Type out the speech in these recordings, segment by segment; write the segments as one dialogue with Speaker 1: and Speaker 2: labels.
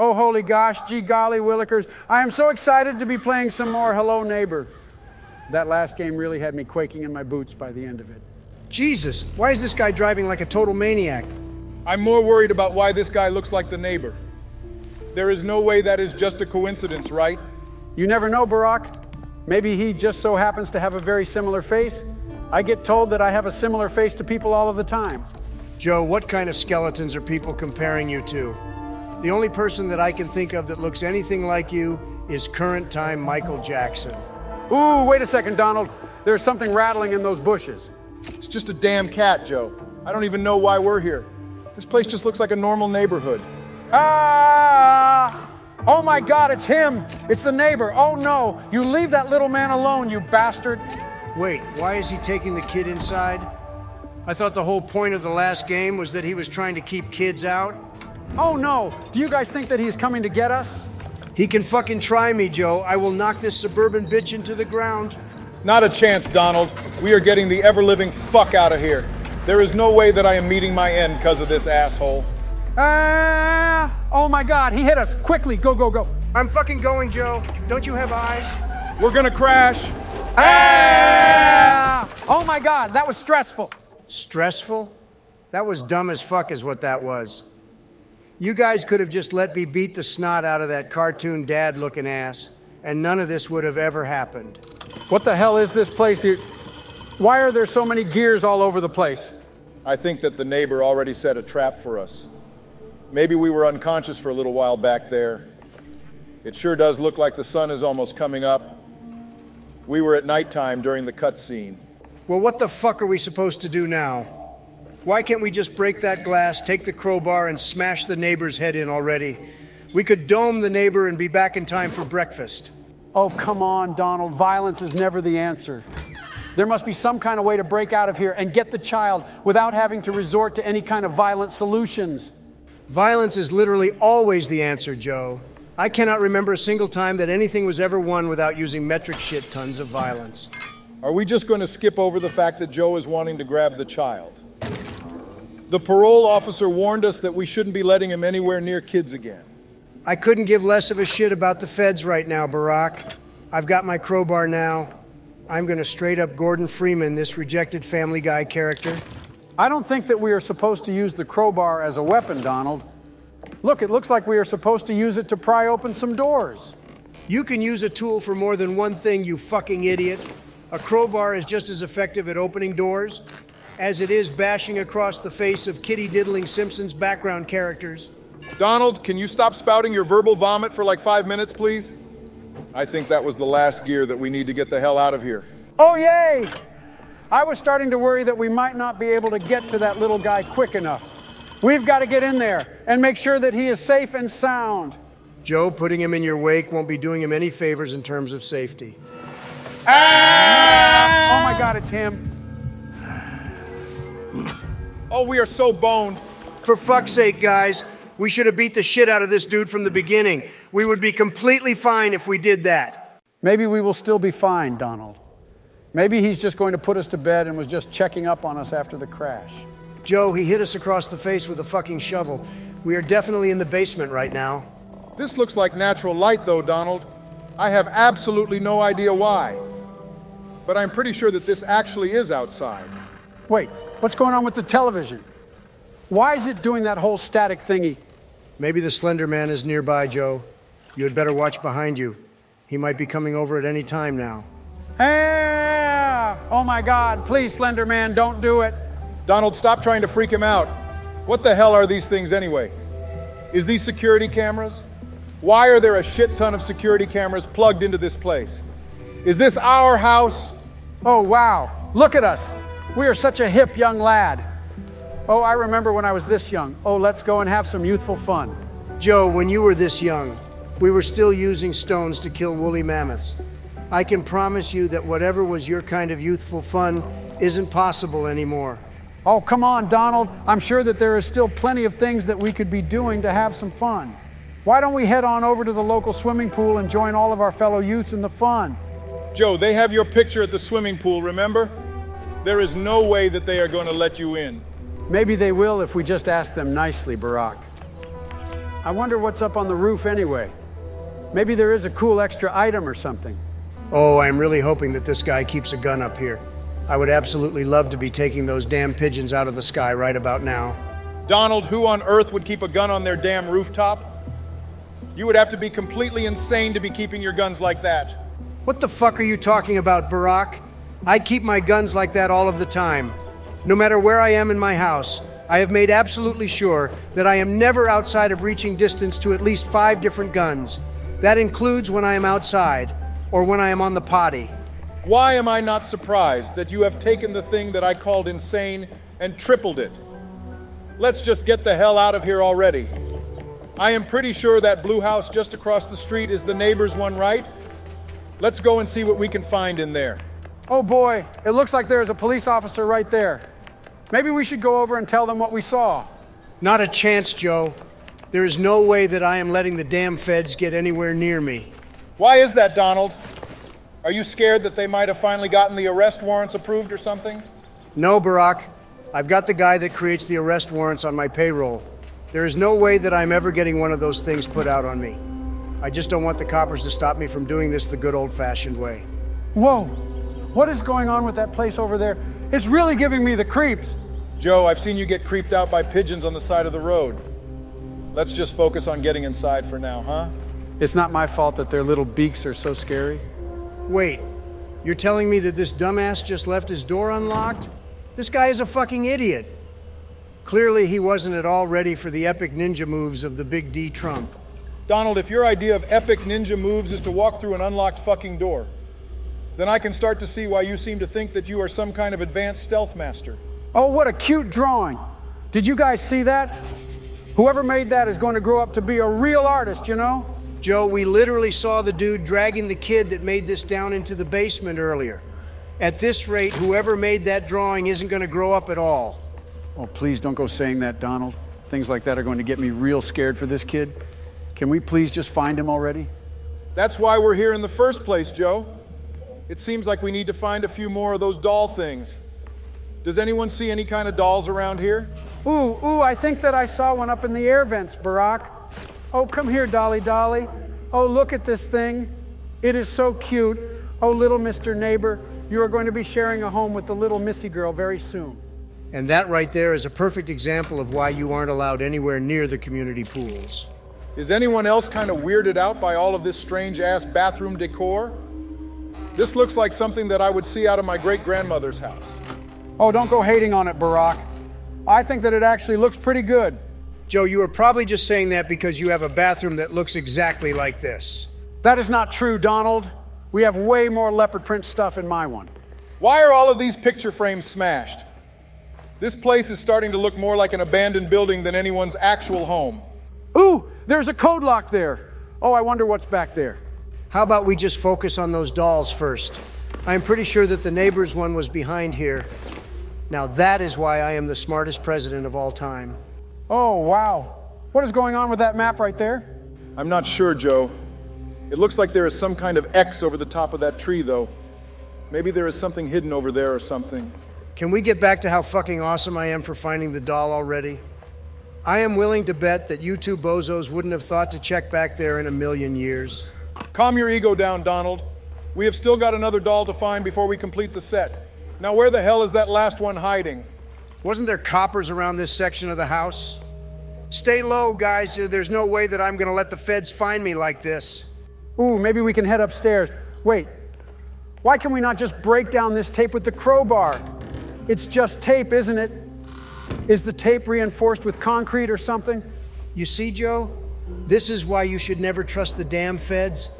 Speaker 1: Oh, holy gosh, gee golly, Willikers. I am so excited to be playing some more Hello Neighbor. That last game really had me quaking in my boots by the end of it.
Speaker 2: Jesus, why is this guy driving like a total maniac?
Speaker 3: I'm more worried about why this guy looks like the neighbor. There is no way that is just a coincidence, right?
Speaker 1: You never know, Barack. Maybe he just so happens to have a very similar face. I get told that I have a similar face to people all of the time.
Speaker 2: Joe, what kind of skeletons are people comparing you to? The only person that I can think of that looks anything like you is current time Michael Jackson.
Speaker 1: Ooh, wait a second, Donald. There's something rattling in those bushes.
Speaker 3: It's just a damn cat, Joe. I don't even know why we're here. This place just looks like a normal neighborhood.
Speaker 1: Ah! Oh my God, it's him! It's the neighbor. Oh no! You leave that little man alone, you bastard!
Speaker 2: Wait, why is he taking the kid inside? I thought the whole point of the last game was that he was trying to keep kids out.
Speaker 1: Oh no! Do you guys think that he's coming to get us?
Speaker 2: He can fucking try me, Joe. I will knock this suburban bitch into the ground.
Speaker 3: Not a chance, Donald. We are getting the ever living fuck out of here. There is no way that I am meeting my end because of this asshole.
Speaker 1: Ah! Oh my God, he hit us! Quickly, go, go, go!
Speaker 2: I'm fucking going, Joe. Don't you have eyes?
Speaker 3: We're gonna crash.
Speaker 1: Ah! Oh my God, that was stressful.
Speaker 2: Stressful? That was dumb as fuck, is what that was. You guys could have just let me beat the snot out of that cartoon dad looking ass, and none of this would have ever happened.
Speaker 1: What the hell is this place here? Why are there so many gears all over the place?
Speaker 3: I think that the neighbor already set a trap for us. Maybe we were unconscious for a little while back there. It sure does look like the sun is almost coming up. We were at nighttime during the cutscene.
Speaker 2: Well, what the fuck are we supposed to do now? Why can't we just break that glass, take the crowbar, and smash the neighbor's head in already? We could dome the neighbor and be back in time for breakfast.
Speaker 1: Oh, come on, Donald. Violence is never the answer. There must be some kind of way to break out of here and get the child without having to resort to any kind of violent solutions.
Speaker 2: Violence is literally always the answer, Joe. I cannot remember a single time that anything was ever won without using metric shit tons of violence.
Speaker 3: Are we just going to skip over the fact that Joe is wanting to grab the child? The parole officer warned us that we shouldn't be letting him anywhere near kids again.
Speaker 2: I couldn't give less of a shit about the feds right now, Barack. I've got my crowbar now. I'm going to straight up Gordon Freeman, this rejected Family Guy character.
Speaker 1: I don't think that we are supposed to use the crowbar as a weapon, Donald. Look, it looks like we are supposed to use it to pry open some doors.
Speaker 2: You can use a tool for more than one thing, you fucking idiot. A crowbar is just as effective at opening doors as it is bashing across the face of kitty diddling Simpsons background characters.
Speaker 3: Donald, can you stop spouting your verbal vomit for like five minutes, please? I think that was the last gear that we need to get the hell out of here.
Speaker 1: Oh, yay! I was starting to worry that we might not be able to get to that little guy quick enough. We've got to get in there and make sure that he is safe and sound.
Speaker 2: Joe, putting him in your wake won't be doing him any favors in terms of safety.
Speaker 1: Ah! Oh my God, it's him.
Speaker 3: Oh, we are so boned.
Speaker 2: For fuck's sake, guys, we should have beat the shit out of this dude from the beginning. We would be completely fine if we did that.
Speaker 1: Maybe we will still be fine, Donald. Maybe he's just going to put us to bed and was just checking up on us after the crash.
Speaker 2: Joe, he hit us across the face with a fucking shovel. We are definitely in the basement right now.
Speaker 3: This looks like natural light, though, Donald. I have absolutely no idea why. But I'm pretty sure that this actually is outside.
Speaker 1: Wait, what's going on with the television? Why is it doing that whole static thingy?
Speaker 2: Maybe the Slender Man is nearby, Joe. You had better watch behind you. He might be coming over at any time now.
Speaker 1: Ah! Oh my God, please, Slender Man, don't do it.
Speaker 3: Donald, stop trying to freak him out. What the hell are these things anyway? Is these security cameras? Why are there a shit ton of security cameras plugged into this place? Is this our house?
Speaker 1: Oh, wow. Look at us. We are such a hip young lad. Oh, I remember when I was this young. Oh, let's go and have some youthful fun.
Speaker 2: Joe, when you were this young, we were still using stones to kill woolly mammoths. I can promise you that whatever was your kind of youthful fun isn't possible anymore.
Speaker 1: Oh, come on, Donald. I'm sure that there is still plenty of things that we could be doing to have some fun. Why don't we head on over to the local swimming pool and join all of our fellow youths in the fun?
Speaker 3: Joe, they have your picture at the swimming pool, remember? There is no way that they are going to let you in.
Speaker 1: Maybe they will if we just ask them nicely, Barack. I wonder what's up on the roof anyway. Maybe there is a cool extra item or something.
Speaker 2: Oh, I'm really hoping that this guy keeps a gun up here. I would absolutely love to be taking those damn pigeons out of the sky right about now.
Speaker 3: Donald, who on earth would keep a gun on their damn rooftop? You would have to be completely insane to be keeping your guns like that.
Speaker 2: What the fuck are you talking about, Barack? I keep my guns like that all of the time. No matter where I am in my house, I have made absolutely sure that I am never outside of reaching distance to at least five different guns. That includes when I am outside or when I am on the potty.
Speaker 3: Why am I not surprised that you have taken the thing that I called insane and tripled it? Let's just get the hell out of here already. I am pretty sure that blue house just across the street is the neighbor's one, right? Let's go and see what we can find in there.
Speaker 1: Oh boy, it looks like there's a police officer right there. Maybe we should go over and tell them what we saw.
Speaker 2: Not a chance, Joe. There is no way that I am letting the damn feds get anywhere near me.
Speaker 3: Why is that, Donald? Are you scared that they might have finally gotten the arrest warrants approved or something?
Speaker 2: No, Barack. I've got the guy that creates the arrest warrants on my payroll. There is no way that I'm ever getting one of those things put out on me. I just don't want the coppers to stop me from doing this the good old fashioned way.
Speaker 1: Whoa, what is going on with that place over there? It's really giving me the creeps.
Speaker 3: Joe, I've seen you get creeped out by pigeons on the side of the road. Let's just focus on getting inside for now, huh?
Speaker 1: It's not my fault that their little beaks are so scary.
Speaker 2: Wait, you're telling me that this dumbass just left his door unlocked? This guy is a fucking idiot. Clearly, he wasn't at all ready for the epic ninja moves of the Big D Trump.
Speaker 3: Donald, if your idea of epic ninja moves is to walk through an unlocked fucking door, then I can start to see why you seem to think that you are some kind of advanced stealth master.
Speaker 1: Oh, what a cute drawing. Did you guys see that? Whoever made that is going to grow up to be a real artist, you know?
Speaker 2: Joe, we literally saw the dude dragging the kid that made this down into the basement earlier. At this rate, whoever made that drawing isn't going to grow up at all.
Speaker 1: Oh, please don't go saying that, Donald. Things like that are going to get me real scared for this kid. Can we please just find him already?
Speaker 3: That's why we're here in the first place, Joe. It seems like we need to find a few more of those doll things. Does anyone see any kind of dolls around here?
Speaker 1: Ooh, ooh, I think that I saw one up in the air vents, Barack. Oh, come here, Dolly Dolly. Oh, look at this thing. It is so cute. Oh, little Mr. Neighbor, you are going to be sharing a home with the little Missy girl very soon.
Speaker 2: And that right there is a perfect example of why you aren't allowed anywhere near the community pools.
Speaker 3: Is anyone else kind of weirded out by all of this strange ass bathroom decor? This looks like something that I would see out of my great grandmother's house.
Speaker 1: Oh, don't go hating on it, Barack. I think that it actually looks pretty good.
Speaker 2: Joe, you are probably just saying that because you have a bathroom that looks exactly like this.
Speaker 1: That is not true, Donald. We have way more leopard print stuff in my one.
Speaker 3: Why are all of these picture frames smashed? This place is starting to look more like an abandoned building than anyone's actual home.
Speaker 1: Ooh, there's a code lock there. Oh, I wonder what's back there.
Speaker 2: How about we just focus on those dolls first? I'm pretty sure that the neighbor's one was behind here. Now that is why I am the smartest president of all time.
Speaker 1: Oh, wow. What is going on with that map right there?
Speaker 3: I'm not sure, Joe. It looks like there is some kind of X over the top of that tree, though. Maybe there is something hidden over there or something.
Speaker 2: Can we get back to how fucking awesome I am for finding the doll already? I am willing to bet that you two bozos wouldn't have thought to check back there in a million years.
Speaker 3: Calm your ego down, Donald. We have still got another doll to find before we complete the set. Now, where the hell is that last one hiding?
Speaker 2: Wasn't there coppers around this section of the house? Stay low, guys. There's no way that I'm gonna let the feds find me like this.
Speaker 1: Ooh, maybe we can head upstairs. Wait, why can we not just break down this tape with the crowbar? It's just tape, isn't it? Is the tape reinforced with concrete or something?
Speaker 2: You see, Joe? This is why you should never trust the damn feds.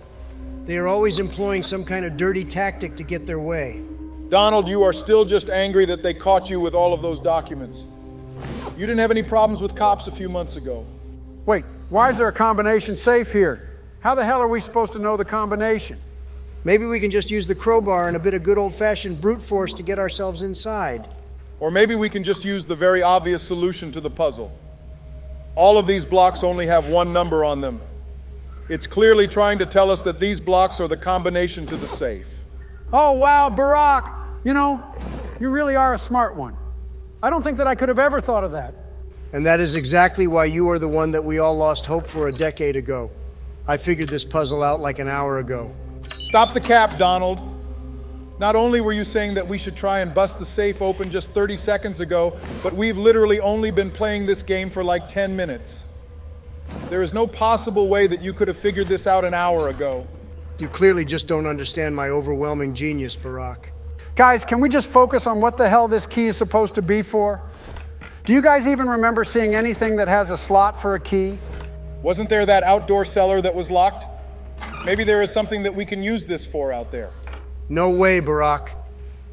Speaker 2: They are always employing some kind of dirty tactic to get their way.
Speaker 3: Donald, you are still just angry that they caught you with all of those documents. You didn't have any problems with cops a few months ago.
Speaker 1: Wait, why is there a combination safe here? How the hell are we supposed to know the combination?
Speaker 2: Maybe we can just use the crowbar and a bit of good old fashioned brute force to get ourselves inside.
Speaker 3: Or maybe we can just use the very obvious solution to the puzzle. All of these blocks only have one number on them. It's clearly trying to tell us that these blocks are the combination to the safe.
Speaker 1: Oh, wow, Barack, you know, you really are a smart one. I don't think that I could have ever thought of that.
Speaker 2: And that is exactly why you are the one that we all lost hope for a decade ago. I figured this puzzle out like an hour ago.
Speaker 3: Stop the cap, Donald. Not only were you saying that we should try and bust the safe open just 30 seconds ago, but we've literally only been playing this game for like 10 minutes. There is no possible way that you could have figured this out an hour ago.
Speaker 2: You clearly just don't understand my overwhelming genius, Barack.
Speaker 1: Guys, can we just focus on what the hell this key is supposed to be for? Do you guys even remember seeing anything that has a slot for a key?
Speaker 3: Wasn't there that outdoor cellar that was locked? Maybe there is something that we can use this for out there.
Speaker 2: No way, Barack.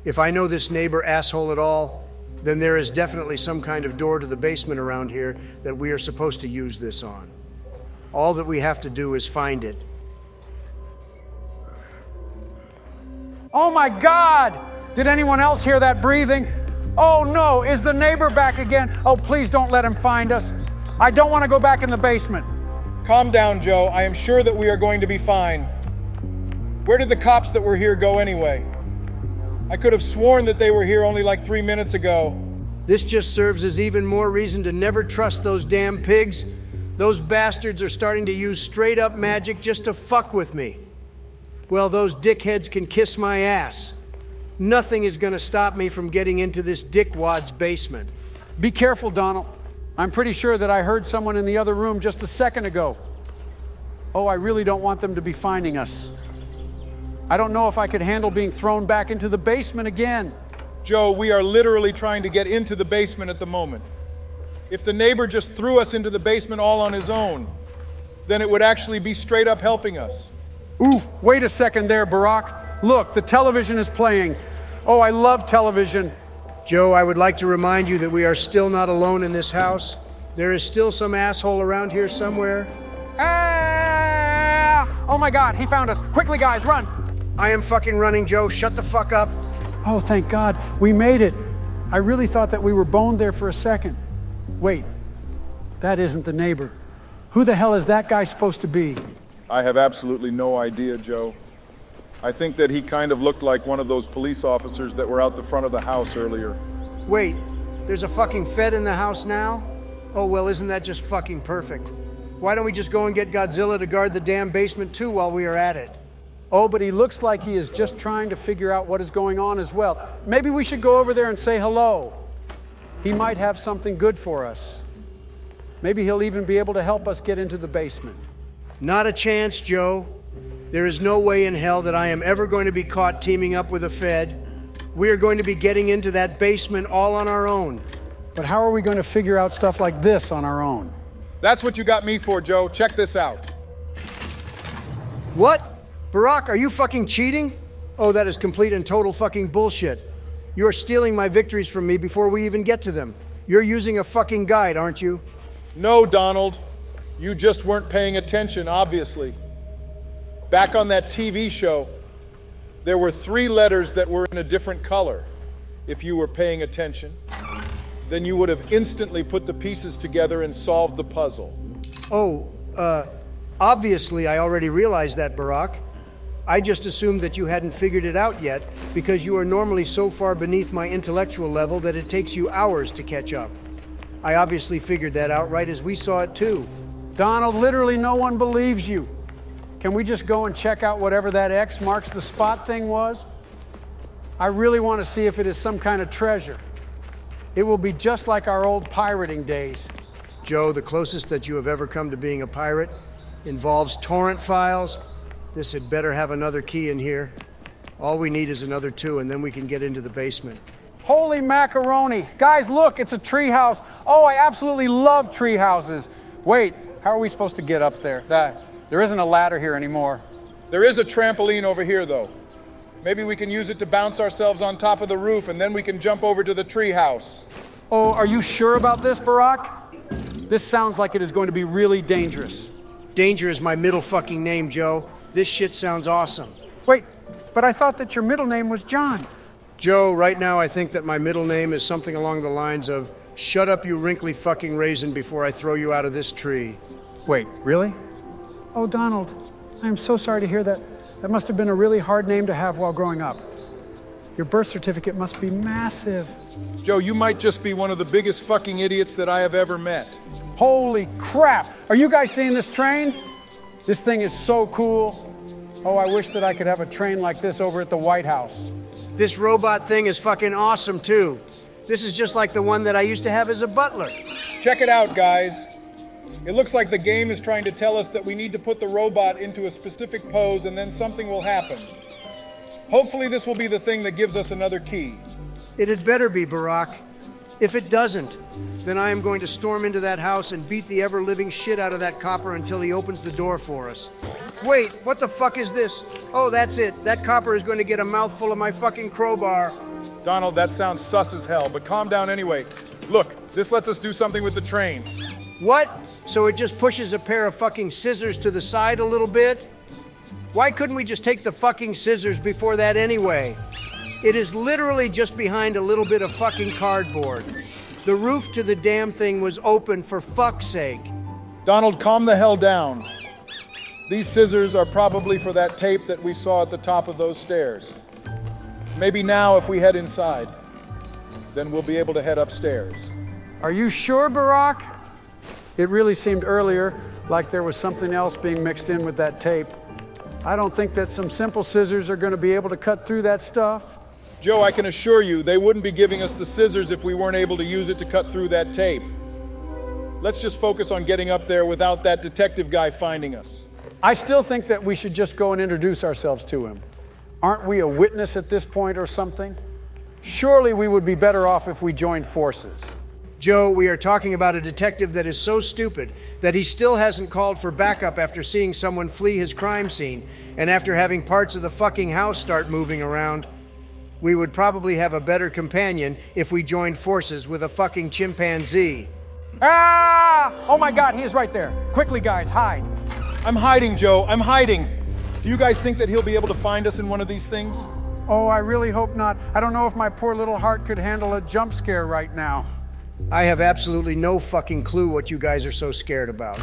Speaker 2: If I know this neighbor asshole at all, then there is definitely some kind of door to the basement around here that we are supposed to use this on. All that we have to do is find it.
Speaker 1: Oh my God! Did anyone else hear that breathing? Oh no, is the neighbor back again? Oh, please don't let him find us. I don't want to go back in the basement.
Speaker 3: Calm down, Joe. I am sure that we are going to be fine. Where did the cops that were here go anyway? I could have sworn that they were here only like three minutes ago.
Speaker 2: This just serves as even more reason to never trust those damn pigs. Those bastards are starting to use straight up magic just to fuck with me. Well, those dickheads can kiss my ass. Nothing is going to stop me from getting into this dickwad's basement.
Speaker 1: Be careful, Donald. I'm pretty sure that I heard someone in the other room just a second ago. Oh, I really don't want them to be finding us. I don't know if I could handle being thrown back into the basement again.
Speaker 3: Joe, we are literally trying to get into the basement at the moment. If the neighbor just threw us into the basement all on his own, then it would actually be straight up helping us.
Speaker 1: Ooh, wait a second there, Barack. Look, the television is playing. Oh, I love television.
Speaker 2: Joe, I would like to remind you that we are still not alone in this house. There is still some asshole around here somewhere.
Speaker 1: Ah! Oh my God, he found us. Quickly, guys, run.
Speaker 2: I am fucking running, Joe. Shut the fuck up.
Speaker 1: Oh, thank God, we made it. I really thought that we were boned there for a second. Wait, that isn't the neighbor. Who the hell is that guy supposed to be?
Speaker 3: I have absolutely no idea, Joe. I think that he kind of looked like one of those police officers that were out the front of the house earlier.
Speaker 2: Wait, there's a fucking Fed in the house now? Oh, well, isn't that just fucking perfect? Why don't we just go and get Godzilla to guard the damn basement too while we are at it?
Speaker 1: Oh, but he looks like he is just trying to figure out what is going on as well. Maybe we should go over there and say hello. He might have something good for us. Maybe he'll even be able to help us get into the basement.
Speaker 2: Not a chance, Joe. There is no way in hell that I am ever going to be caught teaming up with a Fed. We are going to be getting into that basement all on our own.
Speaker 1: But how are we going to figure out stuff like this on our own?
Speaker 3: That's what you got me for, Joe. Check this out.
Speaker 2: What? Barack, are you fucking cheating? Oh, that is complete and total fucking bullshit. You are stealing my victories from me before we even get to them. You're using a fucking guide, aren't you?
Speaker 3: No, Donald. You just weren't paying attention, obviously. Back on that TV show, there were three letters that were in a different color. If you were paying attention, then you would have instantly put the pieces together and solved the puzzle.
Speaker 2: Oh, uh, obviously I already realized that, Barack. I just assumed that you hadn't figured it out yet because you are normally so far beneath my intellectual level that it takes you hours to catch up. I obviously figured that out right as we saw it too.
Speaker 1: Donald, literally no one believes you. Can we just go and check out whatever that X marks the spot thing was? I really want to see if it is some kind of treasure. It will be just like our old pirating days.
Speaker 2: Joe, the closest that you have ever come to being a pirate involves torrent files. This had better have another key in here. All we need is another two, and then we can get into the basement.
Speaker 1: Holy macaroni. Guys, look, it's a treehouse. Oh, I absolutely love tree houses. Wait, how are we supposed to get up there? That, there isn't a ladder here anymore.
Speaker 3: There is a trampoline over here, though. Maybe we can use it to bounce ourselves on top of the roof and then we can jump over to the tree house.
Speaker 1: Oh, are you sure about this, Barack? This sounds like it is going to be really dangerous.
Speaker 2: Danger is my middle fucking name, Joe. This shit sounds awesome.
Speaker 1: Wait, but I thought that your middle name was John.
Speaker 2: Joe, right now I think that my middle name is something along the lines of Shut up, you wrinkly fucking raisin, before I throw you out of this tree.
Speaker 1: Wait, really? Oh, Donald, I am so sorry to hear that. That must have been a really hard name to have while growing up. Your birth certificate must be massive.
Speaker 3: Joe, you might just be one of the biggest fucking idiots that I have ever met.
Speaker 1: Holy crap! Are you guys seeing this train? This thing is so cool. Oh, I wish that I could have a train like this over at the White House.
Speaker 2: This robot thing is fucking awesome, too. This is just like the one that I used to have as a butler.
Speaker 3: Check it out, guys. It looks like the game is trying to tell us that we need to put the robot into a specific pose and then something will happen. Hopefully, this will be the thing that gives us another key.
Speaker 2: It had better be, Barack. If it doesn't, then I am going to storm into that house and beat the ever living shit out of that copper until he opens the door for us. Wait, what the fuck is this? Oh, that's it. That copper is going to get a mouthful of my fucking crowbar.
Speaker 3: Donald, that sounds sus as hell, but calm down anyway. Look, this lets us do something with the train.
Speaker 2: What? So it just pushes a pair of fucking scissors to the side a little bit? Why couldn't we just take the fucking scissors before that anyway? It is literally just behind a little bit of fucking cardboard. The roof to the damn thing was open for fuck's sake.
Speaker 3: Donald, calm the hell down. These scissors are probably for that tape that we saw at the top of those stairs. Maybe now, if we head inside, then we'll be able to head upstairs.
Speaker 1: Are you sure, Barack? It really seemed earlier like there was something else being mixed in with that tape. I don't think that some simple scissors are going to be able to cut through that stuff.
Speaker 3: Joe, I can assure you they wouldn't be giving us the scissors if we weren't able to use it to cut through that tape. Let's just focus on getting up there without that detective guy finding us.
Speaker 1: I still think that we should just go and introduce ourselves to him. Aren't we a witness at this point or something? Surely we would be better off if we joined forces.
Speaker 2: Joe, we are talking about a detective that is so stupid that he still hasn't called for backup after seeing someone flee his crime scene and after having parts of the fucking house start moving around. We would probably have a better companion if we joined forces with a fucking chimpanzee.
Speaker 1: Ah! Oh my god, he is right there. Quickly, guys, hide.
Speaker 3: I'm hiding, Joe. I'm hiding. Do you guys think that he'll be able to find us in one of these things?
Speaker 1: Oh, I really hope not. I don't know if my poor little heart could handle a jump scare right now.
Speaker 2: I have absolutely no fucking clue what you guys are so scared about.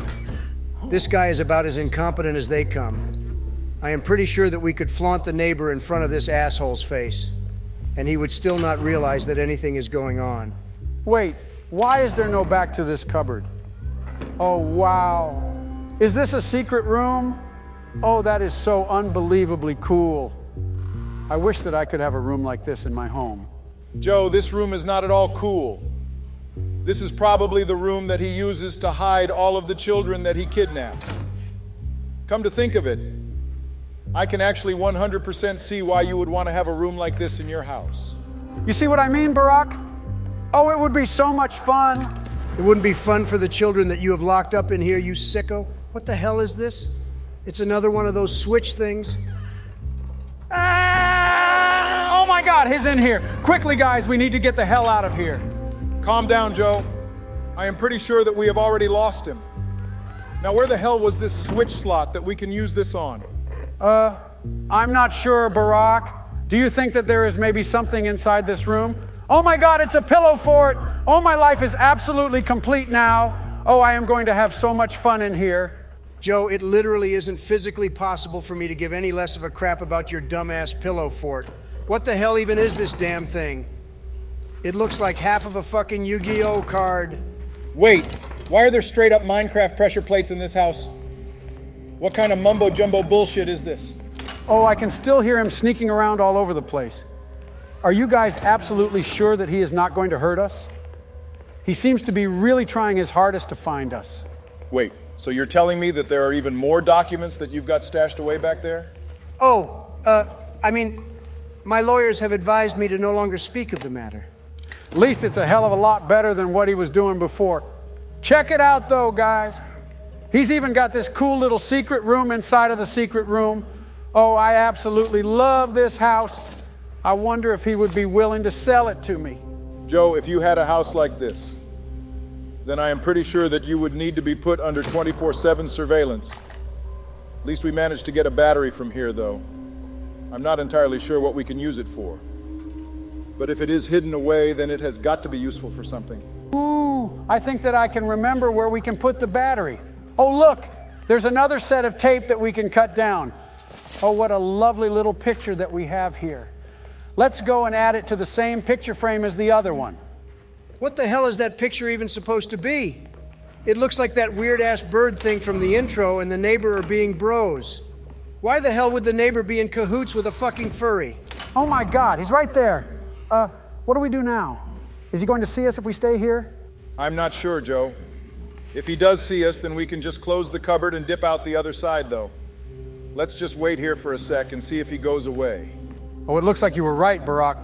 Speaker 2: This guy is about as incompetent as they come. I am pretty sure that we could flaunt the neighbor in front of this asshole's face, and he would still not realize that anything is going on.
Speaker 1: Wait, why is there no back to this cupboard? Oh, wow. Is this a secret room? Oh, that is so unbelievably cool. I wish that I could have a room like this in my home.
Speaker 3: Joe, this room is not at all cool. This is probably the room that he uses to hide all of the children that he kidnaps. Come to think of it, I can actually 100% see why you would want to have a room like this in your house.
Speaker 1: You see what I mean, Barack? Oh, it would be so much fun.
Speaker 2: It wouldn't be fun for the children that you have locked up in here, you sicko. What the hell is this? It's another one of those switch things.
Speaker 1: Ah! Oh my God, he's in here. Quickly, guys, we need to get the hell out of here.
Speaker 3: Calm down, Joe. I am pretty sure that we have already lost him. Now, where the hell was this switch slot that we can use this on?
Speaker 1: Uh, I'm not sure, Barack. Do you think that there is maybe something inside this room? Oh my God, it's a pillow fort. Oh, my life is absolutely complete now. Oh, I am going to have so much fun in here.
Speaker 2: Joe, it literally isn't physically possible for me to give any less of a crap about your dumbass pillow fort. What the hell even is this damn thing? It looks like half of a fucking Yu Gi Oh card.
Speaker 3: Wait, why are there straight up Minecraft pressure plates in this house? What kind of mumbo jumbo bullshit is this?
Speaker 1: Oh, I can still hear him sneaking around all over the place. Are you guys absolutely sure that he is not going to hurt us? He seems to be really trying his hardest to find us.
Speaker 3: Wait, so you're telling me that there are even more documents that you've got stashed away back there?
Speaker 2: Oh, uh, I mean, my lawyers have advised me to no longer speak of the matter.
Speaker 1: At least it's a hell of a lot better than what he was doing before. Check it out, though, guys. He's even got this cool little secret room inside of the secret room. Oh, I absolutely love this house. I wonder if he would be willing to sell it to me.
Speaker 3: Joe, if you had a house like this, then I am pretty sure that you would need to be put under 24 7 surveillance. At least we managed to get a battery from here, though. I'm not entirely sure what we can use it for. But if it is hidden away, then it has got to be useful for something.
Speaker 1: Ooh, I think that I can remember where we can put the battery. Oh, look, there's another set of tape that we can cut down. Oh, what a lovely little picture that we have here. Let's go and add it to the same picture frame as the other one.
Speaker 2: What the hell is that picture even supposed to be? It looks like that weird ass bird thing from the intro and the neighbor are being bros. Why the hell would the neighbor be in cahoots with a fucking furry?
Speaker 1: Oh my God, he's right there. Uh, what do we do now? Is he going to see us if we stay here?
Speaker 3: I'm not sure, Joe. If he does see us, then we can just close the cupboard and dip out the other side, though. Let's just wait here for a sec and see if he goes away.
Speaker 1: Oh, it looks like you were right, Barack.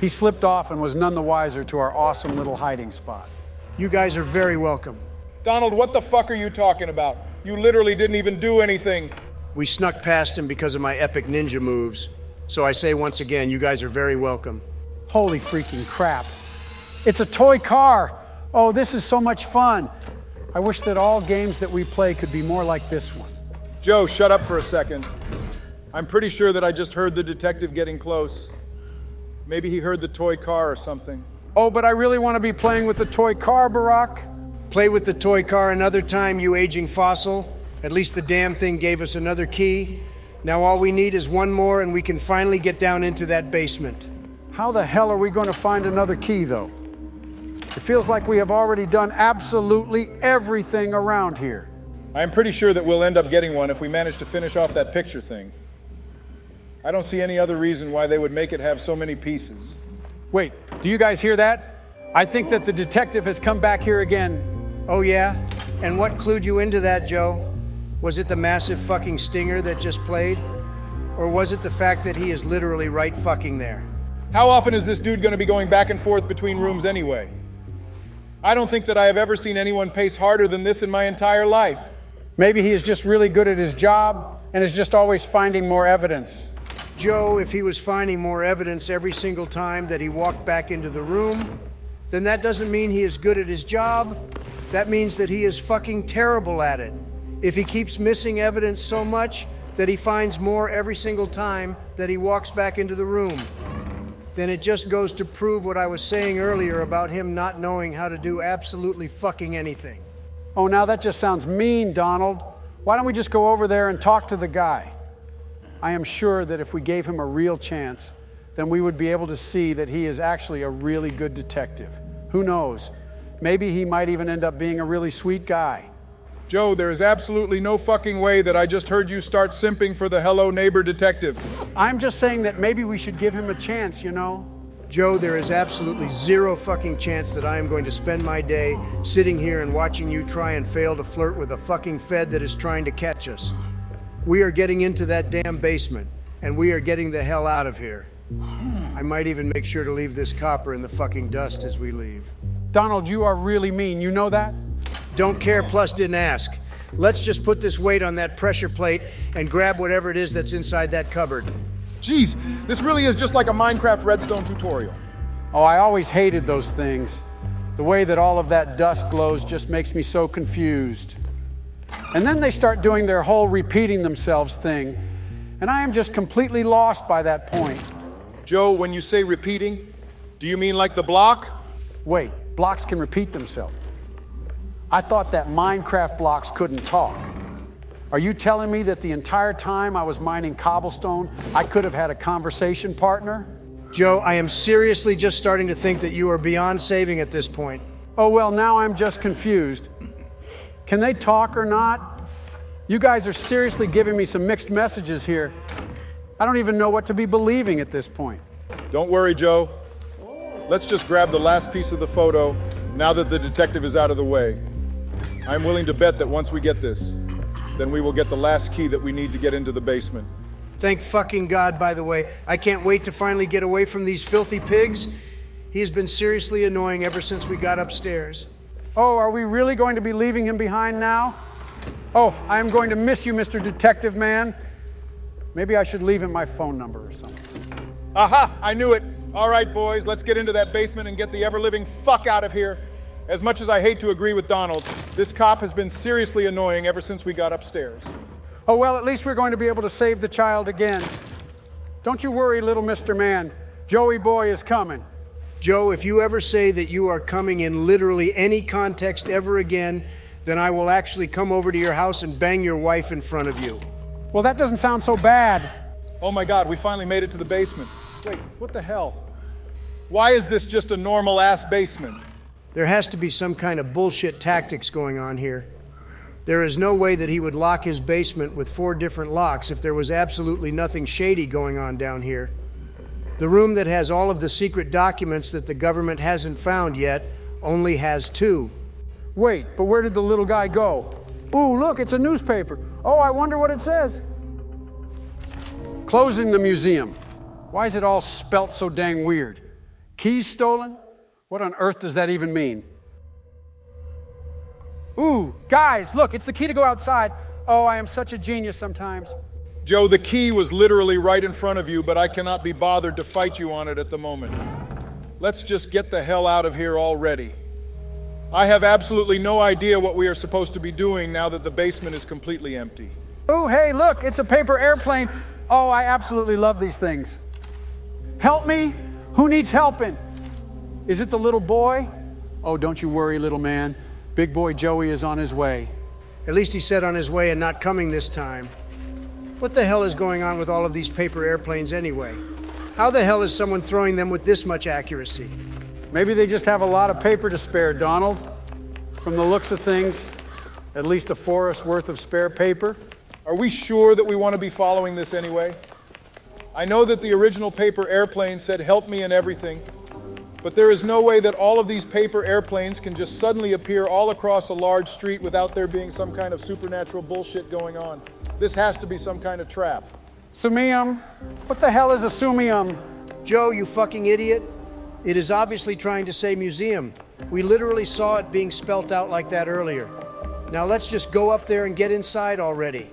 Speaker 1: He slipped off and was none the wiser to our awesome little hiding spot.
Speaker 2: You guys are very welcome.
Speaker 3: Donald, what the fuck are you talking about? You literally didn't even do anything.
Speaker 2: We snuck past him because of my epic ninja moves. So I say once again, you guys are very welcome.
Speaker 1: Holy freaking crap. It's a toy car. Oh, this is so much fun. I wish that all games that we play could be more like this one.
Speaker 3: Joe, shut up for a second. I'm pretty sure that I just heard the detective getting close. Maybe he heard the toy car or something.
Speaker 1: Oh, but I really want to be playing with the toy car, Barack.
Speaker 2: Play with the toy car another time, you aging fossil. At least the damn thing gave us another key. Now all we need is one more, and we can finally get down into that basement.
Speaker 1: How the hell are we going to find another key, though? It feels like we have already done absolutely everything around here.
Speaker 3: I'm pretty sure that we'll end up getting one if we manage to finish off that picture thing. I don't see any other reason why they would make it have so many pieces.
Speaker 1: Wait, do you guys hear that? I think that the detective has come back here again.
Speaker 2: Oh, yeah? And what clued you into that, Joe? Was it the massive fucking stinger that just played? Or was it the fact that he is literally right fucking there?
Speaker 3: How often is this dude going to be going back and forth between rooms anyway? I don't think that I have ever seen anyone pace harder than this in my entire life.
Speaker 1: Maybe he is just really good at his job and is just always finding more evidence.
Speaker 2: Joe, if he was finding more evidence every single time that he walked back into the room, then that doesn't mean he is good at his job. That means that he is fucking terrible at it. If he keeps missing evidence so much that he finds more every single time that he walks back into the room, then it just goes to prove what I was saying earlier about him not knowing how to do absolutely fucking anything.
Speaker 1: Oh, now that just sounds mean, Donald. Why don't we just go over there and talk to the guy? I am sure that if we gave him a real chance, then we would be able to see that he is actually a really good detective. Who knows? Maybe he might even end up being a really sweet guy.
Speaker 3: Joe, there is absolutely no fucking way that I just heard you start simping for the Hello Neighbor detective.
Speaker 1: I'm just saying that maybe we should give him a chance, you know?
Speaker 2: Joe, there is absolutely zero fucking chance that I am going to spend my day sitting here and watching you try and fail to flirt with a fucking Fed that is trying to catch us. We are getting into that damn basement, and we are getting the hell out of here. I might even make sure to leave this copper in the fucking dust as we leave.
Speaker 1: Donald, you are really mean. You know that?
Speaker 2: Don't care, plus didn't ask. Let's just put this weight on that pressure plate and grab whatever it is that's inside that cupboard.
Speaker 3: Jeez, this really is just like a Minecraft Redstone tutorial.
Speaker 1: Oh, I always hated those things. The way that all of that dust glows just makes me so confused. And then they start doing their whole repeating themselves thing, and I am just completely lost by that point.
Speaker 3: Joe, when you say repeating, do you mean like the block?
Speaker 1: Wait, blocks can repeat themselves. I thought that Minecraft blocks couldn't talk. Are you telling me that the entire time I was mining cobblestone, I could have had a conversation partner?
Speaker 2: Joe, I am seriously just starting to think that you are beyond saving at this point.
Speaker 1: Oh, well, now I'm just confused. Can they talk or not? You guys are seriously giving me some mixed messages here. I don't even know what to be believing at this point.
Speaker 3: Don't worry, Joe. Let's just grab the last piece of the photo now that the detective is out of the way. I'm willing to bet that once we get this, then we will get the last key that we need to get into the basement.
Speaker 2: Thank fucking God, by the way. I can't wait to finally get away from these filthy pigs. He has been seriously annoying ever since we got upstairs.
Speaker 1: Oh, are we really going to be leaving him behind now? Oh, I am going to miss you, Mr. Detective Man. Maybe I should leave him my phone number or something.
Speaker 3: Aha! I knew it! All right, boys, let's get into that basement and get the ever living fuck out of here. As much as I hate to agree with Donald, this cop has been seriously annoying ever since we got upstairs.
Speaker 1: Oh, well, at least we're going to be able to save the child again. Don't you worry, little Mr. Man. Joey Boy is coming.
Speaker 2: Joe, if you ever say that you are coming in literally any context ever again, then I will actually come over to your house and bang your wife in front of you.
Speaker 1: Well, that doesn't sound so bad.
Speaker 3: Oh my god, we finally made it to the basement. Wait, what the hell? Why is this just a normal ass basement?
Speaker 2: There has to be some kind of bullshit tactics going on here. There is no way that he would lock his basement with four different locks if there was absolutely nothing shady going on down here. The room that has all of the secret documents that the government hasn't found yet only has two.
Speaker 1: Wait, but where did the little guy go? Ooh, look, it's a newspaper. Oh, I wonder what it says. Closing the museum. Why is it all spelt so dang weird? Keys stolen? What on earth does that even mean? Ooh, guys, look, it's the key to go outside. Oh, I am such a genius sometimes.
Speaker 3: Joe, the key was literally right in front of you, but I cannot be bothered to fight you on it at the moment. Let's just get the hell out of here already. I have absolutely no idea what we are supposed to be doing now that the basement is completely empty.
Speaker 1: Oh, hey, look, it's a paper airplane. Oh, I absolutely love these things. Help me? Who needs helping? Is it the little boy? Oh, don't you worry, little man. Big boy Joey is on his way.
Speaker 2: At least he said on his way and not coming this time. What the hell is going on with all of these paper airplanes anyway? How the hell is someone throwing them with this much accuracy?
Speaker 1: Maybe they just have a lot of paper to spare, Donald. From the looks of things, at least a forest worth of spare paper.
Speaker 3: Are we sure that we want to be following this anyway? I know that the original paper airplane said, help me in everything, but there is no way that all of these paper airplanes can just suddenly appear all across a large street without there being some kind of supernatural bullshit going on. This has to be some kind of trap.
Speaker 1: Sumium? What the hell is a sumium?
Speaker 2: Joe, you fucking idiot. It is obviously trying to say museum. We literally saw it being spelt out like that earlier. Now let's just go up there and get inside already.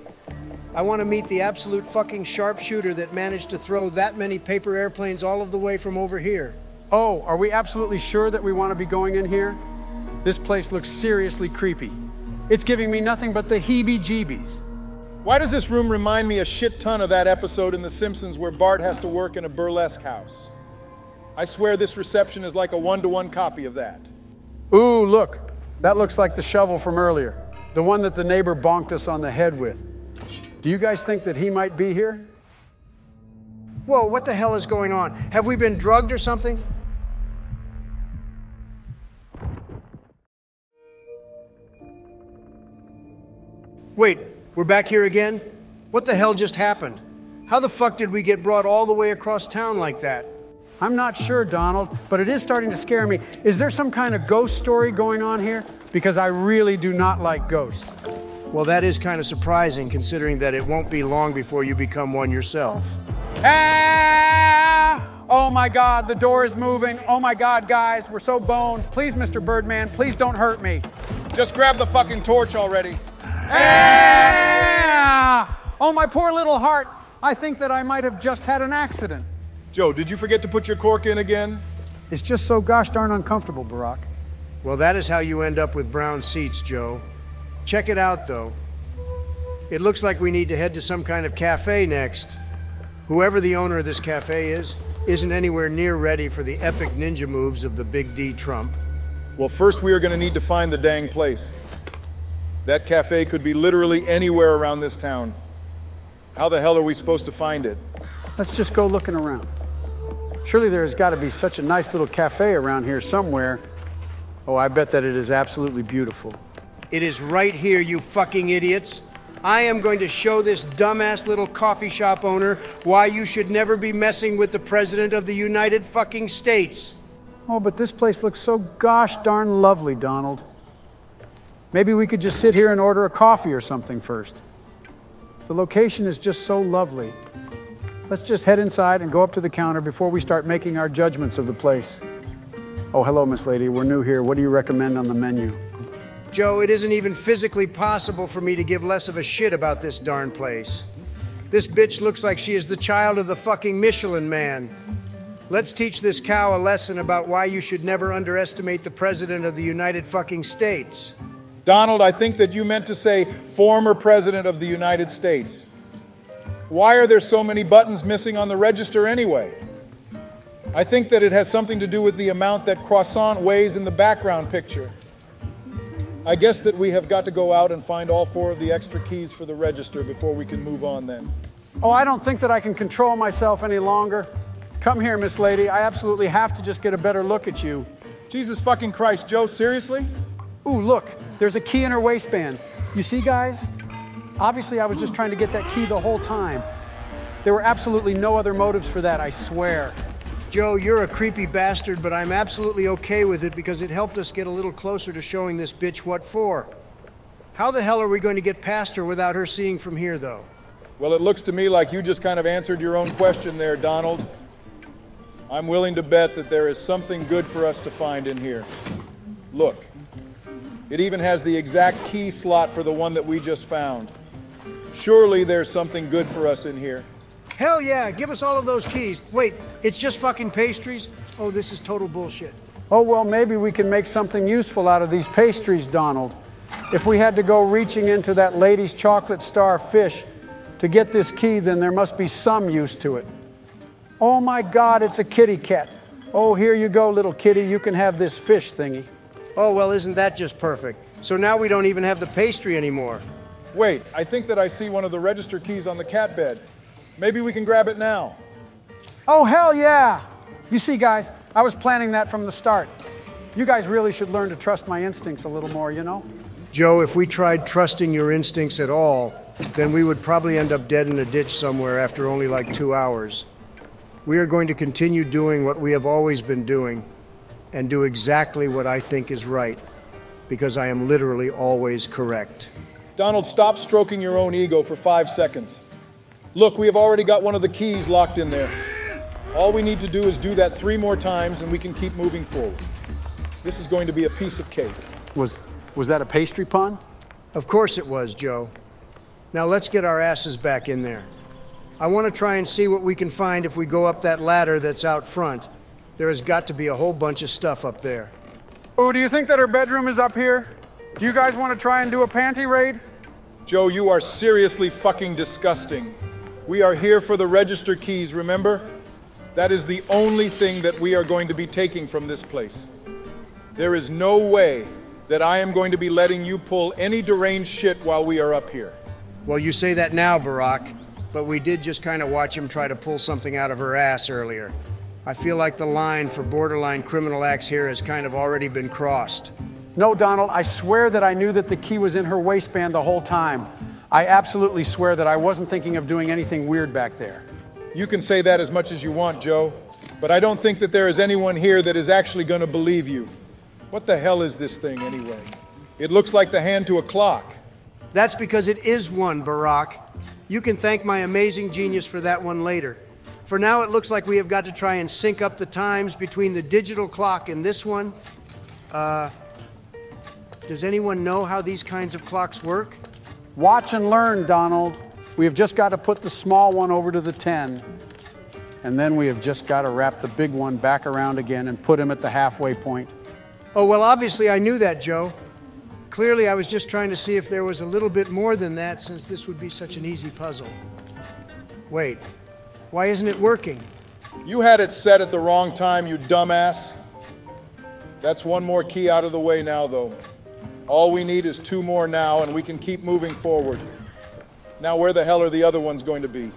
Speaker 2: I want to meet the absolute fucking sharpshooter that managed to throw that many paper airplanes all of the way from over here.
Speaker 1: Oh, are we absolutely sure that we want to be going in here? This place looks seriously creepy. It's giving me nothing but the heebie jeebies.
Speaker 3: Why does this room remind me a shit ton of that episode in The Simpsons where Bart has to work in a burlesque house? I swear this reception is like a one to one copy of that.
Speaker 1: Ooh, look. That looks like the shovel from earlier. The one that the neighbor bonked us on the head with. Do you guys think that he might be here?
Speaker 2: Whoa, what the hell is going on? Have we been drugged or something? Wait, we're back here again? What the hell just happened? How the fuck did we get brought all the way across town like that?
Speaker 1: I'm not sure, Donald, but it is starting to scare me. Is there some kind of ghost story going on here? Because I really do not like ghosts.
Speaker 2: Well, that is kind of surprising considering that it won't be long before you become one yourself.
Speaker 1: Ah! Oh my God, the door is moving. Oh my God, guys, we're so boned. Please, Mr. Birdman, please don't hurt me.
Speaker 3: Just grab the fucking torch already.
Speaker 1: Ah! Oh, my poor little heart. I think that I might have just had an accident.
Speaker 3: Joe, did you forget to put your cork in again?
Speaker 1: It's just so gosh darn uncomfortable, Barack.
Speaker 2: Well, that is how you end up with brown seats, Joe. Check it out, though. It looks like we need to head to some kind of cafe next. Whoever the owner of this cafe is, isn't anywhere near ready for the epic ninja moves of the Big D Trump.
Speaker 3: Well, first we are going to need to find the dang place. That cafe could be literally anywhere around this town. How the hell are we supposed to find it?
Speaker 1: Let's just go looking around. Surely there has got to be such a nice little cafe around here somewhere. Oh, I bet that it is absolutely beautiful.
Speaker 2: It is right here, you fucking idiots. I am going to show this dumbass little coffee shop owner why you should never be messing with the President of the United fucking States.
Speaker 1: Oh, but this place looks so gosh darn lovely, Donald. Maybe we could just sit here and order a coffee or something first. The location is just so lovely. Let's just head inside and go up to the counter before we start making our judgments of the place. Oh, hello, Miss Lady. We're new here. What do you recommend on the menu?
Speaker 2: Joe, it isn't even physically possible for me to give less of a shit about this darn place. This bitch looks like she is the child of the fucking Michelin man. Let's teach this cow a lesson about why you should never underestimate the President of the United fucking States.
Speaker 3: Donald, I think that you meant to say former President of the United States. Why are there so many buttons missing on the register anyway? I think that it has something to do with the amount that croissant weighs in the background picture. I guess that we have got to go out and find all four of the extra keys for the register before we can move on then.
Speaker 1: Oh, I don't think that I can control myself any longer. Come here, Miss Lady. I absolutely have to just get a better look at you.
Speaker 3: Jesus fucking Christ, Joe, seriously?
Speaker 1: Ooh, look, there's a key in her waistband. You see, guys? Obviously, I was just trying to get that key the whole time. There were absolutely no other motives for that, I swear.
Speaker 2: Joe, you're a creepy bastard, but I'm absolutely okay with it because it helped us get a little closer to showing this bitch what for. How the hell are we going to get past her without her seeing from here, though?
Speaker 3: Well, it looks to me like you just kind of answered your own question there, Donald. I'm willing to bet that there is something good for us to find in here. Look, it even has the exact key slot for the one that we just found. Surely there's something good for us in here.
Speaker 2: Hell yeah, give us all of those keys. Wait, it's just fucking pastries? Oh, this is total bullshit.
Speaker 1: Oh, well, maybe we can make something useful out of these pastries, Donald. If we had to go reaching into that lady's chocolate star fish to get this key, then there must be some use to it. Oh my God, it's a kitty cat. Oh, here you go, little kitty. You can have this fish thingy.
Speaker 2: Oh, well, isn't that just perfect? So now we don't even have the pastry anymore.
Speaker 3: Wait, I think that I see one of the register keys on the cat bed. Maybe we can grab it now.
Speaker 1: Oh, hell yeah! You see, guys, I was planning that from the start. You guys really should learn to trust my instincts a little more, you know?
Speaker 2: Joe, if we tried trusting your instincts at all, then we would probably end up dead in a ditch somewhere after only like two hours. We are going to continue doing what we have always been doing and do exactly what I think is right because I am literally always correct.
Speaker 3: Donald, stop stroking your own ego for five seconds. Look, we have already got one of the keys locked in there. All we need to do is do that three more times and we can keep moving forward. This is going to be a piece of cake.
Speaker 1: Was, was that a pastry pun?
Speaker 2: Of course it was, Joe. Now let's get our asses back in there. I want to try and see what we can find if we go up that ladder that's out front. There has got to be a whole bunch of stuff up there.
Speaker 1: Oh, do you think that her bedroom is up here? Do you guys want to try and do a panty raid?
Speaker 3: Joe, you are seriously fucking disgusting. We are here for the register keys, remember? That is the only thing that we are going to be taking from this place. There is no way that I am going to be letting you pull any deranged shit while we are up here.
Speaker 2: Well, you say that now, Barack but we did just kind of watch him try to pull something out of her ass earlier. I feel like the line for borderline criminal acts here has kind of already been crossed.
Speaker 1: No, Donald, I swear that I knew that the key was in her waistband the whole time. I absolutely swear that I wasn't thinking of doing anything weird back there.
Speaker 3: You can say that as much as you want, Joe, but I don't think that there is anyone here that is actually going to believe you. What the hell is this thing, anyway? It looks like the hand to a clock.
Speaker 2: That's because it is one, Barack. You can thank my amazing genius for that one later. For now, it looks like we have got to try and sync up the times between the digital clock and this one. Uh, does anyone know how these kinds of clocks work?
Speaker 1: Watch and learn, Donald. We have just got to put the small one over to the 10. And then we have just got to wrap the big one back around again and put him at the halfway point.
Speaker 2: Oh, well, obviously I knew that, Joe. Clearly, I was just trying to see if there was a little bit more than that since this would be such an easy puzzle. Wait, why isn't it working?
Speaker 3: You had it set at the wrong time, you dumbass. That's one more key out of the way now, though. All we need is two more now, and we can keep moving forward. Now, where the hell are the other ones going to be?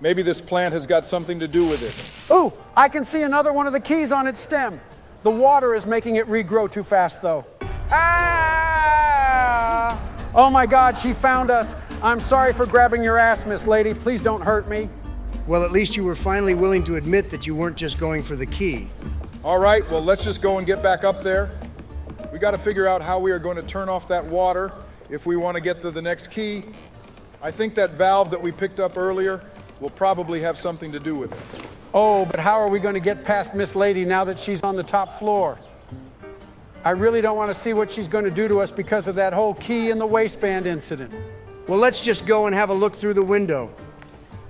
Speaker 3: Maybe this plant has got something to do with it.
Speaker 1: Ooh, I can see another one of the keys on its stem. The water is making it regrow too fast, though. Ah! Oh my God, she found us. I'm sorry for grabbing your ass, Miss Lady. Please don't hurt me.
Speaker 2: Well, at least you were finally willing to admit that you weren't just going for the key.
Speaker 3: All right, well, let's just go and get back up there. We got to figure out how we are going to turn off that water if we want to get to the next key. I think that valve that we picked up earlier will probably have something to do with it.
Speaker 1: Oh, but how are we going to get past Miss Lady now that she's on the top floor? I really don't want to see what she's going to do to us because of that whole key in the waistband incident.
Speaker 2: Well, let's just go and have a look through the window.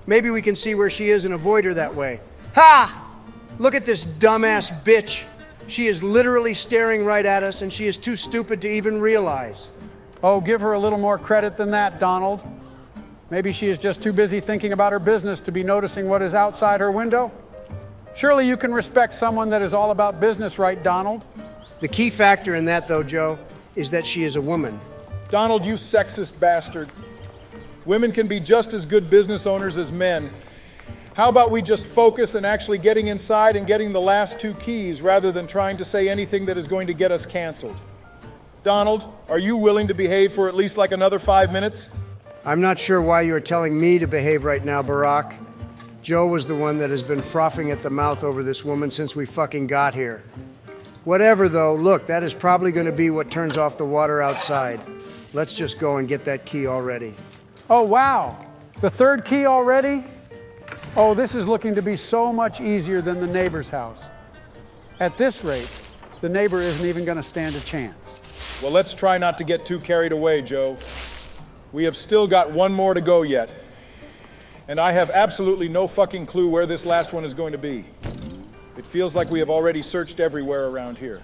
Speaker 2: Maybe we can see where she is and avoid her that way. Ha! Look at this dumbass bitch. She is literally staring right at us, and she is too stupid to even realize.
Speaker 1: Oh, give her a little more credit than that, Donald. Maybe she is just too busy thinking about her business to be noticing what is outside her window. Surely you can respect someone that is all about business, right, Donald?
Speaker 2: The key factor in that, though, Joe, is that she is a woman.
Speaker 3: Donald, you sexist bastard. Women can be just as good business owners as men. How about we just focus on actually getting inside and getting the last two keys rather than trying to say anything that is going to get us canceled? Donald, are you willing to behave for at least like another five minutes?
Speaker 2: I'm not sure why you're telling me to behave right now, Barack. Joe was the one that has been frothing at the mouth over this woman since we fucking got here. Whatever, though, look, that is probably going to be what turns off the water outside. Let's just go and get that key already.
Speaker 1: Oh, wow. The third key already? Oh, this is looking to be so much easier than the neighbor's house. At this rate, the neighbor isn't even going to stand a chance.
Speaker 3: Well, let's try not to get too carried away, Joe. We have still got one more to go yet. And I have absolutely no fucking clue where this last one is going to be. It feels like we have already searched everywhere around here.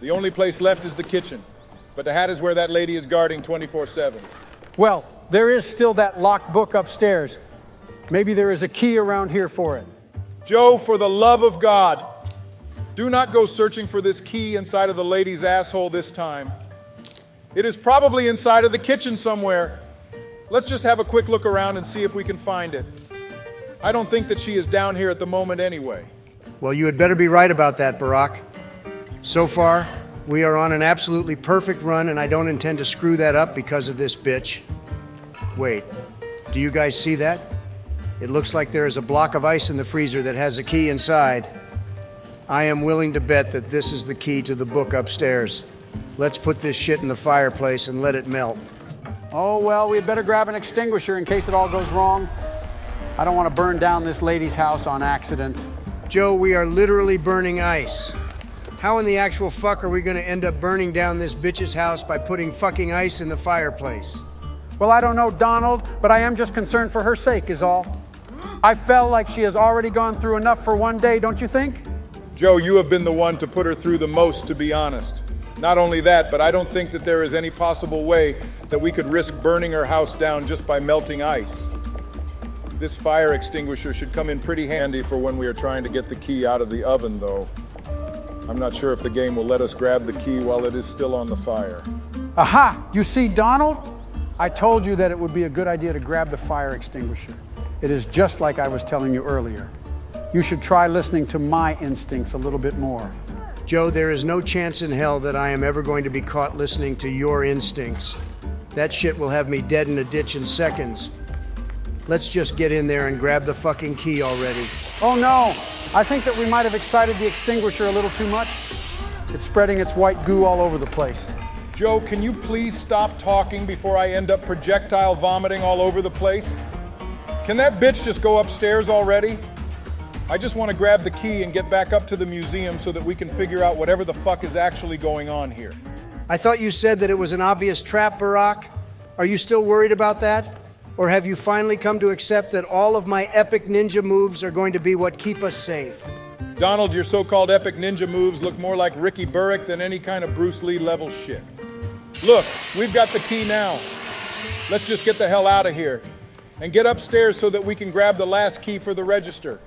Speaker 3: The only place left is the kitchen, but the hat is where that lady is guarding 24 7.
Speaker 1: Well, there is still that locked book upstairs. Maybe there is a key around here for it.
Speaker 3: Joe, for the love of God, do not go searching for this key inside of the lady's asshole this time. It is probably inside of the kitchen somewhere. Let's just have a quick look around and see if we can find it. I don't think that she is down here at the moment anyway.
Speaker 2: Well, you had better be right about that, Barack. So far, we are on an absolutely perfect run, and I don't intend to screw that up because of this bitch. Wait, do you guys see that? It looks like there is a block of ice in the freezer that has a key inside. I am willing to bet that this is the key to the book upstairs. Let's put this shit in the fireplace and let it melt.
Speaker 1: Oh, well, we had better grab an extinguisher in case it all goes wrong. I don't want to burn down this lady's house on accident.
Speaker 2: Joe, we are literally burning ice. How in the actual fuck are we gonna end up burning down this bitch's house by putting fucking ice in the fireplace?
Speaker 1: Well, I don't know, Donald, but I am just concerned for her sake, is all. I felt like she has already gone through enough for one day, don't you think?
Speaker 3: Joe, you have been the one to put her through the most, to be honest. Not only that, but I don't think that there is any possible way that we could risk burning her house down just by melting ice. This fire extinguisher should come in pretty handy for when we are trying to get the key out of the oven, though. I'm not sure if the game will let us grab the key while it is still on the fire.
Speaker 1: Aha! You see, Donald? I told you that it would be a good idea to grab the fire extinguisher. It is just like I was telling you earlier. You should try listening to my instincts a little bit more.
Speaker 2: Joe, there is no chance in hell that I am ever going to be caught listening to your instincts. That shit will have me dead in a ditch in seconds. Let's just get in there and grab the fucking key already.
Speaker 1: Oh no! I think that we might have excited the extinguisher a little too much. It's spreading its white goo all over the place.
Speaker 3: Joe, can you please stop talking before I end up projectile vomiting all over the place? Can that bitch just go upstairs already? I just want to grab the key and get back up to the museum so that we can figure out whatever the fuck is actually going on here.
Speaker 2: I thought you said that it was an obvious trap, Barack. Are you still worried about that? Or have you finally come to accept that all of my epic ninja moves are going to be what keep us safe?
Speaker 3: Donald, your so called epic ninja moves look more like Ricky Berwick than any kind of Bruce Lee level shit. Look, we've got the key now. Let's just get the hell out of here and get upstairs so that we can grab the last key for the register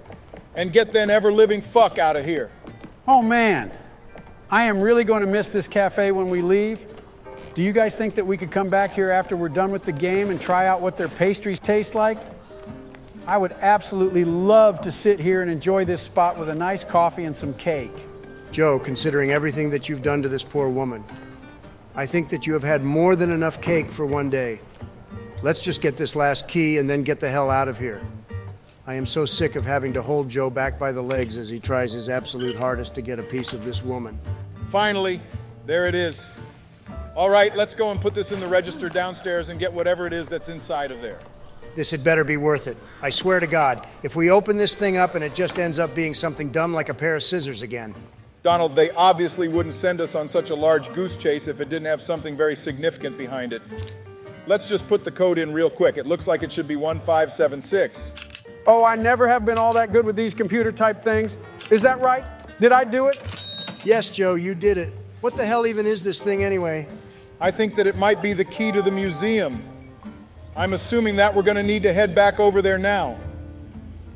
Speaker 3: and get that ever living fuck out of here.
Speaker 1: Oh man, I am really going to miss this cafe when we leave. Do you guys think that we could come back here after we're done with the game and try out what their pastries taste like? I would absolutely love to sit here and enjoy this spot with a nice coffee and some cake.
Speaker 2: Joe, considering everything that you've done to this poor woman, I think that you have had more than enough cake for one day. Let's just get this last key and then get the hell out of here. I am so sick of having to hold Joe back by the legs as he tries his absolute hardest to get a piece of this woman.
Speaker 3: Finally, there it is. All right, let's go and put this in the register downstairs and get whatever it is that's inside of there.
Speaker 2: This had better be worth it. I swear to God, if we open this thing up and it just ends up being something dumb like a pair of scissors again.
Speaker 3: Donald, they obviously wouldn't send us on such a large goose chase if it didn't have something very significant behind it. Let's just put the code in real quick. It looks like it should be 1576.
Speaker 1: Oh, I never have been all that good with these computer type things. Is that right? Did I do it?
Speaker 2: Yes, Joe, you did it. What the hell even is this thing anyway?
Speaker 3: I think that it might be the key to the museum. I'm assuming that we're going to need to head back over there now.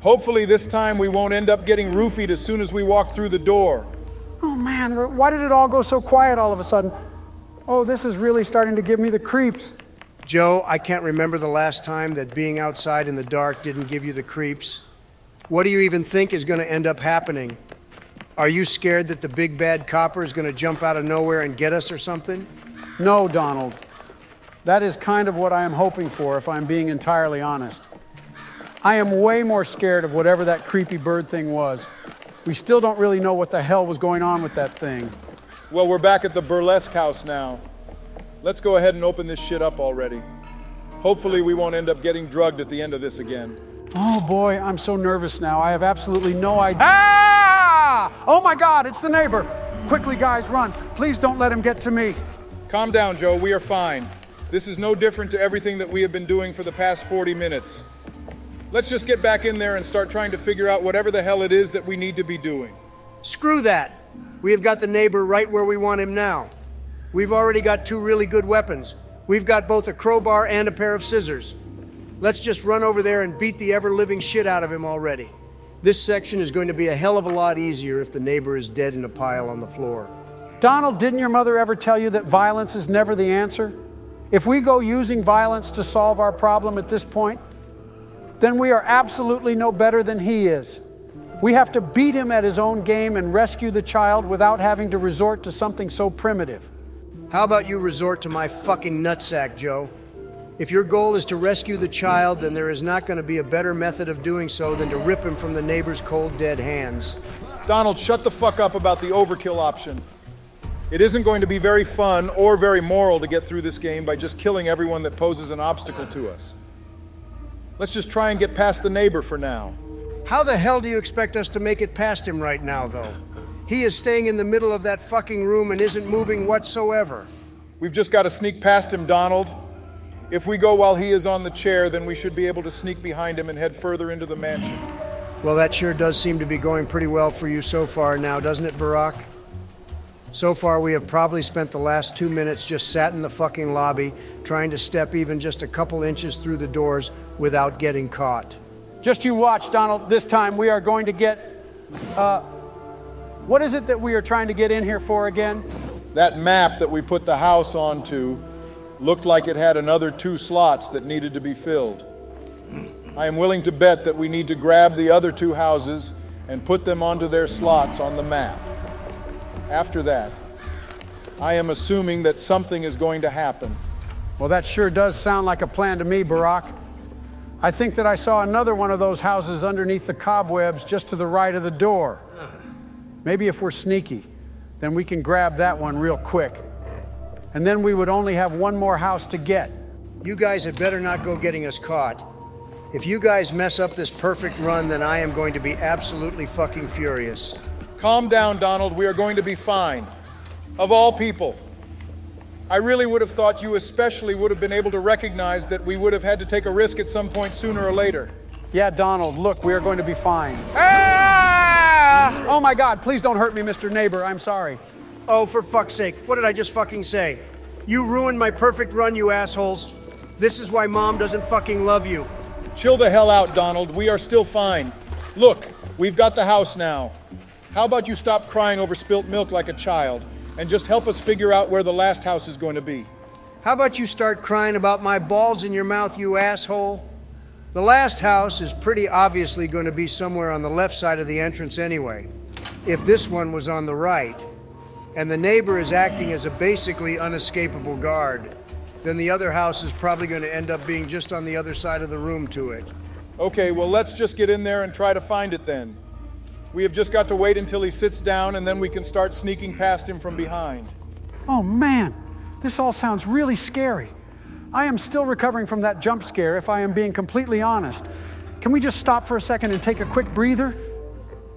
Speaker 3: Hopefully, this time we won't end up getting roofied as soon as we walk through the door.
Speaker 1: Oh man, why did it all go so quiet all of a sudden? Oh, this is really starting to give me the creeps.
Speaker 2: Joe, I can't remember the last time that being outside in the dark didn't give you the creeps. What do you even think is going to end up happening? Are you scared that the big bad copper is going to jump out of nowhere and get us or something?
Speaker 1: No, Donald. That is kind of what I am hoping for, if I'm being entirely honest. I am way more scared of whatever that creepy bird thing was. We still don't really know what the hell was going on with that thing.
Speaker 3: Well, we're back at the burlesque house now. Let's go ahead and open this shit up already. Hopefully, we won't end up getting drugged at the end of this again.
Speaker 1: Oh boy, I'm so nervous now. I have absolutely no idea. Ah! Oh my God, it's the neighbor. Quickly, guys, run. Please don't let him get to me.
Speaker 3: Calm down, Joe. We are fine. This is no different to everything that we have been doing for the past 40 minutes. Let's just get back in there and start trying to figure out whatever the hell it is that we need to be doing.
Speaker 2: Screw that. We have got the neighbor right where we want him now. We've already got two really good weapons. We've got both a crowbar and a pair of scissors. Let's just run over there and beat the ever living shit out of him already. This section is going to be a hell of a lot easier if the neighbor is dead in a pile on the floor.
Speaker 1: Donald, didn't your mother ever tell you that violence is never the answer? If we go using violence to solve our problem at this point, then we are absolutely no better than he is. We have to beat him at his own game and rescue the child without having to resort to something so primitive.
Speaker 2: How about you resort to my fucking nutsack, Joe? If your goal is to rescue the child, then there is not going to be a better method of doing so than to rip him from the neighbor's cold, dead hands.
Speaker 3: Donald, shut the fuck up about the overkill option. It isn't going to be very fun or very moral to get through this game by just killing everyone that poses an obstacle to us. Let's just try and get past the neighbor for now.
Speaker 2: How the hell do you expect us to make it past him right now, though? He is staying in the middle of that fucking room and isn't moving whatsoever.
Speaker 3: We've just got to sneak past him, Donald. If we go while he is on the chair, then we should be able to sneak behind him and head further into the mansion.
Speaker 2: Well, that sure does seem to be going pretty well for you so far now, doesn't it, Barack? So far, we have probably spent the last two minutes just sat in the fucking lobby, trying to step even just a couple inches through the doors without getting caught.
Speaker 1: Just you watch, Donald. This time we are going to get. Uh, what is it that we are trying to get in here for again?
Speaker 3: That map that we put the house onto looked like it had another two slots that needed to be filled. I am willing to bet that we need to grab the other two houses and put them onto their slots on the map. After that, I am assuming that something is going to happen.
Speaker 1: Well, that sure does sound like a plan to me, Barack. I think that I saw another one of those houses underneath the cobwebs just to the right of the door. Maybe if we're sneaky, then we can grab that one real quick. And then we would only have one more house to get.
Speaker 2: You guys had better not go getting us caught. If you guys mess up this perfect run, then I am going to be absolutely fucking furious.
Speaker 3: Calm down, Donald. We are going to be fine. Of all people, I really would have thought you especially would have been able to recognize that we would have had to take a risk at some point sooner or later.
Speaker 1: Yeah, Donald, look, we are going to be fine. Ah! Oh my God, please don't hurt me, Mr. Neighbor. I'm sorry.
Speaker 2: Oh, for fuck's sake, what did I just fucking say? You ruined my perfect run, you assholes. This is why mom doesn't fucking love you.
Speaker 3: Chill the hell out, Donald. We are still fine. Look, we've got the house now. How about you stop crying over spilt milk like a child and just help us figure out where the last house is going to be?
Speaker 2: How about you start crying about my balls in your mouth, you asshole? The last house is pretty obviously going to be somewhere on the left side of the entrance anyway. If this one was on the right, and the neighbor is acting as a basically unescapable guard, then the other house is probably going to end up being just on the other side of the room to it.
Speaker 3: Okay, well, let's just get in there and try to find it then. We have just got to wait until he sits down and then we can start sneaking past him from behind.
Speaker 1: Oh man, this all sounds really scary. I am still recovering from that jump scare, if I am being completely honest. Can we just stop for a second and take a quick breather?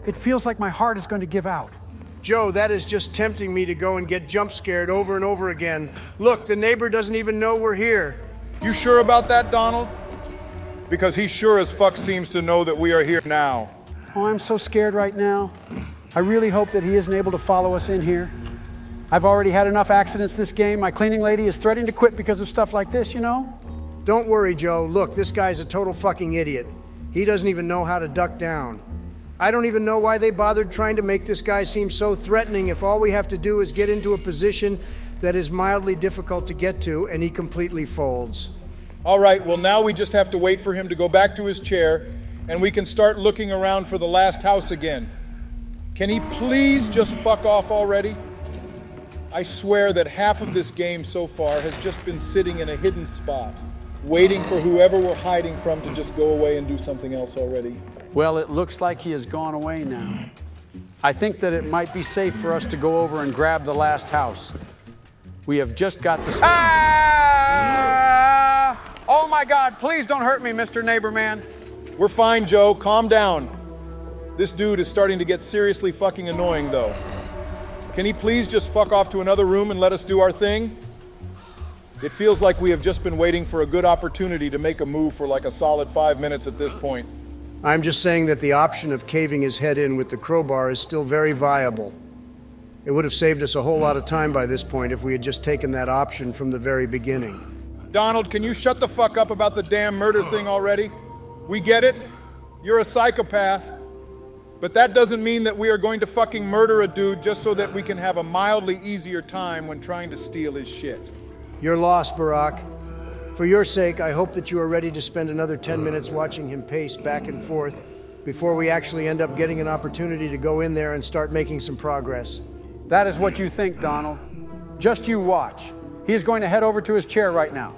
Speaker 1: It feels like my heart is going to give out.
Speaker 2: Joe, that is just tempting me to go and get jump scared over and over again. Look, the neighbor doesn't even know we're here.
Speaker 3: You sure about that, Donald? Because he sure as fuck seems to know that we are here now.
Speaker 1: Oh, I'm so scared right now. I really hope that he isn't able to follow us in here. I've already had enough accidents this game. My cleaning lady is threatening to quit because of stuff like this, you know?
Speaker 2: Don't worry, Joe. Look, this guy's a total fucking idiot. He doesn't even know how to duck down. I don't even know why they bothered trying to make this guy seem so threatening if all we have to do is get into a position that is mildly difficult to get to and he completely folds.
Speaker 3: All right, well, now we just have to wait for him to go back to his chair and we can start looking around for the last house again. Can he please just fuck off already? I swear that half of this game so far has just been sitting in a hidden spot, waiting for whoever we're hiding from to just go away and do something else already.
Speaker 1: Well, it looks like he has gone away now. I think that it might be safe for us to go over and grab the last house. We have just got the. Ah! Oh my God, please don't hurt me, Mr. Neighborman.
Speaker 3: We're fine, Joe. Calm down. This dude is starting to get seriously fucking annoying, though. Can he please just fuck off to another room and let us do our thing? It feels like we have just been waiting for a good opportunity to make a move for like a solid five minutes at this point.
Speaker 2: I'm just saying that the option of caving his head in with the crowbar is still very viable. It would have saved us a whole lot of time by this point if we had just taken that option from the very beginning.
Speaker 3: Donald, can you shut the fuck up about the damn murder thing already? We get it. You're a psychopath. But that doesn't mean that we are going to fucking murder a dude just so that we can have a mildly easier time when trying to steal his shit.
Speaker 2: You're lost, Barack. For your sake, I hope that you are ready to spend another 10 minutes watching him pace back and forth before we actually end up getting an opportunity to go in there and start making some progress.
Speaker 1: That is what you think, Donald. Just you watch. He is going to head over to his chair right now.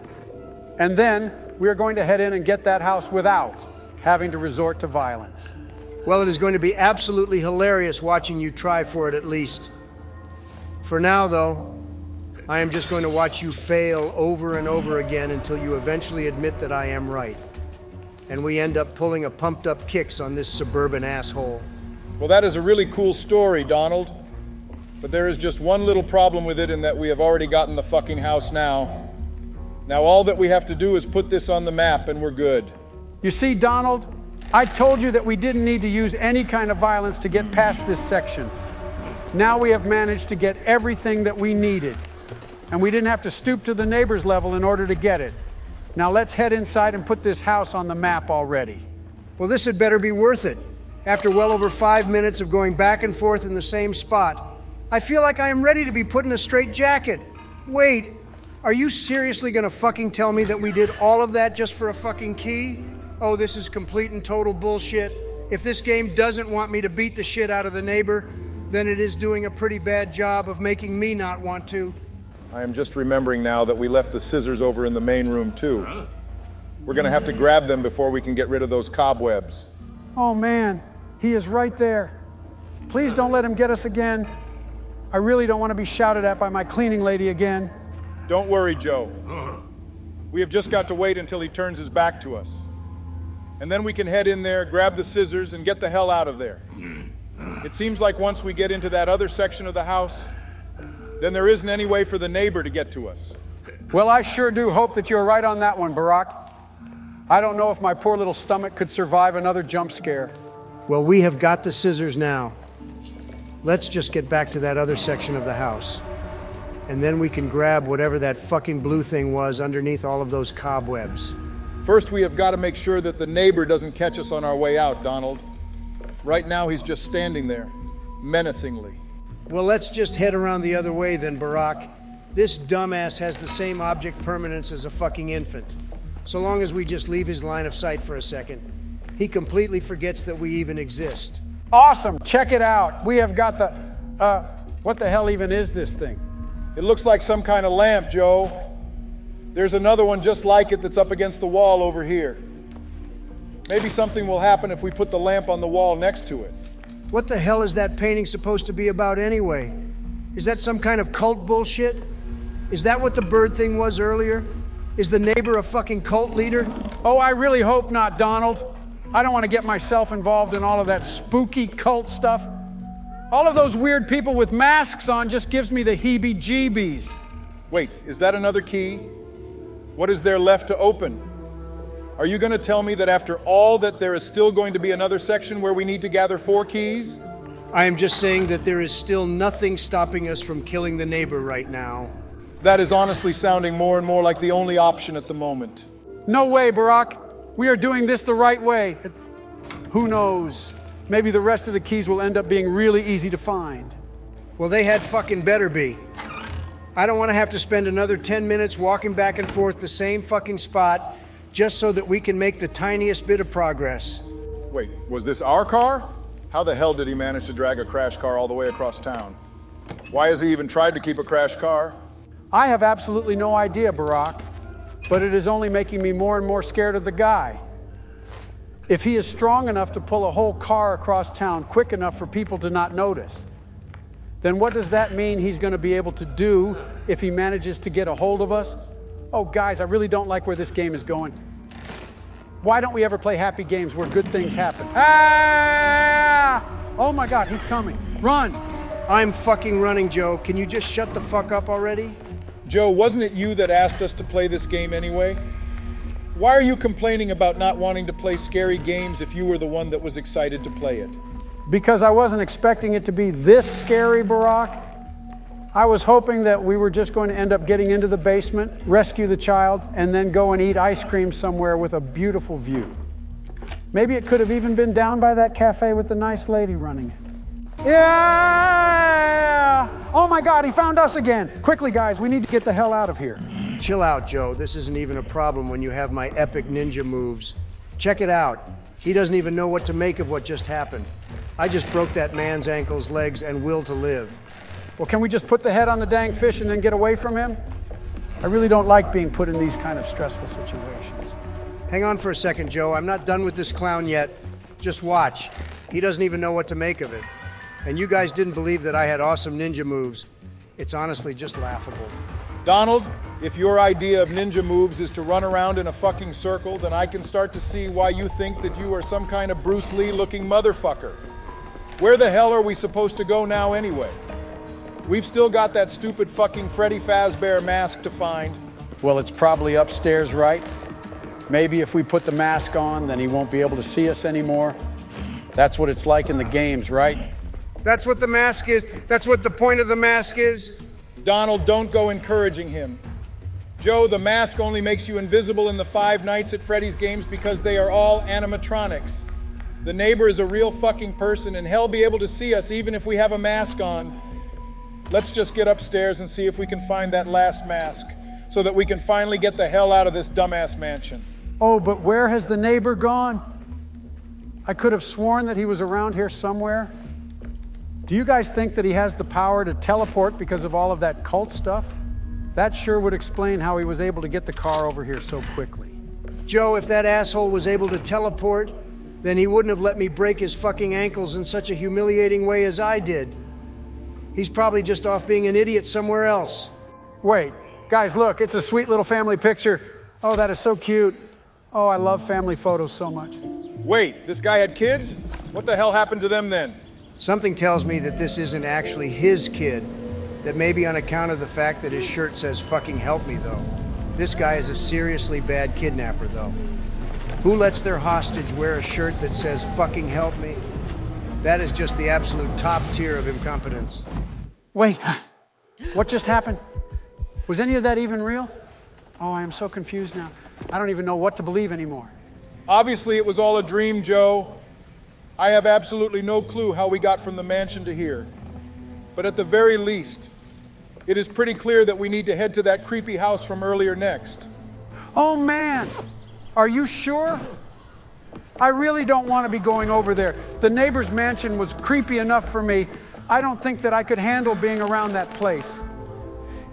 Speaker 1: And then we are going to head in and get that house without having to resort to violence.
Speaker 2: Well, it is going to be absolutely hilarious watching you try for it at least. For now, though, I am just going to watch you fail over and over again until you eventually admit that I am right. And we end up pulling a pumped up kicks on this suburban asshole.
Speaker 3: Well, that is a really cool story, Donald. But there is just one little problem with it in that we have already gotten the fucking house now. Now all that we have to do is put this on the map and we're good.
Speaker 1: You see, Donald, I told you that we didn't need to use any kind of violence to get past this section. Now we have managed to get everything that we needed. And we didn't have to stoop to the neighbor's level in order to get it. Now let's head inside and put this house on the map already.
Speaker 2: Well, this had better be worth it. After well over five minutes of going back and forth in the same spot, I feel like I am ready to be put in a straight jacket. Wait, are you seriously gonna fucking tell me that we did all of that just for a fucking key? Oh, this is complete and total bullshit. If this game doesn't want me to beat the shit out of the neighbor, then it is doing a pretty bad job of making me not want to.
Speaker 3: I am just remembering now that we left the scissors over in the main room, too. We're gonna have to grab them before we can get rid of those cobwebs.
Speaker 1: Oh man, he is right there. Please don't let him get us again. I really don't want to be shouted at by my cleaning lady again.
Speaker 3: Don't worry, Joe. Uh-huh. We have just got to wait until he turns his back to us. And then we can head in there, grab the scissors, and get the hell out of there. Mm-hmm. Uh-huh. It seems like once we get into that other section of the house, then there isn't any way for the neighbor to get to us.
Speaker 1: Well, I sure do hope that you're right on that one, Barack. I don't know if my poor little stomach could survive another jump scare.
Speaker 2: Well, we have got the scissors now. Let's just get back to that other section of the house. And then we can grab whatever that fucking blue thing was underneath all of those cobwebs.
Speaker 3: First, we have got to make sure that the neighbor doesn't catch us on our way out, Donald. Right now, he's just standing there, menacingly.
Speaker 2: Well, let's just head around the other way then, Barack. This dumbass has the same object permanence as a fucking infant. So long as we just leave his line of sight for a second, he completely forgets that we even exist.
Speaker 1: Awesome. Check it out. We have got the. Uh, what the hell even is this thing?
Speaker 3: It looks like some kind of lamp, Joe. There's another one just like it that's up against the wall over here. Maybe something will happen if we put the lamp on the wall next to it.
Speaker 2: What the hell is that painting supposed to be about anyway? Is that some kind of cult bullshit? Is that what the bird thing was earlier? Is the neighbor a fucking cult leader?
Speaker 1: Oh, I really hope not, Donald. I don't want to get myself involved in all of that spooky cult stuff. All of those weird people with masks on just gives me the heebie jeebies.
Speaker 3: Wait, is that another key? What is there left to open? Are you going to tell me that after all that there is still going to be another section where we need to gather four keys?
Speaker 2: I am just saying that there is still nothing stopping us from killing the neighbor right now.
Speaker 3: That is honestly sounding more and more like the only option at the moment.
Speaker 1: No way, Barack. We are doing this the right way. Who knows? Maybe the rest of the keys will end up being really easy to find.
Speaker 2: Well, they had fucking better be. I don't want to have to spend another 10 minutes walking back and forth the same fucking spot just so that we can make the tiniest bit of progress.
Speaker 3: Wait, was this our car? How the hell did he manage to drag a crash car all the way across town? Why has he even tried to keep a crash car?
Speaker 1: I have absolutely no idea, Barack, but it is only making me more and more scared of the guy. If he is strong enough to pull a whole car across town quick enough for people to not notice, then what does that mean he's going to be able to do if he manages to get a hold of us? Oh, guys, I really don't like where this game is going. Why don't we ever play happy games where good things happen? Ah! Oh my God, he's coming. Run!
Speaker 2: I'm fucking running, Joe. Can you just shut the fuck up already?
Speaker 3: Joe, wasn't it you that asked us to play this game anyway? Why are you complaining about not wanting to play scary games if you were the one that was excited to play it?
Speaker 1: Because I wasn't expecting it to be this scary, Barack. I was hoping that we were just going to end up getting into the basement, rescue the child, and then go and eat ice cream somewhere with a beautiful view. Maybe it could have even been down by that cafe with the nice lady running it. Yeah! Oh my God, he found us again. Quickly, guys, we need to get the hell out of here.
Speaker 2: Chill out, Joe. This isn't even a problem when you have my epic ninja moves. Check it out. He doesn't even know what to make of what just happened. I just broke that man's ankles, legs, and will to live.
Speaker 1: Well, can we just put the head on the dang fish and then get away from him? I really don't like being put in these kind of stressful situations.
Speaker 2: Hang on for a second, Joe. I'm not done with this clown yet. Just watch. He doesn't even know what to make of it. And you guys didn't believe that I had awesome ninja moves. It's honestly just laughable.
Speaker 3: Donald, if your idea of ninja moves is to run around in a fucking circle, then I can start to see why you think that you are some kind of Bruce Lee looking motherfucker. Where the hell are we supposed to go now anyway? We've still got that stupid fucking Freddy Fazbear mask to find.
Speaker 1: Well, it's probably upstairs, right? Maybe if we put the mask on, then he won't be able to see us anymore. That's what it's like in the games, right?
Speaker 2: That's what the mask is. That's what the point of the mask is.
Speaker 3: Donald, don't go encouraging him. Joe, the mask only makes you invisible in the five nights at Freddy's games because they are all animatronics. The neighbor is a real fucking person, and he'll be able to see us even if we have a mask on. Let's just get upstairs and see if we can find that last mask so that we can finally get the hell out of this dumbass mansion.
Speaker 1: Oh, but where has the neighbor gone? I could have sworn that he was around here somewhere. Do you guys think that he has the power to teleport because of all of that cult stuff? That sure would explain how he was able to get the car over here so quickly.
Speaker 2: Joe, if that asshole was able to teleport, then he wouldn't have let me break his fucking ankles in such a humiliating way as I did. He's probably just off being an idiot somewhere else.
Speaker 1: Wait, guys, look, it's a sweet little family picture. Oh, that is so cute. Oh, I love family photos so much.
Speaker 3: Wait, this guy had kids? What the hell happened to them then?
Speaker 2: Something tells me that this isn't actually his kid. That may be on account of the fact that his shirt says fucking help me, though. This guy is a seriously bad kidnapper, though. Who lets their hostage wear a shirt that says fucking help me? That is just the absolute top tier of incompetence.
Speaker 1: Wait, what just happened? Was any of that even real? Oh, I am so confused now. I don't even know what to believe anymore.
Speaker 3: Obviously, it was all a dream, Joe. I have absolutely no clue how we got from the mansion to here. But at the very least, it is pretty clear that we need to head to that creepy house from earlier next.
Speaker 1: Oh man, are you sure? I really don't want to be going over there. The neighbor's mansion was creepy enough for me. I don't think that I could handle being around that place.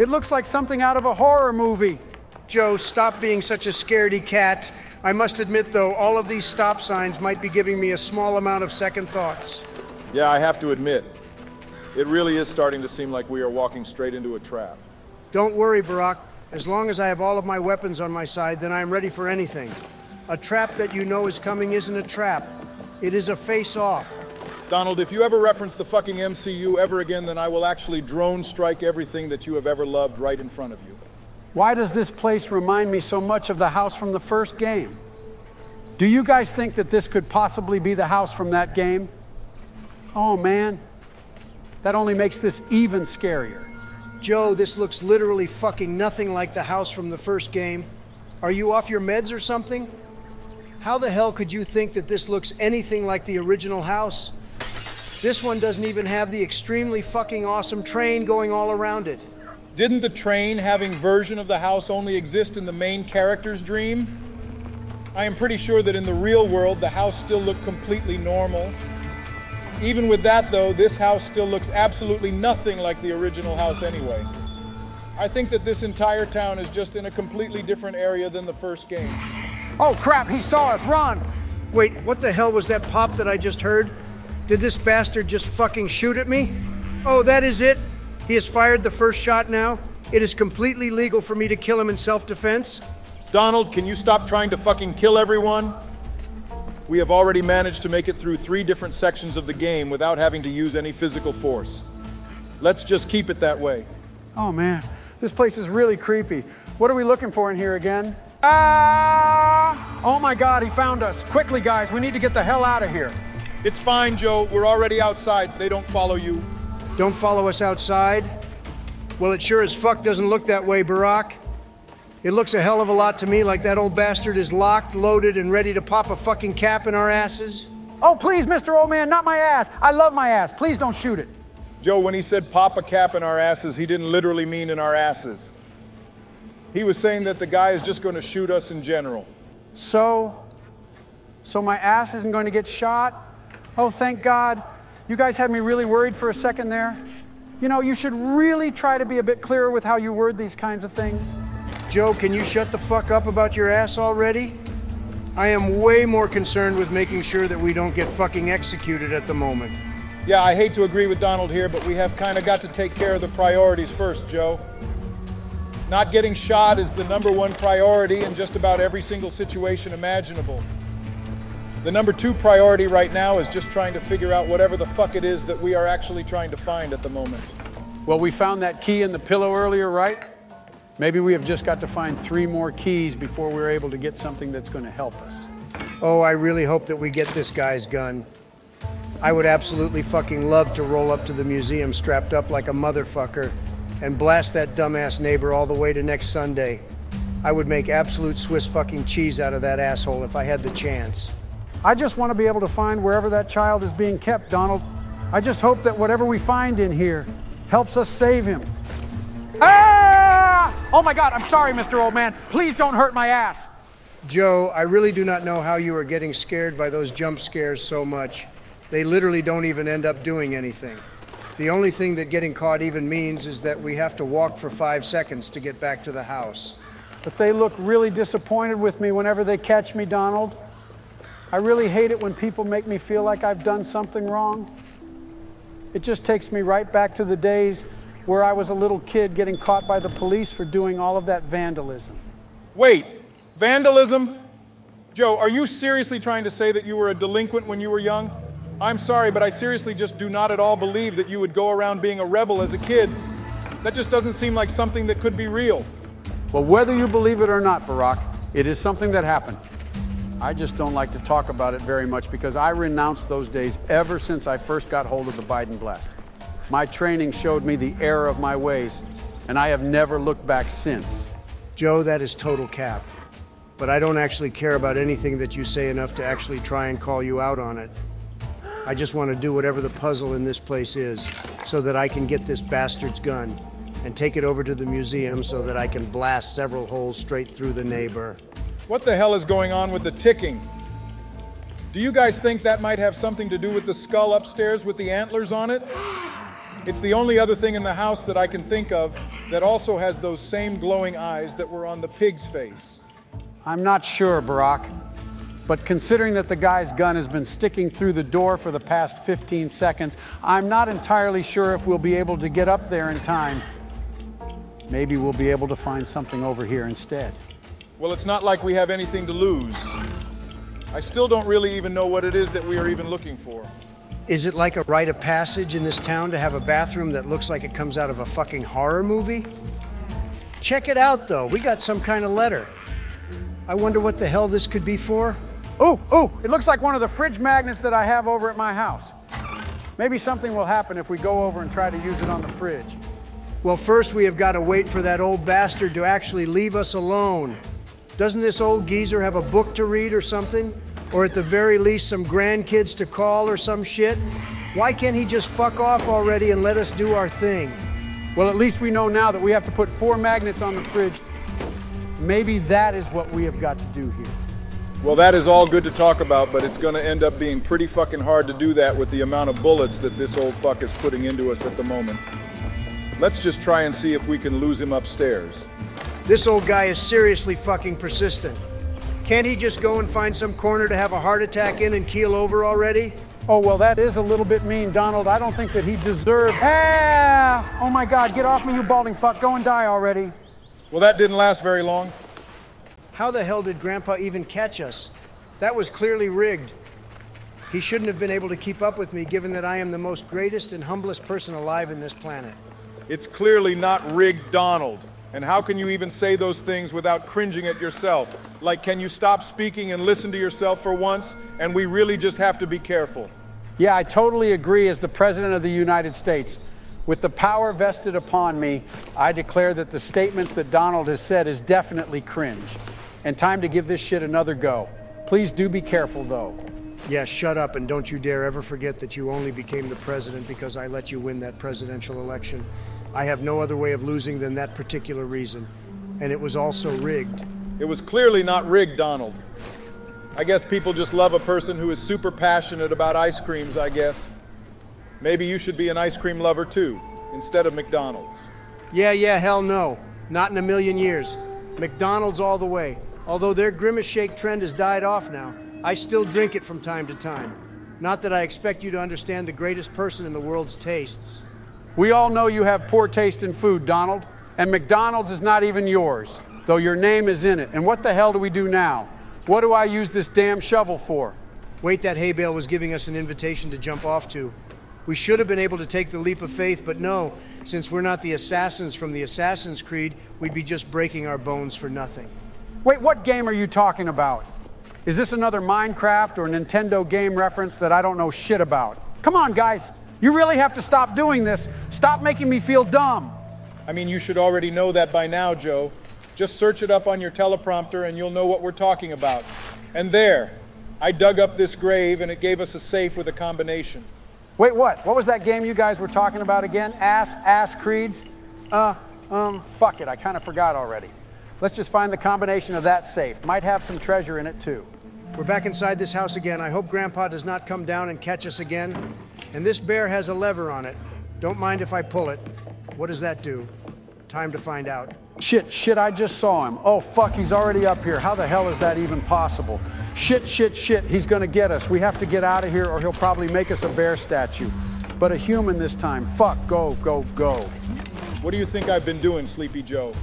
Speaker 1: It looks like something out of a horror movie.
Speaker 2: Joe, stop being such a scaredy cat. I must admit, though, all of these stop signs might be giving me a small amount of second thoughts.
Speaker 3: Yeah, I have to admit, it really is starting to seem like we are walking straight into a trap.
Speaker 2: Don't worry, Barack. As long as I have all of my weapons on my side, then I am ready for anything. A trap that you know is coming isn't a trap. It is a face-off.
Speaker 3: Donald, if you ever reference the fucking MCU ever again, then I will actually drone strike everything that you have ever loved right in front of you.
Speaker 1: Why does this place remind me so much of the house from the first game? Do you guys think that this could possibly be the house from that game? Oh man, that only makes this even scarier.
Speaker 2: Joe, this looks literally fucking nothing like the house from the first game. Are you off your meds or something? How the hell could you think that this looks anything like the original house? This one doesn't even have the extremely fucking awesome train going all around it.
Speaker 3: Didn't the train having version of the house only exist in the main character's dream? I am pretty sure that in the real world, the house still looked completely normal. Even with that, though, this house still looks absolutely nothing like the original house anyway. I think that this entire town is just in a completely different area than the first game.
Speaker 1: Oh crap, he saw us, run!
Speaker 2: Wait, what the hell was that pop that I just heard? Did this bastard just fucking shoot at me? Oh, that is it? He has fired the first shot now? It is completely legal for me to kill him in self defense?
Speaker 3: Donald, can you stop trying to fucking kill everyone? We have already managed to make it through three different sections of the game without having to use any physical force. Let's just keep it that way.
Speaker 1: Oh man, this place is really creepy. What are we looking for in here again? Ah! Oh my god, he found us. Quickly, guys, we need to get the hell out of here.
Speaker 3: It's fine, Joe. We're already outside. They don't follow you.
Speaker 2: Don't follow us outside? Well, it sure as fuck doesn't look that way, Barack. It looks a hell of a lot to me like that old bastard is locked, loaded, and ready to pop a fucking cap in our asses.
Speaker 1: Oh, please, Mr. Old Man, not my ass. I love my ass. Please don't shoot it.
Speaker 3: Joe, when he said pop a cap in our asses, he didn't literally mean in our asses. He was saying that the guy is just going to shoot us in general.
Speaker 1: So, so my ass isn't going to get shot? Oh, thank God. You guys had me really worried for a second there. You know, you should really try to be a bit clearer with how you word these kinds of things.
Speaker 2: Joe, can you shut the fuck up about your ass already? I am way more concerned with making sure that we don't get fucking executed at the moment.
Speaker 3: Yeah, I hate to agree with Donald here, but we have kind of got to take care of the priorities first, Joe. Not getting shot is the number one priority in just about every single situation imaginable. The number two priority right now is just trying to figure out whatever the fuck it is that we are actually trying to find at the moment.
Speaker 1: Well, we found that key in the pillow earlier, right? Maybe we have just got to find three more keys before we're able to get something that's going to help us.
Speaker 2: Oh, I really hope that we get this guy's gun. I would absolutely fucking love to roll up to the museum strapped up like a motherfucker and blast that dumbass neighbor all the way to next Sunday. I would make absolute Swiss fucking cheese out of that asshole if I had the chance.
Speaker 1: I just want to be able to find wherever that child is being kept, Donald. I just hope that whatever we find in here helps us save him. Ah! Oh my God, I'm sorry, Mr. Old Man. Please don't hurt my ass.
Speaker 2: Joe, I really do not know how you are getting scared by those jump scares so much. They literally don't even end up doing anything. The only thing that getting caught even means is that we have to walk for five seconds to get back to the house.
Speaker 1: But they look really disappointed with me whenever they catch me, Donald. I really hate it when people make me feel like I've done something wrong. It just takes me right back to the days where I was a little kid getting caught by the police for doing all of that vandalism.
Speaker 3: Wait, vandalism? Joe, are you seriously trying to say that you were a delinquent when you were young? I'm sorry, but I seriously just do not at all believe that you would go around being a rebel as a kid. That just doesn't seem like something that could be real.
Speaker 1: Well, whether you believe it or not, Barack, it is something that happened. I just don't like to talk about it very much because I renounced those days ever since I first got hold of the Biden blast. My training showed me the error of my ways, and I have never looked back since.
Speaker 2: Joe, that is total cap. But I don't actually care about anything that you say enough to actually try and call you out on it. I just want to do whatever the puzzle in this place is so that I can get this bastard's gun and take it over to the museum so that I can blast several holes straight through the neighbor.
Speaker 3: What the hell is going on with the ticking? Do you guys think that might have something to do with the skull upstairs with the antlers on it? It's the only other thing in the house that I can think of that also has those same glowing eyes that were on the pig's face.
Speaker 1: I'm not sure, Barack. But considering that the guy's gun has been sticking through the door for the past 15 seconds, I'm not entirely sure if we'll be able to get up there in time. Maybe we'll be able to find something over here instead.
Speaker 3: Well, it's not like we have anything to lose. I still don't really even know what it is that we are even looking for.
Speaker 2: Is it like a rite of passage in this town to have a bathroom that looks like it comes out of a fucking horror movie? Check it out, though. We got some kind of letter. I wonder what the hell this could be for.
Speaker 1: Oh, oh, it looks like one of the fridge magnets that I have over at my house. Maybe something will happen if we go over and try to use it on the fridge.
Speaker 2: Well, first we have got to wait for that old bastard to actually leave us alone. Doesn't this old geezer have a book to read or something? Or at the very least, some grandkids to call or some shit? Why can't he just fuck off already and let us do our thing?
Speaker 1: Well, at least we know now that we have to put four magnets on the fridge. Maybe that is what we have got to do here.
Speaker 3: Well, that is all good to talk about, but it's gonna end up being pretty fucking hard to do that with the amount of bullets that this old fuck is putting into us at the moment. Let's just try and see if we can lose him upstairs.
Speaker 2: This old guy is seriously fucking persistent. Can't he just go and find some corner to have a heart attack in and keel over already?
Speaker 1: Oh, well, that is a little bit mean, Donald. I don't think that he deserved. Ah! Oh my God, get off me, you balding fuck. Go and die already.
Speaker 3: Well, that didn't last very long.
Speaker 2: How the hell did Grandpa even catch us? That was clearly rigged. He shouldn't have been able to keep up with me given that I am the most greatest and humblest person alive in this planet.
Speaker 3: It's clearly not rigged Donald. And how can you even say those things without cringing at yourself? Like, can you stop speaking and listen to yourself for once? And we really just have to be careful.
Speaker 1: Yeah, I totally agree as the President of the United States. With the power vested upon me, I declare that the statements that Donald has said is definitely cringe. And time to give this shit another go. Please do be careful, though.
Speaker 2: Yeah, shut up and don't you dare ever forget that you only became the president because I let you win that presidential election. I have no other way of losing than that particular reason. And it was also rigged.
Speaker 3: It was clearly not rigged, Donald. I guess people just love a person who is super passionate about ice creams, I guess. Maybe you should be an ice cream lover too, instead of McDonald's.
Speaker 2: Yeah, yeah, hell no. Not in a million years. McDonald's all the way. Although their Grimace Shake trend has died off now, I still drink it from time to time. Not that I expect you to understand the greatest person in the world's tastes.
Speaker 1: We all know you have poor taste in food, Donald, and McDonald's is not even yours, though your name is in it. And what the hell do we do now? What do I use this damn shovel for?
Speaker 2: Wait, that hay bale was giving us an invitation to jump off to. We should have been able to take the leap of faith, but no, since we're not the assassins from the Assassin's Creed, we'd be just breaking our bones for nothing.
Speaker 1: Wait, what game are you talking about? Is this another Minecraft or Nintendo game reference that I don't know shit about? Come on, guys. You really have to stop doing this. Stop making me feel dumb.
Speaker 3: I mean, you should already know that by now, Joe. Just search it up on your teleprompter and you'll know what we're talking about. And there, I dug up this grave and it gave us a safe with a combination.
Speaker 1: Wait, what? What was that game you guys were talking about again? Ass, ass creeds? Uh, um, fuck it, I kind of forgot already. Let's just find the combination of that safe. Might have some treasure in it too.
Speaker 2: We're back inside this house again. I hope Grandpa does not come down and catch us again. And this bear has a lever on it. Don't mind if I pull it. What does that do? Time to find out.
Speaker 1: Shit, shit, I just saw him. Oh, fuck, he's already up here. How the hell is that even possible? Shit, shit, shit, he's gonna get us. We have to get out of here or he'll probably make us a bear statue. But a human this time. Fuck, go, go, go.
Speaker 3: What do you think I've been doing, Sleepy Joe?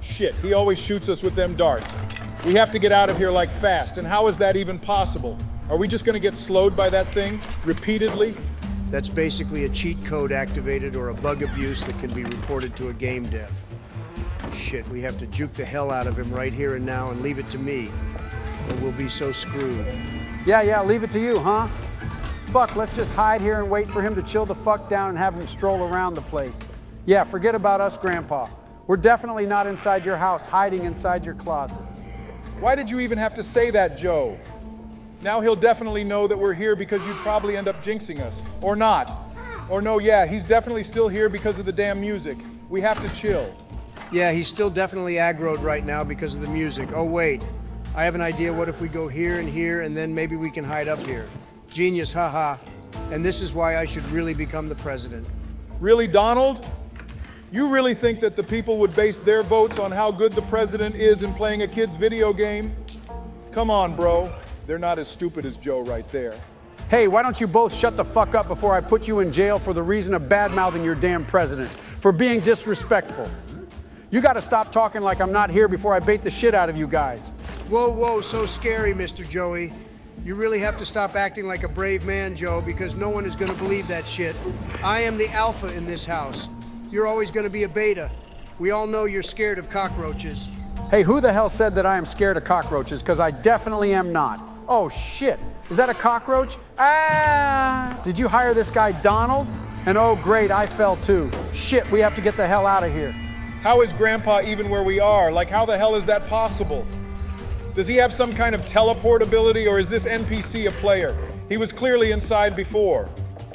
Speaker 3: Shit, he always shoots us with them darts. We have to get out of here like fast, and how is that even possible? Are we just gonna get slowed by that thing repeatedly?
Speaker 2: That's basically a cheat code activated or a bug abuse that can be reported to a game dev. Shit, we have to juke the hell out of him right here and now and leave it to me, or we'll be so screwed.
Speaker 1: Yeah, yeah, leave it to you, huh? Fuck, let's just hide here and wait for him to chill the fuck down and have him stroll around the place. Yeah, forget about us, Grandpa. We're definitely not inside your house, hiding inside your closets.
Speaker 3: Why did you even have to say that, Joe? Now he'll definitely know that we're here because you'd probably end up jinxing us. Or not. Or no, yeah, he's definitely still here because of the damn music. We have to chill.
Speaker 2: Yeah, he's still definitely aggroed right now because of the music. Oh, wait. I have an idea. What if we go here and here and then maybe we can hide up here? Genius, haha. And this is why I should really become the president.
Speaker 3: Really, Donald? You really think that the people would base their votes on how good the president is in playing a kid's video game? Come on, bro. They're not as stupid as Joe right there.
Speaker 1: Hey, why don't you both shut the fuck up before I put you in jail for the reason of bad mouthing your damn president, for being disrespectful? You gotta stop talking like I'm not here before I bait the shit out of you guys.
Speaker 2: Whoa, whoa, so scary, Mr. Joey. You really have to stop acting like a brave man, Joe, because no one is gonna believe that shit. I am the alpha in this house. You're always gonna be a beta. We all know you're scared of cockroaches.
Speaker 1: Hey, who the hell said that I am scared of cockroaches? Because I definitely am not. Oh shit, is that a cockroach? Ah! Did you hire this guy Donald? And oh great, I fell too. Shit, we have to get the hell out of here.
Speaker 3: How is Grandpa even where we are? Like, how the hell is that possible? Does he have some kind of teleport ability, or is this NPC a player? He was clearly inside before.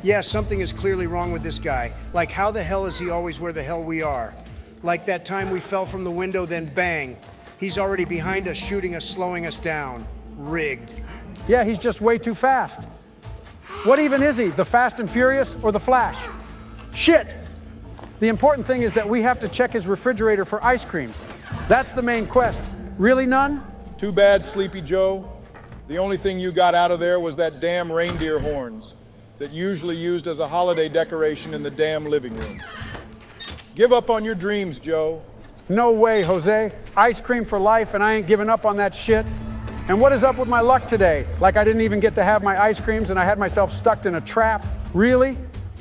Speaker 2: Yeah, something is clearly wrong with this guy. Like, how the hell is he always where the hell we are? Like that time we fell from the window, then bang. He's already behind us, shooting us, slowing us down. Rigged.
Speaker 1: Yeah, he's just way too fast. What even is he, the Fast and Furious or the Flash? Shit! The important thing is that we have to check his refrigerator for ice creams. That's the main quest. Really none?
Speaker 3: Too bad, Sleepy Joe. The only thing you got out of there was that damn reindeer horns that usually used as a holiday decoration in the damn living room. Give up on your dreams, Joe.
Speaker 1: No way, Jose. Ice cream for life, and I ain't giving up on that shit. And what is up with my luck today? Like I didn't even get to have my ice creams and I had myself stuck in a trap? Really?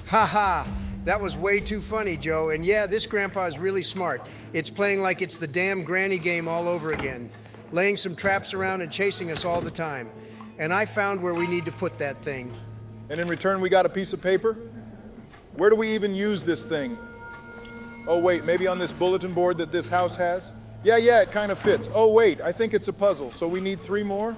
Speaker 2: Ha ha. That was way too funny, Joe. And yeah, this grandpa is really smart. It's playing like it's the damn granny game all over again, laying some traps around and chasing us all the time. And I found where we need to put that thing.
Speaker 3: And in return, we got a piece of paper? Where do we even use this thing? Oh, wait, maybe on this bulletin board that this house has? Yeah, yeah, it kind of fits. Oh, wait, I think it's a puzzle, so we need three more?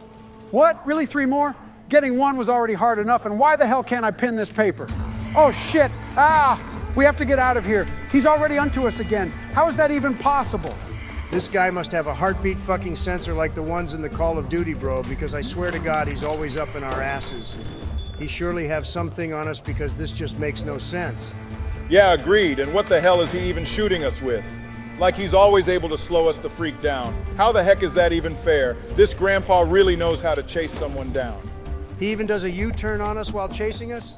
Speaker 1: What? Really three more? Getting one was already hard enough, and why the hell can't I pin this paper? Oh shit! Ah! We have to get out of here. He's already onto us again. How is that even possible?
Speaker 2: This guy must have a heartbeat fucking sensor like the ones in the Call of Duty, bro, because I swear to God, he's always up in our asses. He surely have something on us because this just makes no sense.
Speaker 3: Yeah, agreed. And what the hell is he even shooting us with? Like he's always able to slow us the freak down. How the heck is that even fair? This grandpa really knows how to chase someone down.
Speaker 2: He even does a U-turn on us while chasing us?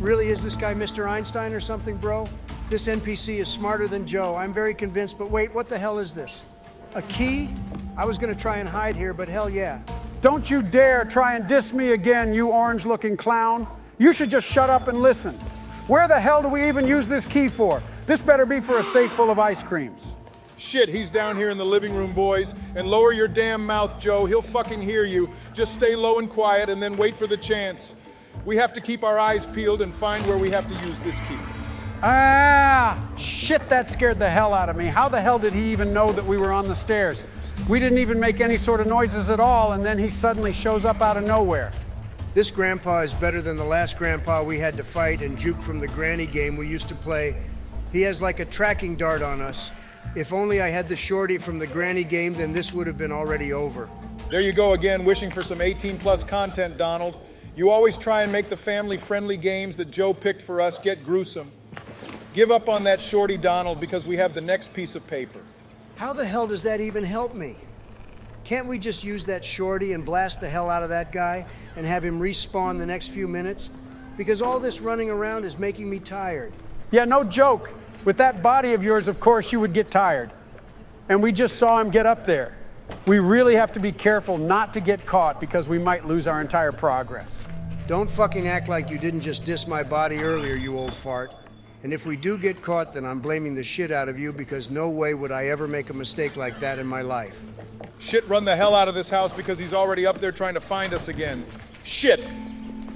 Speaker 2: Really, is this guy Mr. Einstein or something, bro? This NPC is smarter than Joe. I'm very convinced, but wait, what the hell is this? A key? I was gonna try and hide here, but hell yeah.
Speaker 1: Don't you dare try and diss me again, you orange looking clown. You should just shut up and listen. Where the hell do we even use this key for? This better be for a safe full of ice creams.
Speaker 3: Shit, he's down here in the living room, boys. And lower your damn mouth, Joe. He'll fucking hear you. Just stay low and quiet and then wait for the chance. We have to keep our eyes peeled and find where we have to use this key.
Speaker 1: Ah, shit, that scared the hell out of me. How the hell did he even know that we were on the stairs? We didn't even make any sort of noises at all, and then he suddenly shows up out of nowhere.
Speaker 2: This grandpa is better than the last grandpa we had to fight and juke from the granny game we used to play. He has like a tracking dart on us. If only I had the shorty from the granny game, then this would have been already over.
Speaker 3: There you go again, wishing for some 18 plus content, Donald. You always try and make the family friendly games that Joe picked for us get gruesome. Give up on that shorty, Donald, because we have the next piece of paper.
Speaker 2: How the hell does that even help me? Can't we just use that shorty and blast the hell out of that guy and have him respawn the next few minutes? Because all this running around is making me tired.
Speaker 1: Yeah, no joke. With that body of yours, of course, you would get tired. And we just saw him get up there. We really have to be careful not to get caught because we might lose our entire progress.
Speaker 2: Don't fucking act like you didn't just diss my body earlier, you old fart. And if we do get caught, then I'm blaming the shit out of you because no way would I ever make a mistake like that in my life.
Speaker 3: Shit run the hell out of this house because he's already up there trying to find us again. Shit!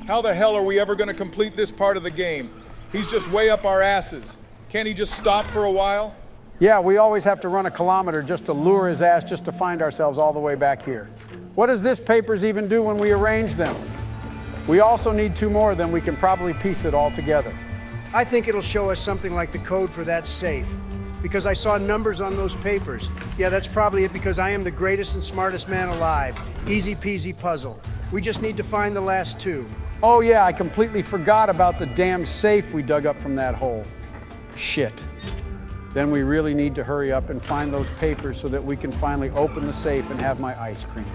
Speaker 3: How the hell are we ever going to complete this part of the game? He's just way up our asses. Can't he just stop for a while?
Speaker 1: Yeah, we always have to run a kilometer just to lure his ass just to find ourselves all the way back here. What does this papers even do when we arrange them? We also need two more, then we can probably piece it all together.
Speaker 2: I think it'll show us something like the code for that safe. Because I saw numbers on those papers. Yeah, that's probably it because I am the greatest and smartest man alive. Easy peasy puzzle. We just need to find the last two.
Speaker 1: Oh, yeah, I completely forgot about the damn safe we dug up from that hole. Shit. Then we really need to hurry up and find those papers so that we can finally open the safe and have my ice creams.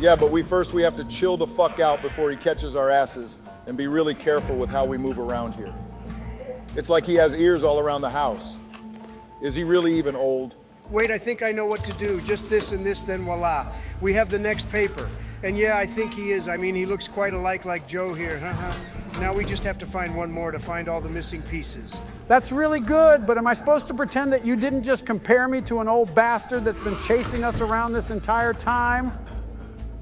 Speaker 3: Yeah, but we first we have to chill the fuck out before he catches our asses and be really careful with how we move around here. It's like he has ears all around the house. Is he really even old?
Speaker 2: Wait, I think I know what to do. Just this and this, then voila. We have the next paper. And yeah, I think he is. I mean, he looks quite alike like Joe here. now we just have to find one more to find all the missing pieces.
Speaker 1: That's really good, but am I supposed to pretend that you didn't just compare me to an old bastard that's been chasing us around this entire time?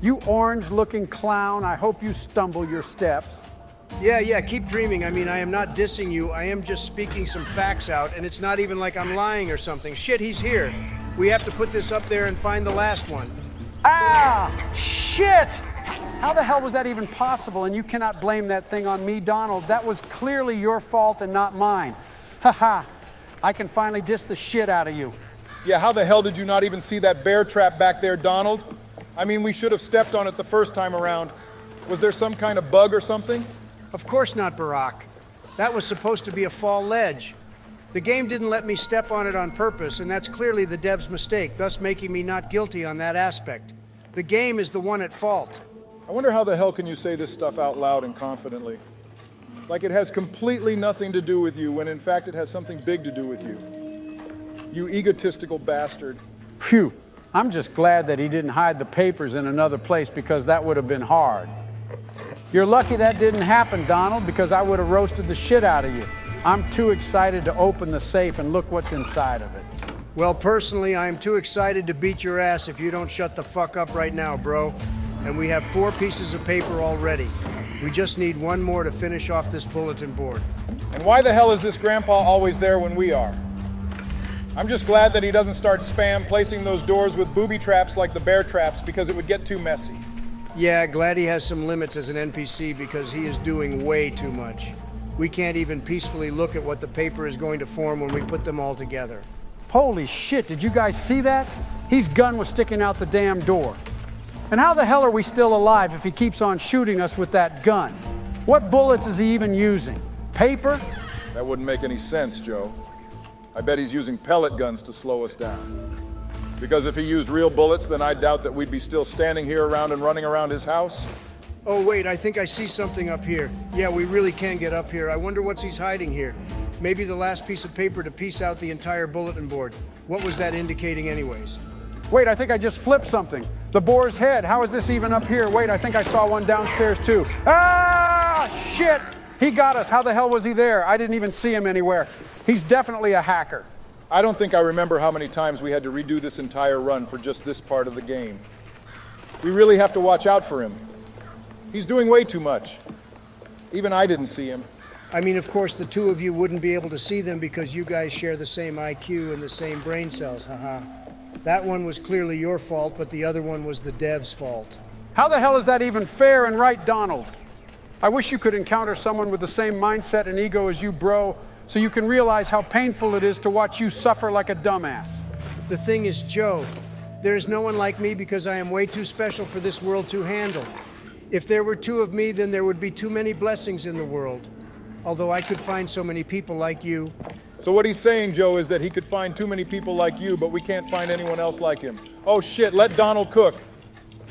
Speaker 1: You orange looking clown, I hope you stumble your steps.
Speaker 2: Yeah, yeah, keep dreaming. I mean, I am not dissing you. I am just speaking some facts out, and it's not even like I'm lying or something. Shit, he's here. We have to put this up there and find the last one.
Speaker 1: Ah, shit! How the hell was that even possible? And you cannot blame that thing on me, Donald. That was clearly your fault and not mine. Ha ha. I can finally diss the shit out of you.
Speaker 3: Yeah, how the hell did you not even see that bear trap back there, Donald? I mean, we should have stepped on it the first time around. Was there some kind of bug or something?
Speaker 2: Of course not, Barack. That was supposed to be a fall ledge. The game didn't let me step on it on purpose, and that's clearly the dev's mistake, thus making me not guilty on that aspect. The game is the one at fault.
Speaker 3: I wonder how the hell can you say this stuff out loud and confidently? Like it has completely nothing to do with you, when in fact it has something big to do with you. You egotistical bastard.
Speaker 1: Phew. I'm just glad that he didn't hide the papers in another place because that would have been hard. You're lucky that didn't happen, Donald, because I would have roasted the shit out of you. I'm too excited to open the safe and look what's inside of it.
Speaker 2: Well, personally, I am too excited to beat your ass if you don't shut the fuck up right now, bro. And we have four pieces of paper already. We just need one more to finish off this bulletin board.
Speaker 3: And why the hell is this grandpa always there when we are? I'm just glad that he doesn't start spam placing those doors with booby traps like the bear traps because it would get too messy.
Speaker 2: Yeah, glad he has some limits as an NPC because he is doing way too much. We can't even peacefully look at what the paper is going to form when we put them all together.
Speaker 1: Holy shit, did you guys see that? His gun was sticking out the damn door. And how the hell are we still alive if he keeps on shooting us with that gun? What bullets is he even using? Paper?
Speaker 3: That wouldn't make any sense, Joe. I bet he's using pellet guns to slow us down. Because if he used real bullets, then I doubt that we'd be still standing here around and running around his house.
Speaker 2: Oh, wait, I think I see something up here. Yeah, we really can get up here. I wonder what's he's hiding here. Maybe the last piece of paper to piece out the entire bulletin board. What was that indicating, anyways?
Speaker 1: Wait, I think I just flipped something. The boar's head. How is this even up here? Wait, I think I saw one downstairs too. Ah, shit! He got us. How the hell was he there? I didn't even see him anywhere. He's definitely a hacker.
Speaker 3: I don't think I remember how many times we had to redo this entire run for just this part of the game. We really have to watch out for him. He's doing way too much. Even I didn't see him.
Speaker 2: I mean, of course, the two of you wouldn't be able to see them because you guys share the same IQ and the same brain cells, haha. That one was clearly your fault, but the other one was the dev's fault.
Speaker 1: How the hell is that even fair and right, Donald? I wish you could encounter someone with the same mindset and ego as you, bro, so you can realize how painful it is to watch you suffer like a dumbass.
Speaker 2: The thing is, Joe, there is no one like me because I am way too special for this world to handle. If there were two of me, then there would be too many blessings in the world. Although I could find so many people like you.
Speaker 3: So what he's saying, Joe, is that he could find too many people like you, but we can't find anyone else like him. Oh shit, let Donald cook.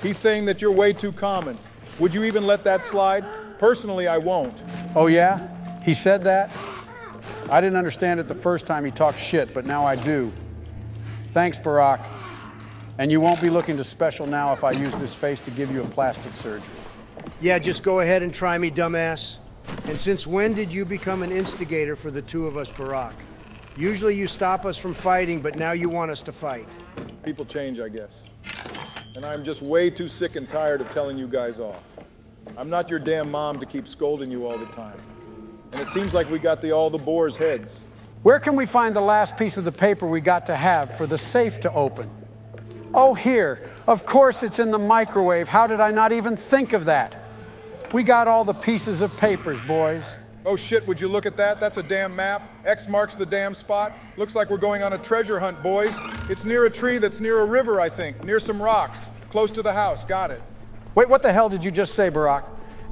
Speaker 3: He's saying that you're way too common. Would you even let that slide? Personally, I won't.
Speaker 1: Oh, yeah? He said that? I didn't understand it the first time he talked shit, but now I do. Thanks, Barack. And you won't be looking to special now if I use this face to give you a plastic surgery.
Speaker 2: Yeah, just go ahead and try me, dumbass. And since when did you become an instigator for the two of us, Barack? Usually you stop us from fighting, but now you want us to fight.
Speaker 3: People change, I guess. And I'm just way too sick and tired of telling you guys off. I'm not your damn mom to keep scolding you all the time. And it seems like we got the all the boars' heads.
Speaker 1: Where can we find the last piece of the paper we got to have for the safe to open? Oh, here. Of course it's in the microwave. How did I not even think of that? We got all the pieces of papers, boys.
Speaker 3: Oh shit, would you look at that? That's a damn map. X marks the damn spot. Looks like we're going on a treasure hunt, boys. It's near a tree that's near a river, I think, near some rocks, close to the house. Got it.
Speaker 1: Wait, what the hell did you just say, Barack?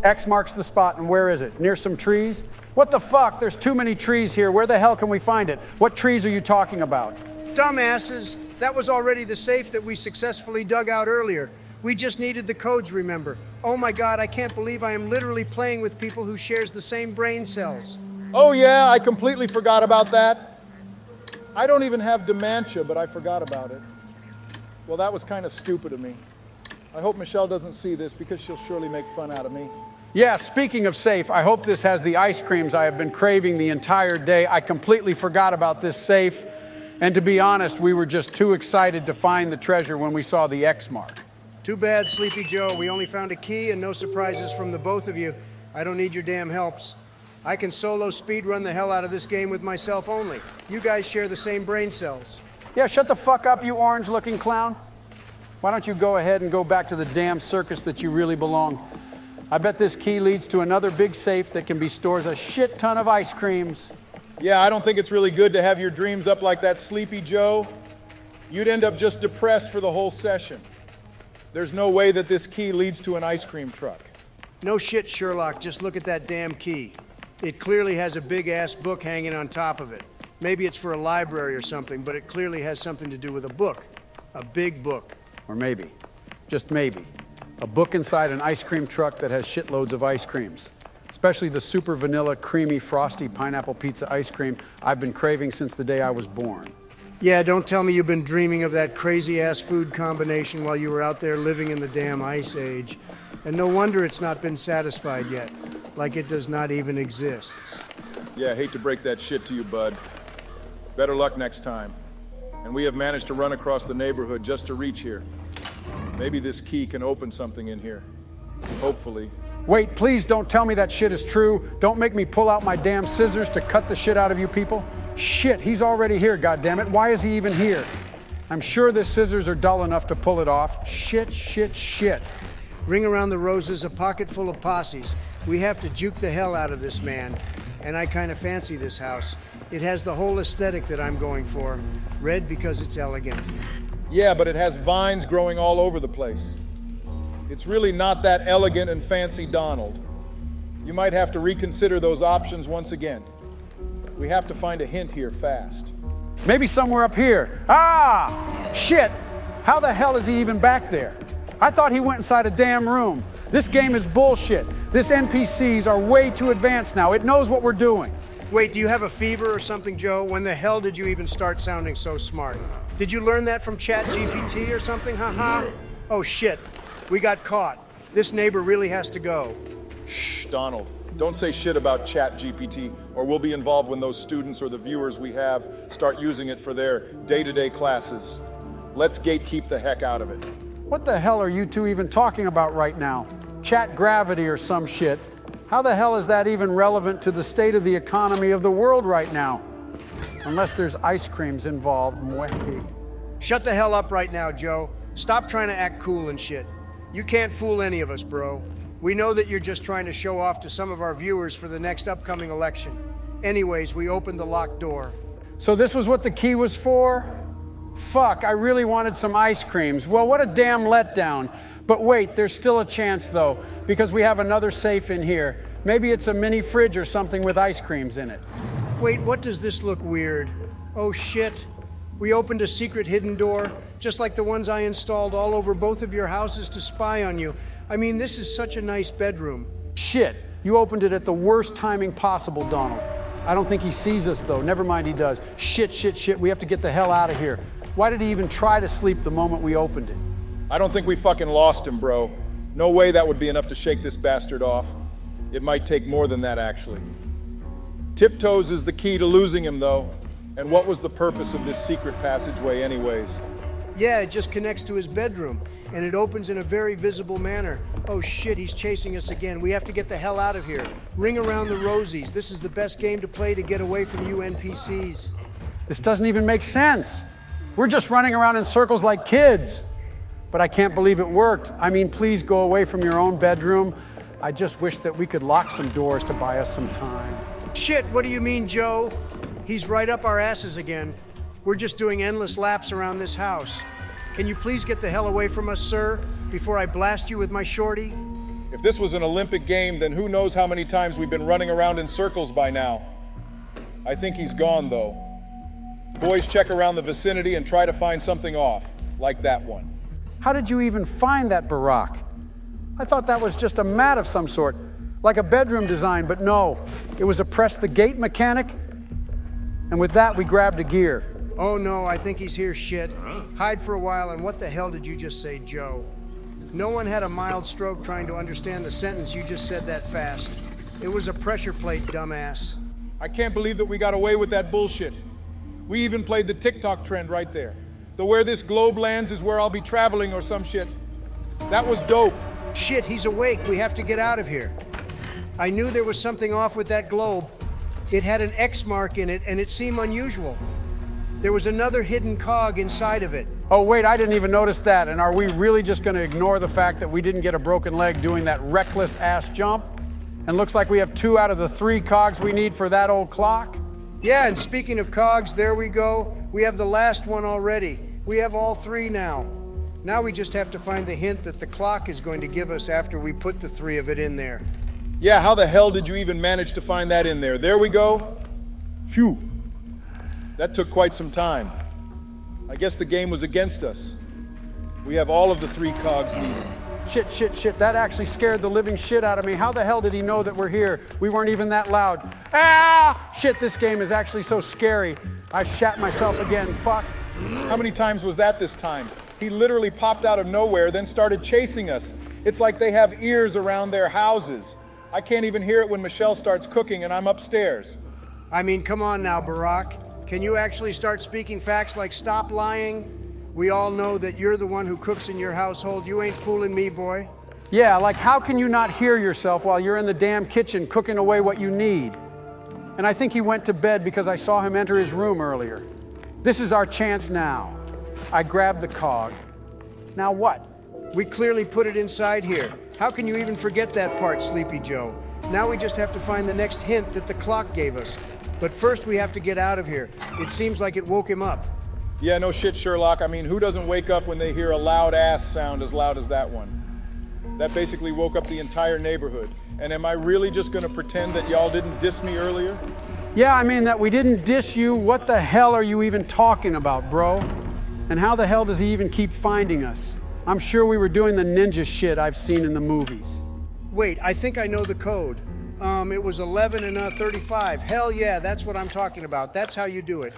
Speaker 1: X marks the spot, and where is it? Near some trees? What the fuck? There's too many trees here. Where the hell can we find it? What trees are you talking about?
Speaker 2: Dumbasses! That was already the safe that we successfully dug out earlier. We just needed the codes, remember. Oh my god, I can't believe I am literally playing with people who shares the same brain cells.
Speaker 3: Oh yeah, I completely forgot about that. I don't even have dementia, but I forgot about it. Well, that was kind of stupid of me. I hope Michelle doesn't see this because she'll surely make fun out of me.
Speaker 1: Yeah, speaking of safe, I hope this has the ice creams I have been craving the entire day. I completely forgot about this safe. And to be honest, we were just too excited to find the treasure when we saw the X mark.
Speaker 2: Too bad, Sleepy Joe. We only found a key and no surprises from the both of you. I don't need your damn helps. I can solo speed run the hell out of this game with myself only. You guys share the same brain cells.
Speaker 1: Yeah, shut the fuck up, you orange looking clown. Why don't you go ahead and go back to the damn circus that you really belong? I bet this key leads to another big safe that can be stores a shit ton of ice creams.
Speaker 3: Yeah, I don't think it's really good to have your dreams up like that, Sleepy Joe. You'd end up just depressed for the whole session. There's no way that this key leads to an ice cream truck.
Speaker 2: No shit, Sherlock. Just look at that damn key. It clearly has a big ass book hanging on top of it. Maybe it's for a library or something, but it clearly has something to do with a book. A big book.
Speaker 1: Or maybe, just maybe, a book inside an ice cream truck that has shitloads of ice creams. Especially the super vanilla, creamy, frosty pineapple pizza ice cream I've been craving since the day I was born.
Speaker 2: Yeah, don't tell me you've been dreaming of that crazy ass food combination while you were out there living in the damn ice age. And no wonder it's not been satisfied yet. Like it does not even exist.
Speaker 3: Yeah, I hate to break that shit to you, bud. Better luck next time. And we have managed to run across the neighborhood just to reach here. Maybe this key can open something in here. Hopefully.
Speaker 1: Wait, please don't tell me that shit is true. Don't make me pull out my damn scissors to cut the shit out of you people. Shit, he's already here, goddammit. Why is he even here? I'm sure the scissors are dull enough to pull it off. Shit, shit, shit.
Speaker 2: Ring around the roses a pocket full of posses. We have to juke the hell out of this man. And I kind of fancy this house. It has the whole aesthetic that I'm going for. Red because it's elegant.
Speaker 3: Yeah, but it has vines growing all over the place. It's really not that elegant and fancy Donald. You might have to reconsider those options once again. We have to find a hint here fast.
Speaker 1: Maybe somewhere up here. Ah! Shit! How the hell is he even back there? I thought he went inside a damn room. This game is bullshit. This NPCs are way too advanced now. It knows what we're doing.
Speaker 2: Wait, do you have a fever or something, Joe? When the hell did you even start sounding so smart? Did you learn that from ChatGPT or something? Haha. oh shit. We got caught. This neighbor really has to go.
Speaker 3: Shh, Donald. Don't say shit about Chat GPT, or we'll be involved when those students or the viewers we have start using it for their day to day classes. Let's gatekeep the heck out of it.
Speaker 1: What the hell are you two even talking about right now? Chat gravity or some shit. How the hell is that even relevant to the state of the economy of the world right now? Unless there's ice creams involved.
Speaker 2: Shut the hell up right now, Joe. Stop trying to act cool and shit. You can't fool any of us, bro. We know that you're just trying to show off to some of our viewers for the next upcoming election. Anyways, we opened the locked door.
Speaker 1: So this was what the key was for? Fuck, I really wanted some ice creams. Well, what a damn letdown. But wait, there's still a chance though, because we have another safe in here. Maybe it's a mini fridge or something with ice creams in it.
Speaker 2: Wait, what does this look weird? Oh shit. We opened a secret hidden door, just like the ones I installed all over both of your houses to spy on you. I mean, this is such a nice bedroom.
Speaker 1: Shit, you opened it at the worst timing possible, Donald. I don't think he sees us, though. Never mind, he does. Shit, shit, shit. We have to get the hell out of here. Why did he even try to sleep the moment we opened it?
Speaker 3: I don't think we fucking lost him, bro. No way that would be enough to shake this bastard off. It might take more than that, actually. Tiptoes is the key to losing him, though. And what was the purpose of this secret passageway, anyways?
Speaker 2: Yeah, it just connects to his bedroom and it opens in a very visible manner. Oh shit, he's chasing us again. We have to get the hell out of here. Ring around the rosies. This is the best game to play to get away from you NPCs.
Speaker 1: This doesn't even make sense. We're just running around in circles like kids. But I can't believe it worked. I mean, please go away from your own bedroom. I just wish that we could lock some doors to buy us some time.
Speaker 2: Shit, what do you mean, Joe? He's right up our asses again. We're just doing endless laps around this house. Can you please get the hell away from us, sir, before I blast you with my shorty?
Speaker 3: If this was an Olympic game, then who knows how many times we've been running around in circles by now. I think he's gone, though. Boys, check around the vicinity and try to find something off, like that one.
Speaker 1: How did you even find that barack? I thought that was just a mat of some sort, like a bedroom design, but no. It was a press the gate mechanic, and with that, we grabbed a gear.
Speaker 2: Oh no, I think he's here shit. Hide for a while, and what the hell did you just say, Joe? No one had a mild stroke trying to understand the sentence you just said that fast. It was a pressure plate, dumbass.
Speaker 3: I can't believe that we got away with that bullshit. We even played the TikTok trend right there. The where this globe lands is where I'll be traveling or some shit. That was dope.
Speaker 2: Shit, he's awake. We have to get out of here. I knew there was something off with that globe. It had an X mark in it, and it seemed unusual. There was another hidden cog inside of it.
Speaker 1: Oh, wait, I didn't even notice that. And are we really just going to ignore the fact that we didn't get a broken leg doing that reckless ass jump? And looks like we have two out of the three cogs we need for that old clock?
Speaker 2: Yeah, and speaking of cogs, there we go. We have the last one already. We have all three now. Now we just have to find the hint that the clock is going to give us after we put the three of it in there.
Speaker 3: Yeah, how the hell did you even manage to find that in there? There we go. Phew. That took quite some time. I guess the game was against us. We have all of the three cogs needed.
Speaker 1: Shit, shit, shit. That actually scared the living shit out of me. How the hell did he know that we're here? We weren't even that loud. Ah! Shit, this game is actually so scary. I shat myself again. Fuck.
Speaker 3: How many times was that this time? He literally popped out of nowhere, then started chasing us. It's like they have ears around their houses. I can't even hear it when Michelle starts cooking and I'm upstairs.
Speaker 2: I mean, come on now, Barack. Can you actually start speaking facts like stop lying? We all know that you're the one who cooks in your household. You ain't fooling me, boy.
Speaker 1: Yeah, like how can you not hear yourself while you're in the damn kitchen cooking away what you need? And I think he went to bed because I saw him enter his room earlier. This is our chance now. I grabbed the cog. Now what?
Speaker 2: We clearly put it inside here. How can you even forget that part, Sleepy Joe? Now we just have to find the next hint that the clock gave us. But first we have to get out of here. It seems like it woke him up.
Speaker 3: Yeah, no shit, Sherlock. I mean, who doesn't wake up when they hear a loud ass sound as loud as that one? That basically woke up the entire neighborhood. And am I really just gonna pretend that y'all didn't diss me earlier?
Speaker 1: Yeah, I mean that we didn't diss you. What the hell are you even talking about, bro? And how the hell does he even keep finding us? I'm sure we were doing the ninja shit I've seen in the movies.
Speaker 2: Wait, I think I know the code. Um, it was 11 and uh, 35. Hell yeah, that's what I'm talking about. That's how you do it.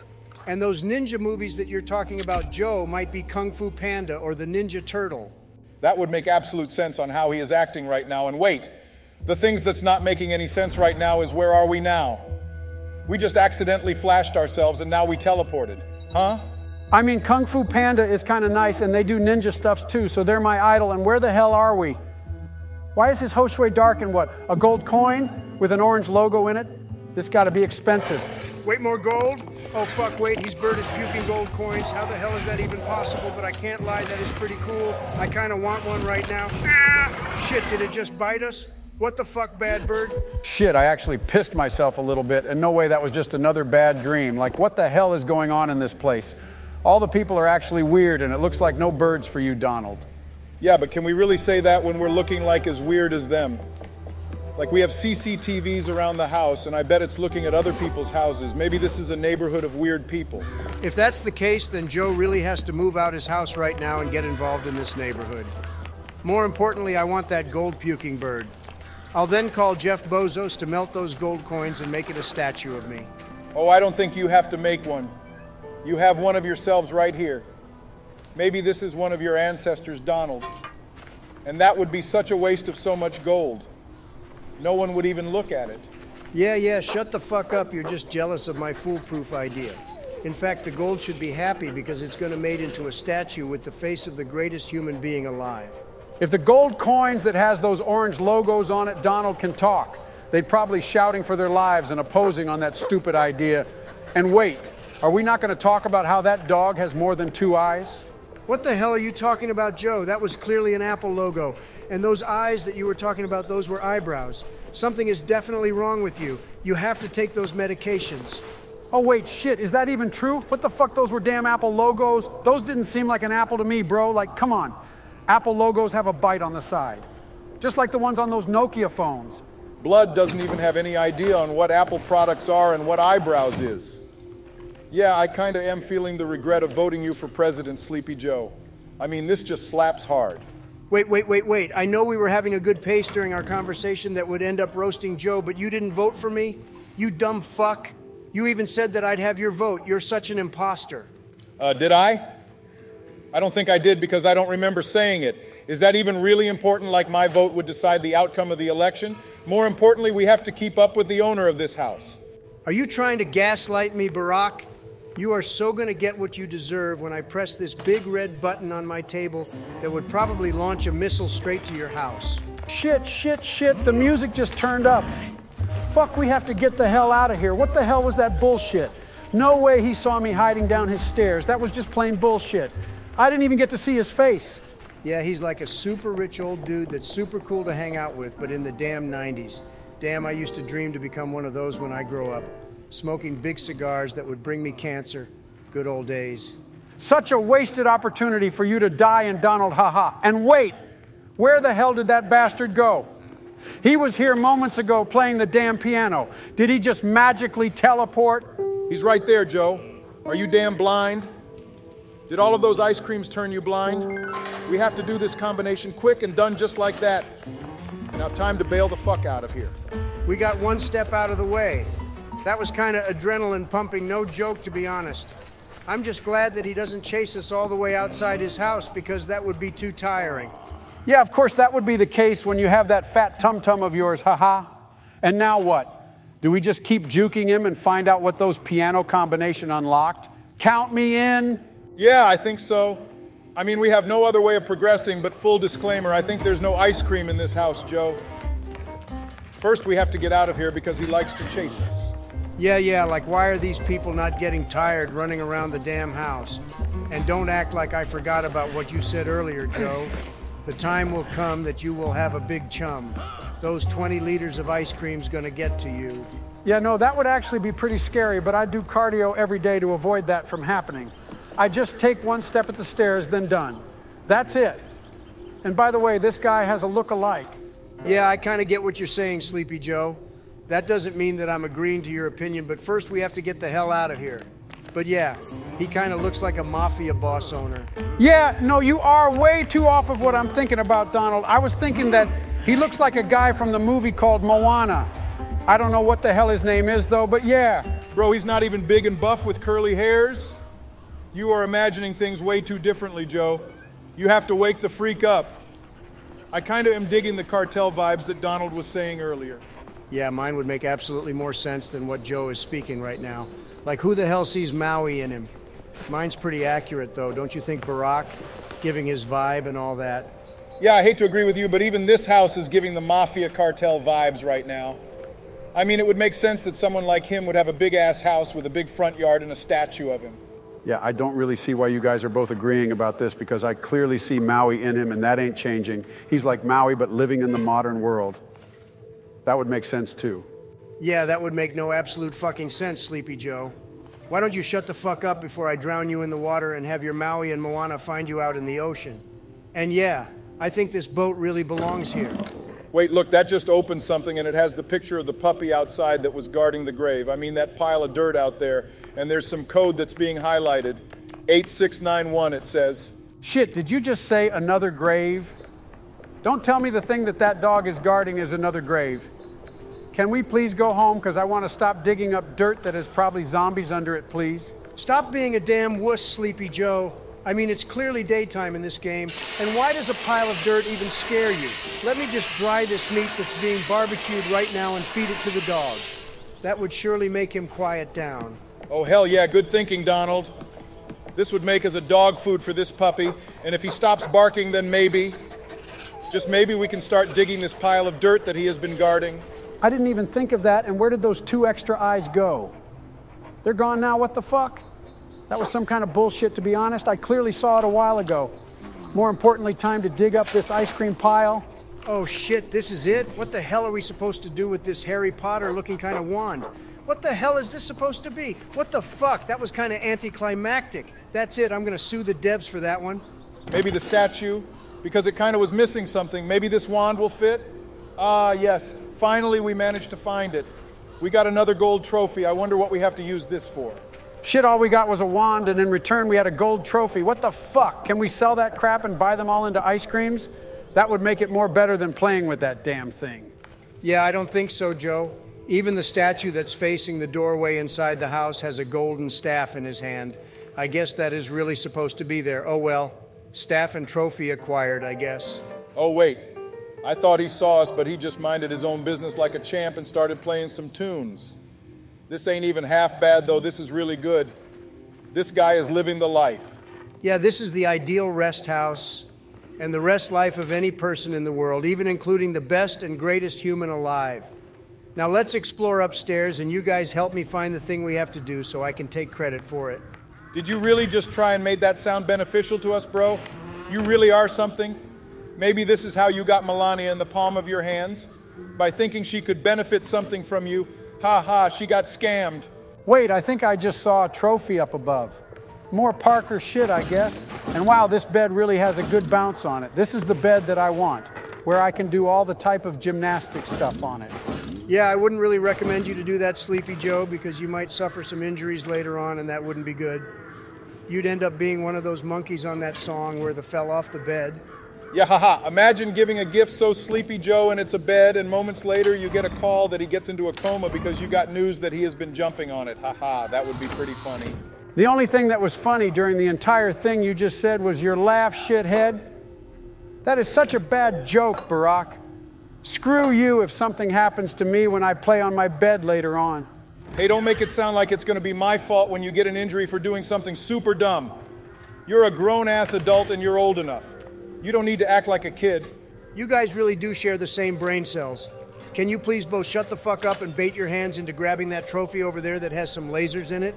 Speaker 2: And those ninja movies that you're talking about, Joe, might be Kung Fu Panda or the Ninja Turtle.
Speaker 3: That would make absolute sense on how he is acting right now. And wait, the things that's not making any sense right now is where are we now? We just accidentally flashed ourselves and now we teleported. Huh?
Speaker 1: I mean, Kung Fu Panda is kind of nice and they do ninja stuffs too, so they're my idol. And where the hell are we? Why is his hoshii dark and what? A gold coin with an orange logo in it? This got to be expensive.
Speaker 2: Wait, more gold? Oh fuck, wait, he's bird is puking gold coins. How the hell is that even possible? But I can't lie, that is pretty cool. I kind of want one right now. Ah! Shit, did it just bite us? What the fuck, bad bird?
Speaker 1: Shit, I actually pissed myself a little bit, and no way that was just another bad dream. Like, what the hell is going on in this place? All the people are actually weird, and it looks like no birds for you, Donald.
Speaker 3: Yeah, but can we really say that when we're looking like as weird as them? Like we have CCTVs around the house, and I bet it's looking at other people's houses. Maybe this is a neighborhood of weird people.
Speaker 2: If that's the case, then Joe really has to move out his house right now and get involved in this neighborhood. More importantly, I want that gold puking bird. I'll then call Jeff Bezos to melt those gold coins and make it a statue of me.
Speaker 3: Oh, I don't think you have to make one. You have one of yourselves right here. Maybe this is one of your ancestors, Donald. And that would be such a waste of so much gold. No one would even look at it.
Speaker 2: Yeah, yeah, shut the fuck up. You're just jealous of my foolproof idea. In fact, the gold should be happy because it's going to made into a statue with the face of the greatest human being alive.
Speaker 1: If the gold coins that has those orange logos on it, Donald can talk. They'd probably shouting for their lives and opposing on that stupid idea. And wait, are we not going to talk about how that dog has more than two eyes?
Speaker 2: What the hell are you talking about, Joe? That was clearly an Apple logo. And those eyes that you were talking about, those were eyebrows. Something is definitely wrong with you. You have to take those medications.
Speaker 1: Oh, wait, shit, is that even true? What the fuck, those were damn Apple logos? Those didn't seem like an apple to me, bro. Like, come on. Apple logos have a bite on the side, just like the ones on those Nokia phones.
Speaker 3: Blood doesn't even have any idea on what Apple products are and what eyebrows is. Yeah, I kind of am feeling the regret of voting you for president, Sleepy Joe. I mean, this just slaps hard.
Speaker 2: Wait, wait, wait, wait. I know we were having a good pace during our conversation that would end up roasting Joe, but you didn't vote for me? You dumb fuck. You even said that I'd have your vote. You're such an imposter.
Speaker 3: Uh, did I? I don't think I did because I don't remember saying it. Is that even really important, like my vote would decide the outcome of the election? More importantly, we have to keep up with the owner of this house.
Speaker 2: Are you trying to gaslight me, Barack? You are so going to get what you deserve when I press this big red button on my table that would probably launch a missile straight to your house.
Speaker 1: Shit, shit, shit, the music just turned up. Fuck, we have to get the hell out of here. What the hell was that bullshit? No way he saw me hiding down his stairs. That was just plain bullshit. I didn't even get to see his face.
Speaker 2: Yeah, he's like a super rich old dude that's super cool to hang out with, but in the damn 90s. Damn, I used to dream to become one of those when I grow up smoking big cigars that would bring me cancer. Good old days.
Speaker 1: Such a wasted opportunity for you to die in Donald Haha. And wait, where the hell did that bastard go? He was here moments ago playing the damn piano. Did he just magically teleport?
Speaker 3: He's right there, Joe. Are you damn blind? Did all of those ice creams turn you blind? We have to do this combination quick and done just like that. Now, time to bail the fuck out of here.
Speaker 2: We got one step out of the way. That was kind of adrenaline pumping, no joke, to be honest. I'm just glad that he doesn't chase us all the way outside his house because that would be too tiring.
Speaker 1: Yeah, of course, that would be the case when you have that fat tum tum of yours, haha. And now what? Do we just keep juking him and find out what those piano combination unlocked? Count me in.
Speaker 3: Yeah, I think so. I mean, we have no other way of progressing, but full disclaimer I think there's no ice cream in this house, Joe. First, we have to get out of here because he likes to chase us.
Speaker 2: Yeah, yeah, like why are these people not getting tired running around the damn house? And don't act like I forgot about what you said earlier, Joe. The time will come that you will have a big chum. Those 20 liters of ice cream's gonna get to you.
Speaker 1: Yeah, no, that would actually be pretty scary, but I do cardio every day to avoid that from happening. I just take one step at the stairs, then done. That's it. And by the way, this guy has a look alike.
Speaker 2: Yeah, I kind of get what you're saying, Sleepy Joe. That doesn't mean that I'm agreeing to your opinion, but first we have to get the hell out of here. But yeah, he kind of looks like a mafia boss owner.
Speaker 1: Yeah, no, you are way too off of what I'm thinking about, Donald. I was thinking that he looks like a guy from the movie called Moana. I don't know what the hell his name is, though, but yeah.
Speaker 3: Bro, he's not even big and buff with curly hairs. You are imagining things way too differently, Joe. You have to wake the freak up. I kind of am digging the cartel vibes that Donald was saying earlier.
Speaker 2: Yeah, mine would make absolutely more sense than what Joe is speaking right now. Like, who the hell sees Maui in him? Mine's pretty accurate, though, don't you think, Barack? Giving his vibe and all that.
Speaker 3: Yeah, I hate to agree with you, but even this house is giving the mafia cartel vibes right now. I mean, it would make sense that someone like him would have a big ass house with a big front yard and a statue of him.
Speaker 1: Yeah, I don't really see why you guys are both agreeing about this because I clearly see Maui in him and that ain't changing. He's like Maui but living in the modern world. That would make sense too.
Speaker 2: Yeah, that would make no absolute fucking sense, Sleepy Joe. Why don't you shut the fuck up before I drown you in the water and have your Maui and Moana find you out in the ocean? And yeah, I think this boat really belongs here.
Speaker 3: Wait, look, that just opened something and it has the picture of the puppy outside that was guarding the grave. I mean, that pile of dirt out there, and there's some code that's being highlighted. 8691, it says.
Speaker 1: Shit, did you just say another grave? Don't tell me the thing that that dog is guarding is another grave. Can we please go home? Because I want to stop digging up dirt that has probably zombies under it, please.
Speaker 2: Stop being a damn wuss, Sleepy Joe. I mean, it's clearly daytime in this game, and why does a pile of dirt even scare you? Let me just dry this meat that's being barbecued right now and feed it to the dog. That would surely make him quiet down.
Speaker 3: Oh, hell yeah, good thinking, Donald. This would make as a dog food for this puppy, and if he stops barking, then maybe, just maybe we can start digging this pile of dirt that he has been guarding.
Speaker 1: I didn't even think of that, and where did those two extra eyes go? They're gone now, what the fuck? That was some kind of bullshit, to be honest. I clearly saw it a while ago. More importantly, time to dig up this ice cream pile.
Speaker 2: Oh shit, this is it? What the hell are we supposed to do with this Harry Potter looking kind of wand? What the hell is this supposed to be? What the fuck? That was kind of anticlimactic. That's it, I'm gonna sue the devs for that one.
Speaker 3: Maybe the statue, because it kind of was missing something. Maybe this wand will fit? Ah, yes, finally we managed to find it. We got another gold trophy. I wonder what we have to use this for.
Speaker 1: Shit, all we got was a wand, and in return, we had a gold trophy. What the fuck? Can we sell that crap and buy them all into ice creams? That would make it more better than playing with that damn thing.
Speaker 2: Yeah, I don't think so, Joe. Even the statue that's facing the doorway inside the house has a golden staff in his hand. I guess that is really supposed to be there. Oh well, staff and trophy acquired, I guess.
Speaker 3: Oh, wait. I thought he saw us, but he just minded his own business like a champ and started playing some tunes. This ain't even half bad, though. This is really good. This guy is living the life.
Speaker 2: Yeah, this is the ideal rest house and the rest life of any person in the world, even including the best and greatest human alive. Now let's explore upstairs, and you guys help me find the thing we have to do so I can take credit for it.
Speaker 3: Did you really just try and make that sound beneficial to us, bro? You really are something? Maybe this is how you got Melania in the palm of your hands? By thinking she could benefit something from you. Ha ha, she got scammed.
Speaker 1: Wait, I think I just saw a trophy up above. More parkour shit, I guess. And wow, this bed really has a good bounce on it. This is the bed that I want, where I can do all the type of gymnastic stuff on it.
Speaker 2: Yeah, I wouldn't really recommend you to do that, Sleepy Joe, because you might suffer some injuries later on, and that wouldn't be good. You'd end up being one of those monkeys on that song where the fell off the bed.
Speaker 3: Yeah, haha. Imagine giving a gift so sleepy Joe and it's a bed, and moments later you get a call that he gets into a coma because you got news that he has been jumping on it. Haha, that would be pretty funny.
Speaker 1: The only thing that was funny during the entire thing you just said was your laugh, shithead. That is such a bad joke, Barack. Screw you if something happens to me when I play on my bed later on.
Speaker 3: Hey, don't make it sound like it's going to be my fault when you get an injury for doing something super dumb. You're a grown ass adult and you're old enough. You don't need to act like a kid.
Speaker 2: You guys really do share the same brain cells. Can you please both shut the fuck up and bait your hands into grabbing that trophy over there that has some lasers in it?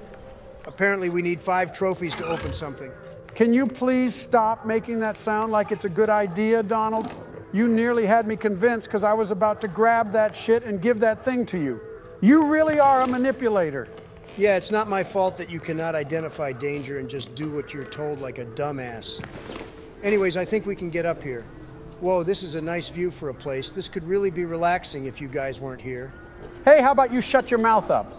Speaker 2: Apparently, we need five trophies to open something.
Speaker 1: Can you please stop making that sound like it's a good idea, Donald? You nearly had me convinced because I was about to grab that shit and give that thing to you. You really are a manipulator.
Speaker 2: Yeah, it's not my fault that you cannot identify danger and just do what you're told like a dumbass. Anyways, I think we can get up here. Whoa, this is a nice view for a place. This could really be relaxing if you guys weren't here.
Speaker 1: Hey, how about you shut your mouth up?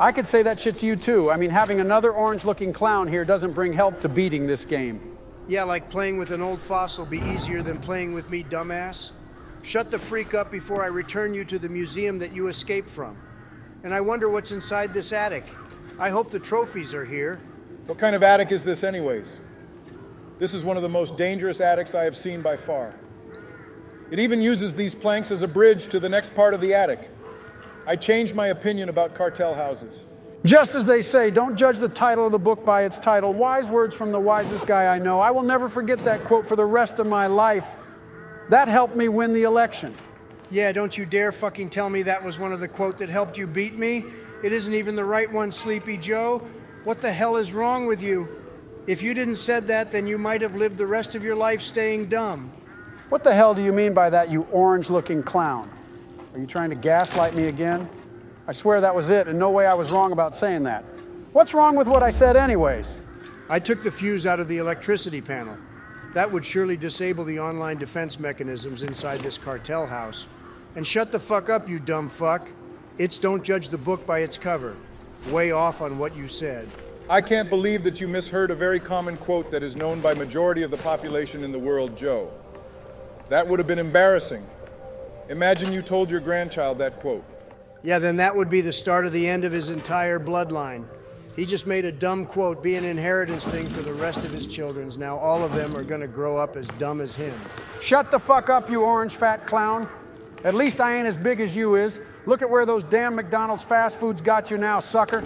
Speaker 1: I could say that shit to you too. I mean, having another orange looking clown here doesn't bring help to beating this game.
Speaker 2: Yeah, like playing with an old fossil be easier than playing with me, dumbass. Shut the freak up before I return you to the museum that you escaped from. And I wonder what's inside this attic. I hope the trophies are here.
Speaker 3: What kind of attic is this, anyways? This is one of the most dangerous attics I have seen by far. It even uses these planks as a bridge to the next part of the attic. I changed my opinion about cartel houses.
Speaker 1: Just as they say, don't judge the title of the book by its title. Wise words from the wisest guy I know. I will never forget that quote for the rest of my life. That helped me win the election.
Speaker 2: Yeah, don't you dare fucking tell me that was one of the quote that helped you beat me. It isn't even the right one, Sleepy Joe. What the hell is wrong with you? If you didn't said that, then you might have lived the rest of your life staying dumb.
Speaker 1: What the hell do you mean by that, you orange looking clown? Are you trying to gaslight me again? I swear that was it, and no way I was wrong about saying that. What's wrong with what I said, anyways?
Speaker 2: I took the fuse out of the electricity panel. That would surely disable the online defense mechanisms inside this cartel house. And shut the fuck up, you dumb fuck. It's don't judge the book by its cover. Way off on what you said.
Speaker 3: I can't believe that you misheard a very common quote that is known by majority of the population in the world, Joe. That would have been embarrassing. Imagine you told your grandchild that quote.
Speaker 2: Yeah, then that would be the start of the end of his entire bloodline. He just made a dumb quote be an inheritance thing for the rest of his children's. Now all of them are going to grow up as dumb as him.
Speaker 1: Shut the fuck up, you orange fat clown. At least I ain't as big as you is. Look at where those damn McDonald's fast foods got you now, sucker.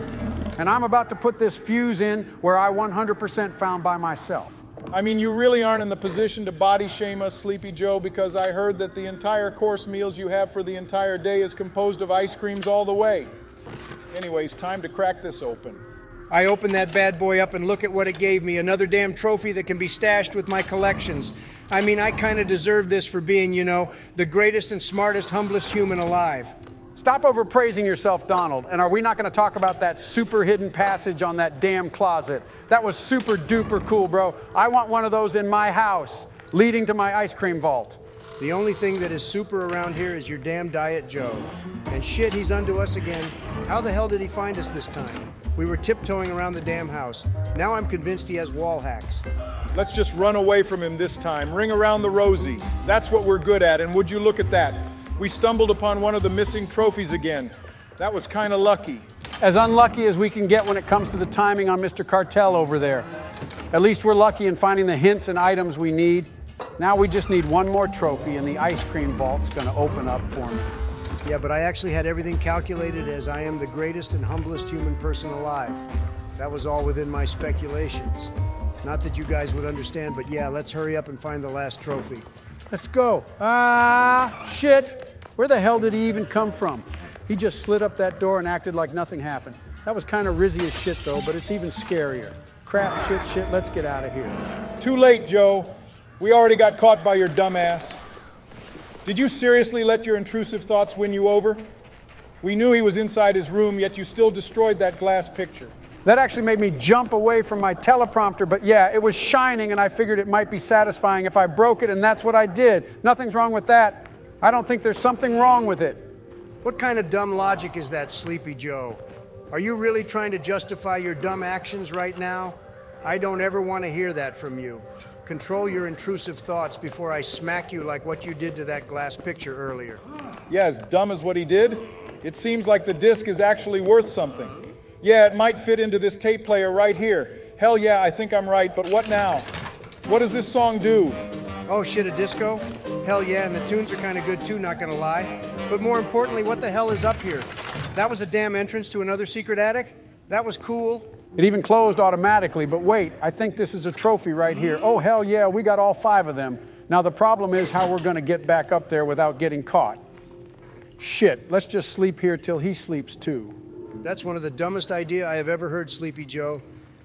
Speaker 1: And I'm about to put this fuse in where I 100% found by myself.
Speaker 3: I mean, you really aren't in the position to body shame us, Sleepy Joe, because I heard that the entire course meals you have for the entire day is composed of ice creams all the way. Anyways, time to crack this open.
Speaker 2: I open that bad boy up and look at what it gave me another damn trophy that can be stashed with my collections. I mean, I kind of deserve this for being, you know, the greatest and smartest, humblest human alive.
Speaker 1: Stop overpraising yourself, Donald. And are we not going to talk about that super hidden passage on that damn closet? That was super duper cool, bro. I want one of those in my house, leading to my ice cream vault.
Speaker 2: The only thing that is super around here is your damn Diet Joe. And shit, he's unto us again. How the hell did he find us this time? We were tiptoeing around the damn house. Now I'm convinced he has wall hacks.
Speaker 3: Let's just run away from him this time. Ring around the rosy. That's what we're good at, and would you look at that? We stumbled upon one of the missing trophies again. That was kind of lucky.
Speaker 1: As unlucky as we can get when it comes to the timing on Mr. Cartel over there. At least we're lucky in finding the hints and items we need. Now we just need one more trophy, and the ice cream vault's going to open up for me.
Speaker 2: Yeah, but I actually had everything calculated as I am the greatest and humblest human person alive. That was all within my speculations. Not that you guys would understand, but yeah, let's hurry up and find the last trophy.
Speaker 1: Let's go. Ah, shit. Where the hell did he even come from? He just slid up that door and acted like nothing happened. That was kind of rizzy as shit, though, but it's even scarier. Crap, shit, shit, let's get out of here.
Speaker 3: Too late, Joe. We already got caught by your dumbass. Did you seriously let your intrusive thoughts win you over? We knew he was inside his room, yet you still destroyed that glass picture.
Speaker 1: That actually made me jump away from my teleprompter, but yeah, it was shining and I figured it might be satisfying if I broke it, and that's what I did. Nothing's wrong with that. I don't think there's something wrong with it.
Speaker 2: What kind of dumb logic is that, Sleepy Joe? Are you really trying to justify your dumb actions right now? I don't ever want to hear that from you. Control your intrusive thoughts before I smack you like what you did to that glass picture earlier.
Speaker 3: Yeah, as dumb as what he did, it seems like the disc is actually worth something. Yeah, it might fit into this tape player right here. Hell yeah, I think I'm right, but what now? What does this song do?
Speaker 2: Oh shit, a disco? Hell yeah, and the tunes are kind of good too, not gonna lie. But more importantly, what the hell is up here? That was a damn entrance to another secret attic? That was cool.
Speaker 1: It even closed automatically, but wait, I think this is a trophy right here. Oh, hell yeah, we got all five of them. Now, the problem is how we're gonna get back up there without getting caught. Shit, let's just sleep here till he sleeps too.
Speaker 2: That's one of the dumbest idea I have ever heard, Sleepy Joe.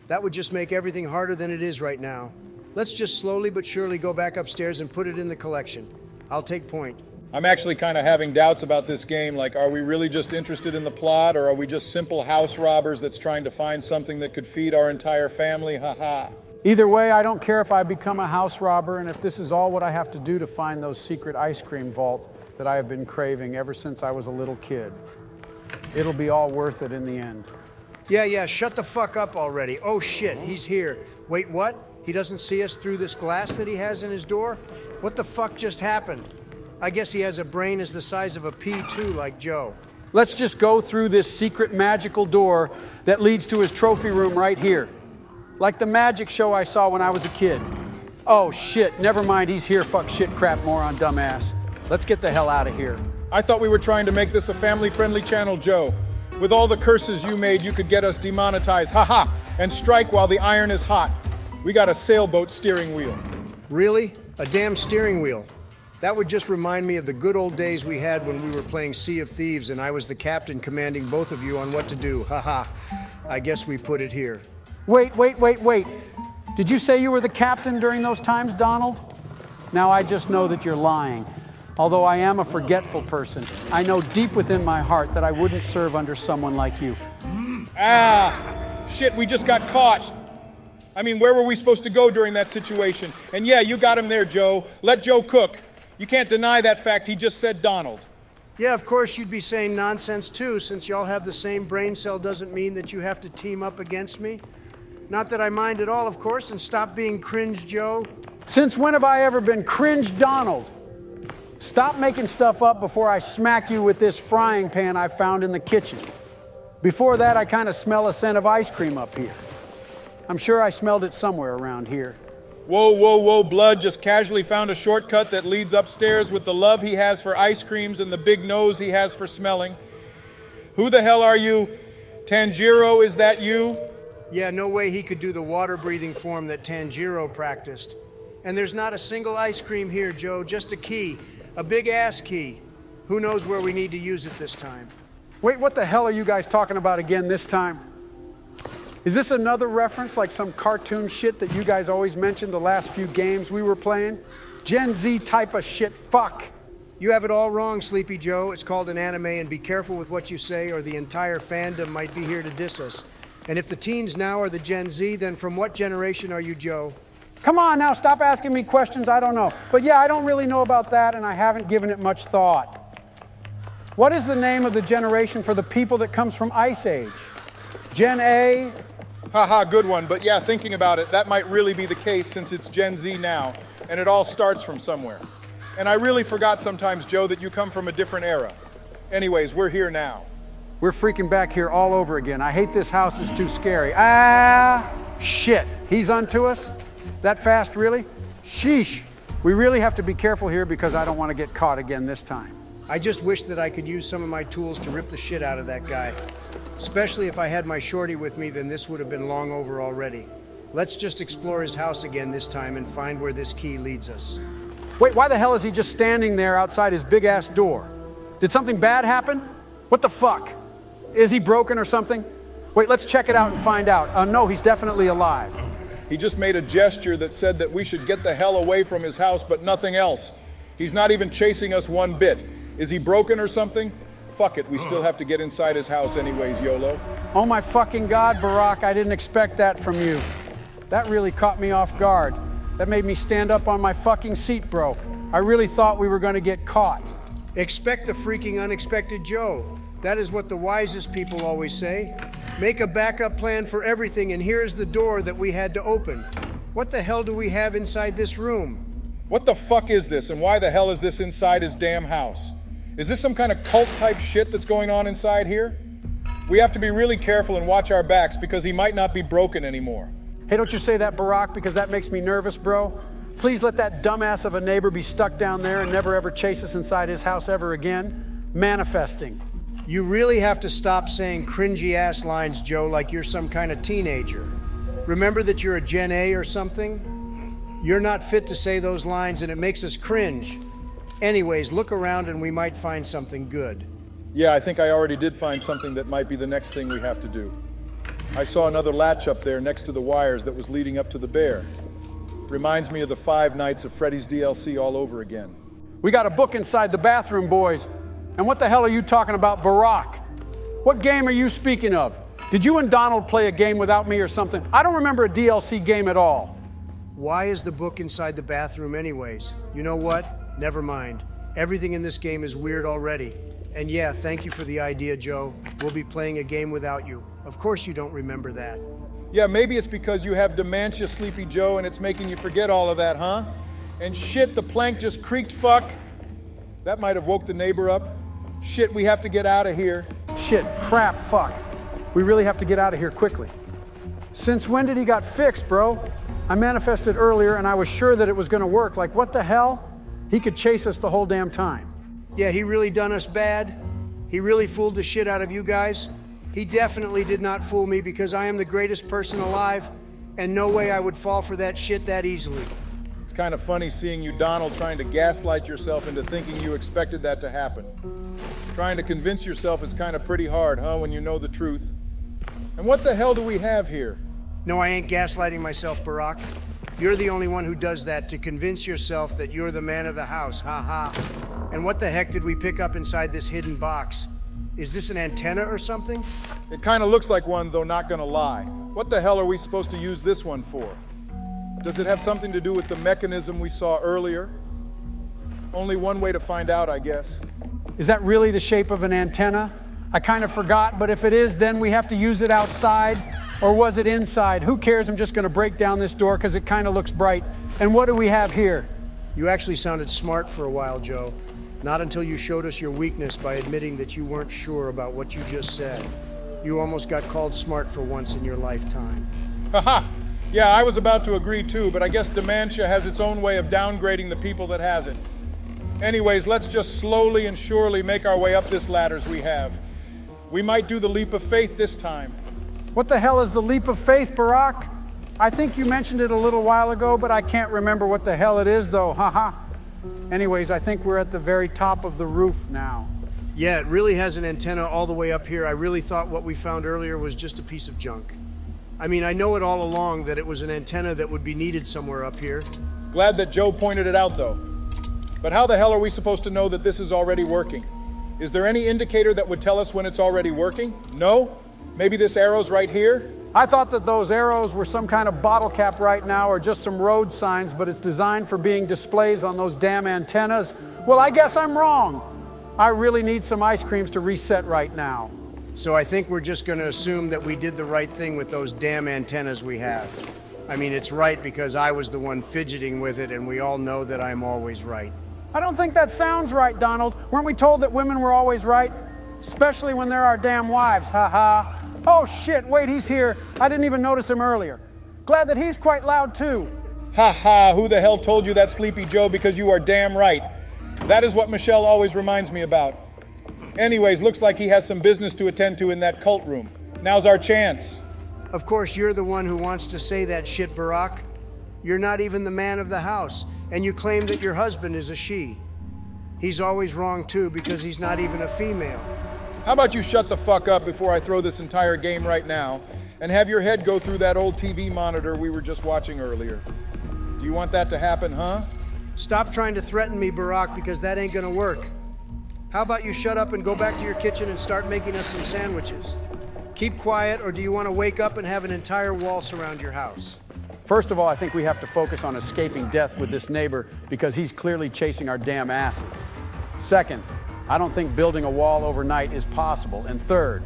Speaker 2: That would just make everything harder than it is right now. Let's just slowly but surely go back upstairs and put it in the collection. I'll take point.
Speaker 3: I'm actually kind of having doubts about this game. Like, are we really just interested in the plot, or are we just simple house robbers that's trying to find something that could feed our entire family? Ha ha.
Speaker 1: Either way, I don't care if I become a house robber and if this is all what I have to do to find those secret ice cream vault that I have been craving ever since I was a little kid. It'll be all worth it in the end.
Speaker 2: Yeah, yeah, shut the fuck up already. Oh shit, he's here. Wait, what? He doesn't see us through this glass that he has in his door? What the fuck just happened? I guess he has a brain as the size of a pea too, like Joe.
Speaker 1: Let's just go through this secret magical door that leads to his trophy room right here. Like the magic show I saw when I was a kid. Oh shit, never mind, he's here, fuck shit, crap, moron, dumbass. Let's get the hell out of here.
Speaker 3: I thought we were trying to make this a family friendly channel, Joe. With all the curses you made, you could get us demonetized. Ha ha! And strike while the iron is hot. We got a sailboat steering wheel.
Speaker 2: Really? A damn steering wheel. That would just remind me of the good old days we had when we were playing Sea of Thieves and I was the captain commanding both of you on what to do. Haha. I guess we put it here.
Speaker 1: Wait, wait, wait, wait. Did you say you were the captain during those times, Donald? Now I just know that you're lying. Although I am a forgetful person, I know deep within my heart that I wouldn't serve under someone like you.
Speaker 3: Ah! Shit, we just got caught. I mean, where were we supposed to go during that situation? And yeah, you got him there, Joe. Let Joe cook. You can't deny that fact. He just said Donald.
Speaker 2: Yeah, of course you'd be saying nonsense too, since y'all have the same brain cell doesn't mean that you have to team up against me. Not that I mind at all, of course, and stop being cringe, Joe.
Speaker 1: Since when have I ever been cringe Donald? Stop making stuff up before I smack you with this frying pan I found in the kitchen. Before that, I kind of smell a scent of ice cream up here. I'm sure I smelled it somewhere around here.
Speaker 3: Whoa, whoa, whoa, Blood just casually found a shortcut that leads upstairs with the love he has for ice creams and the big nose he has for smelling. Who the hell are you? Tanjiro, is that you?
Speaker 2: Yeah, no way he could do the water breathing form that Tanjiro practiced. And there's not a single ice cream here, Joe, just a key. A big ass key. Who knows where we need to use it this time?
Speaker 1: Wait, what the hell are you guys talking about again this time? Is this another reference like some cartoon shit that you guys always mentioned the last few games we were playing? Gen Z type of shit, fuck.
Speaker 2: You have it all wrong, Sleepy Joe. It's called an anime, and be careful with what you say, or the entire fandom might be here to diss us. And if the teens now are the Gen Z, then from what generation are you, Joe?
Speaker 1: Come on now, stop asking me questions I don't know. But yeah, I don't really know about that, and I haven't given it much thought. What is the name of the generation for the people that comes from Ice Age? Gen A?
Speaker 3: Haha, good one. But yeah, thinking about it, that might really be the case since it's Gen Z now, and it all starts from somewhere. And I really forgot sometimes, Joe, that you come from a different era. Anyways, we're here now.
Speaker 1: We're freaking back here all over again. I hate this house, it's too scary. Ah, shit. He's onto us? That fast, really? Sheesh. We really have to be careful here because I don't want to get caught again this time.
Speaker 2: I just wish that I could use some of my tools to rip the shit out of that guy. Especially if I had my shorty with me, then this would have been long over already. Let's just explore his house again this time and find where this key leads us.
Speaker 1: Wait, why the hell is he just standing there outside his big ass door? Did something bad happen? What the fuck? Is he broken or something? Wait, let's check it out and find out. Uh, no, he's definitely alive.
Speaker 3: He just made a gesture that said that we should get the hell away from his house, but nothing else. He's not even chasing us one bit. Is he broken or something? Fuck it, we still have to get inside his house anyways, YOLO.
Speaker 1: Oh my fucking God, Barack, I didn't expect that from you. That really caught me off guard. That made me stand up on my fucking seat, bro. I really thought we were gonna get caught.
Speaker 2: Expect the freaking unexpected Joe. That is what the wisest people always say. Make a backup plan for everything, and here's the door that we had to open. What the hell do we have inside this room?
Speaker 3: What the fuck is this, and why the hell is this inside his damn house? Is this some kind of cult type shit that's going on inside here? We have to be really careful and watch our backs because he might not be broken anymore.
Speaker 1: Hey, don't you say that, Barack, because that makes me nervous, bro. Please let that dumbass of a neighbor be stuck down there and never ever chase us inside his house ever again. Manifesting.
Speaker 2: You really have to stop saying cringy ass lines, Joe, like you're some kind of teenager. Remember that you're a Gen A or something? You're not fit to say those lines and it makes us cringe. Anyways, look around and we might find something good.
Speaker 3: Yeah, I think I already did find something that might be the next thing we have to do. I saw another latch up there next to the wires that was leading up to the bear. Reminds me of the five nights of Freddy's DLC all over again.
Speaker 1: We got a book inside the bathroom, boys. And what the hell are you talking about, Barack? What game are you speaking of? Did you and Donald play a game without me or something? I don't remember a DLC game at all.
Speaker 2: Why is the book inside the bathroom, anyways? You know what? Never mind. Everything in this game is weird already. And yeah, thank you for the idea, Joe. We'll be playing a game without you. Of course, you don't remember that.
Speaker 3: Yeah, maybe it's because you have dementia, Sleepy Joe, and it's making you forget all of that, huh? And shit, the plank just creaked, fuck. That might have woke the neighbor up. Shit, we have to get out of here.
Speaker 1: Shit, crap, fuck. We really have to get out of here quickly. Since when did he got fixed, bro? I manifested earlier and I was sure that it was gonna work. Like, what the hell? He could chase us the whole damn time.
Speaker 2: Yeah, he really done us bad. He really fooled the shit out of you guys. He definitely did not fool me because I am the greatest person alive, and no way I would fall for that shit that easily.
Speaker 3: It's kind of funny seeing you, Donald, trying to gaslight yourself into thinking you expected that to happen. Trying to convince yourself is kind of pretty hard, huh, when you know the truth. And what the hell do we have here?
Speaker 2: No, I ain't gaslighting myself, Barack. You're the only one who does that to convince yourself that you're the man of the house, ha ha. And what the heck did we pick up inside this hidden box? Is this an antenna or something?
Speaker 3: It kind of looks like one, though not gonna lie. What the hell are we supposed to use this one for? Does it have something to do with the mechanism we saw earlier? Only one way to find out, I guess.
Speaker 1: Is that really the shape of an antenna? I kind of forgot, but if it is, then we have to use it outside. Or was it inside? Who cares? I'm just going to break down this door because it kind of looks bright. And what do we have here?
Speaker 2: You actually sounded smart for a while, Joe. Not until you showed us your weakness by admitting that you weren't sure about what you just said. You almost got called smart for once in your lifetime.
Speaker 3: Haha! yeah, I was about to agree too, but I guess dementia has its own way of downgrading the people that has it. Anyways, let's just slowly and surely make our way up this ladders we have. We might do the leap of faith this time.
Speaker 1: What the hell is the leap of faith, Barack? I think you mentioned it a little while ago, but I can't remember what the hell it is, though. Haha. Anyways, I think we're at the very top of the roof now.
Speaker 2: Yeah, it really has an antenna all the way up here. I really thought what we found earlier was just a piece of junk. I mean, I know it all along that it was an antenna that would be needed somewhere up here.
Speaker 3: Glad that Joe pointed it out, though. But how the hell are we supposed to know that this is already working? Is there any indicator that would tell us when it's already working? No? Maybe this arrow's right here?
Speaker 1: I thought that those arrows were some kind of bottle cap right now or just some road signs, but it's designed for being displays on those damn antennas. Well, I guess I'm wrong. I really need some ice creams to reset right now.
Speaker 2: So I think we're just going to assume that we did the right thing with those damn antennas we have. I mean, it's right because I was the one fidgeting with it, and we all know that I'm always right.
Speaker 1: I don't think that sounds right, Donald. Weren't we told that women were always right? Especially when they're our damn wives, ha ha. Oh shit, wait, he's here. I didn't even notice him earlier. Glad that he's quite loud too.
Speaker 3: Ha ha, who the hell told you that, Sleepy Joe, because you are damn right. That is what Michelle always reminds me about. Anyways, looks like he has some business to attend to in that cult room. Now's our chance.
Speaker 2: Of course, you're the one who wants to say that shit, Barack. You're not even the man of the house, and you claim that your husband is a she. He's always wrong too because he's not even a female.
Speaker 3: How about you shut the fuck up before I throw this entire game right now and have your head go through that old TV monitor we were just watching earlier? Do you want that to happen, huh?
Speaker 2: Stop trying to threaten me, Barack, because that ain't gonna work. How about you shut up and go back to your kitchen and start making us some sandwiches? Keep quiet, or do you want to wake up and have an entire wall surround your house?
Speaker 1: First of all, I think we have to focus on escaping death with this neighbor because he's clearly chasing our damn asses. Second, I don't think building a wall overnight is possible. And third,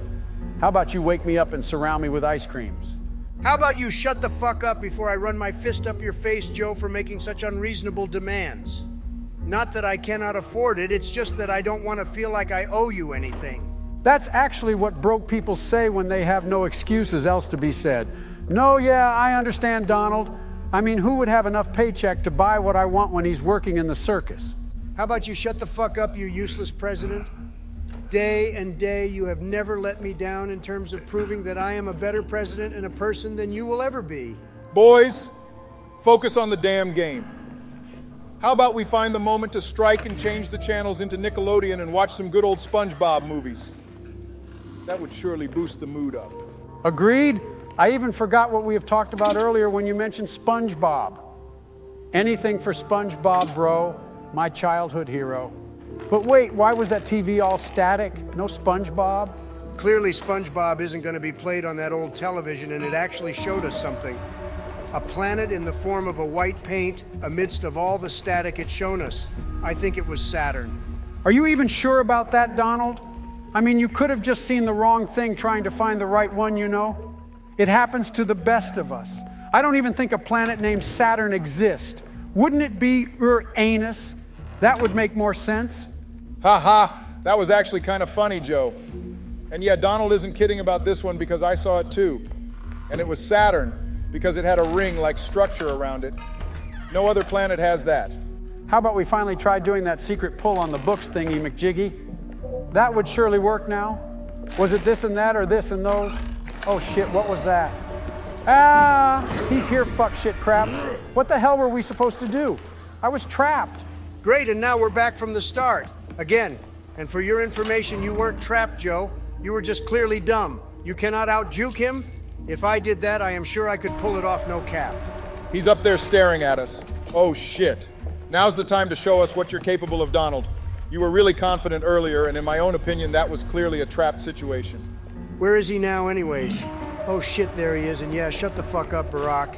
Speaker 1: how about you wake me up and surround me with ice creams?
Speaker 2: How about you shut the fuck up before I run my fist up your face, Joe, for making such unreasonable demands? Not that I cannot afford it, it's just that I don't want to feel like I owe you anything.
Speaker 1: That's actually what broke people say when they have no excuses else to be said. No, yeah, I understand, Donald. I mean, who would have enough paycheck to buy what I want when he's working in the circus?
Speaker 2: How about you shut the fuck up, you useless president? Day and day, you have never let me down in terms of proving that I am a better president and a person than you will ever be.
Speaker 3: Boys, focus on the damn game. How about we find the moment to strike and change the channels into Nickelodeon and watch some good old SpongeBob movies? That would surely boost the mood up.
Speaker 1: Agreed? I even forgot what we have talked about earlier when you mentioned SpongeBob. Anything for SpongeBob, bro, my childhood hero. But wait, why was that TV all static? No SpongeBob?
Speaker 2: Clearly, SpongeBob isn't going to be played on that old television, and it actually showed us something. A planet in the form of a white paint amidst of all the static it's shown us. I think it was Saturn.
Speaker 1: Are you even sure about that, Donald? I mean, you could have just seen the wrong thing trying to find the right one, you know? It happens to the best of us. I don't even think a planet named Saturn exists. Wouldn't it be Uranus? That would make more sense.
Speaker 3: Ha ha, that was actually kind of funny, Joe. And yeah, Donald isn't kidding about this one because I saw it too. And it was Saturn because it had a ring like structure around it. No other planet has that.
Speaker 1: How about we finally try doing that secret pull on the books thingy, McJiggy? That would surely work now. Was it this and that or this and those? Oh shit, what was that? Ah, he's here, fuck shit crap. What the hell were we supposed to do? I was trapped.
Speaker 2: Great, and now we're back from the start. Again, and for your information, you weren't trapped, Joe. You were just clearly dumb. You cannot outjuke him. If I did that, I am sure I could pull it off no cap.
Speaker 3: He's up there staring at us. Oh shit. Now's the time to show us what you're capable of, Donald. You were really confident earlier, and in my own opinion, that was clearly a trapped situation.
Speaker 2: Where is he now, anyways? Oh shit, there he is, and yeah, shut the fuck up, Barack.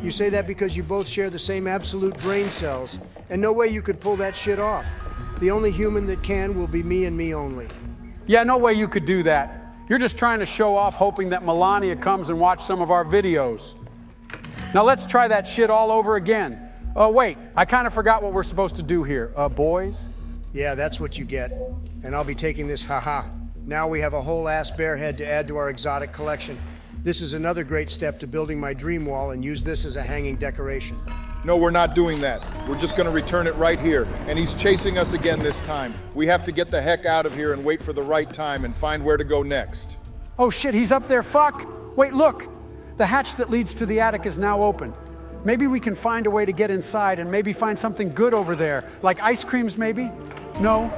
Speaker 2: You say that because you both share the same absolute brain cells, and no way you could pull that shit off. The only human that can will be me and me only.
Speaker 1: Yeah, no way you could do that. You're just trying to show off, hoping that Melania comes and watch some of our videos. Now let's try that shit all over again. Oh, wait, I kind of forgot what we're supposed to do here. Uh, boys?
Speaker 2: Yeah, that's what you get. And I'll be taking this haha. Now we have a whole ass bear head to add to our exotic collection. This is another great step to building my dream wall and use this as a hanging decoration.
Speaker 3: No, we're not doing that. We're just going to return it right here. And he's chasing us again this time. We have to get the heck out of here and wait for the right time and find where to go next.
Speaker 1: Oh shit, he's up there, fuck! Wait, look! The hatch that leads to the attic is now open. Maybe we can find a way to get inside and maybe find something good over there, like ice creams, maybe? No?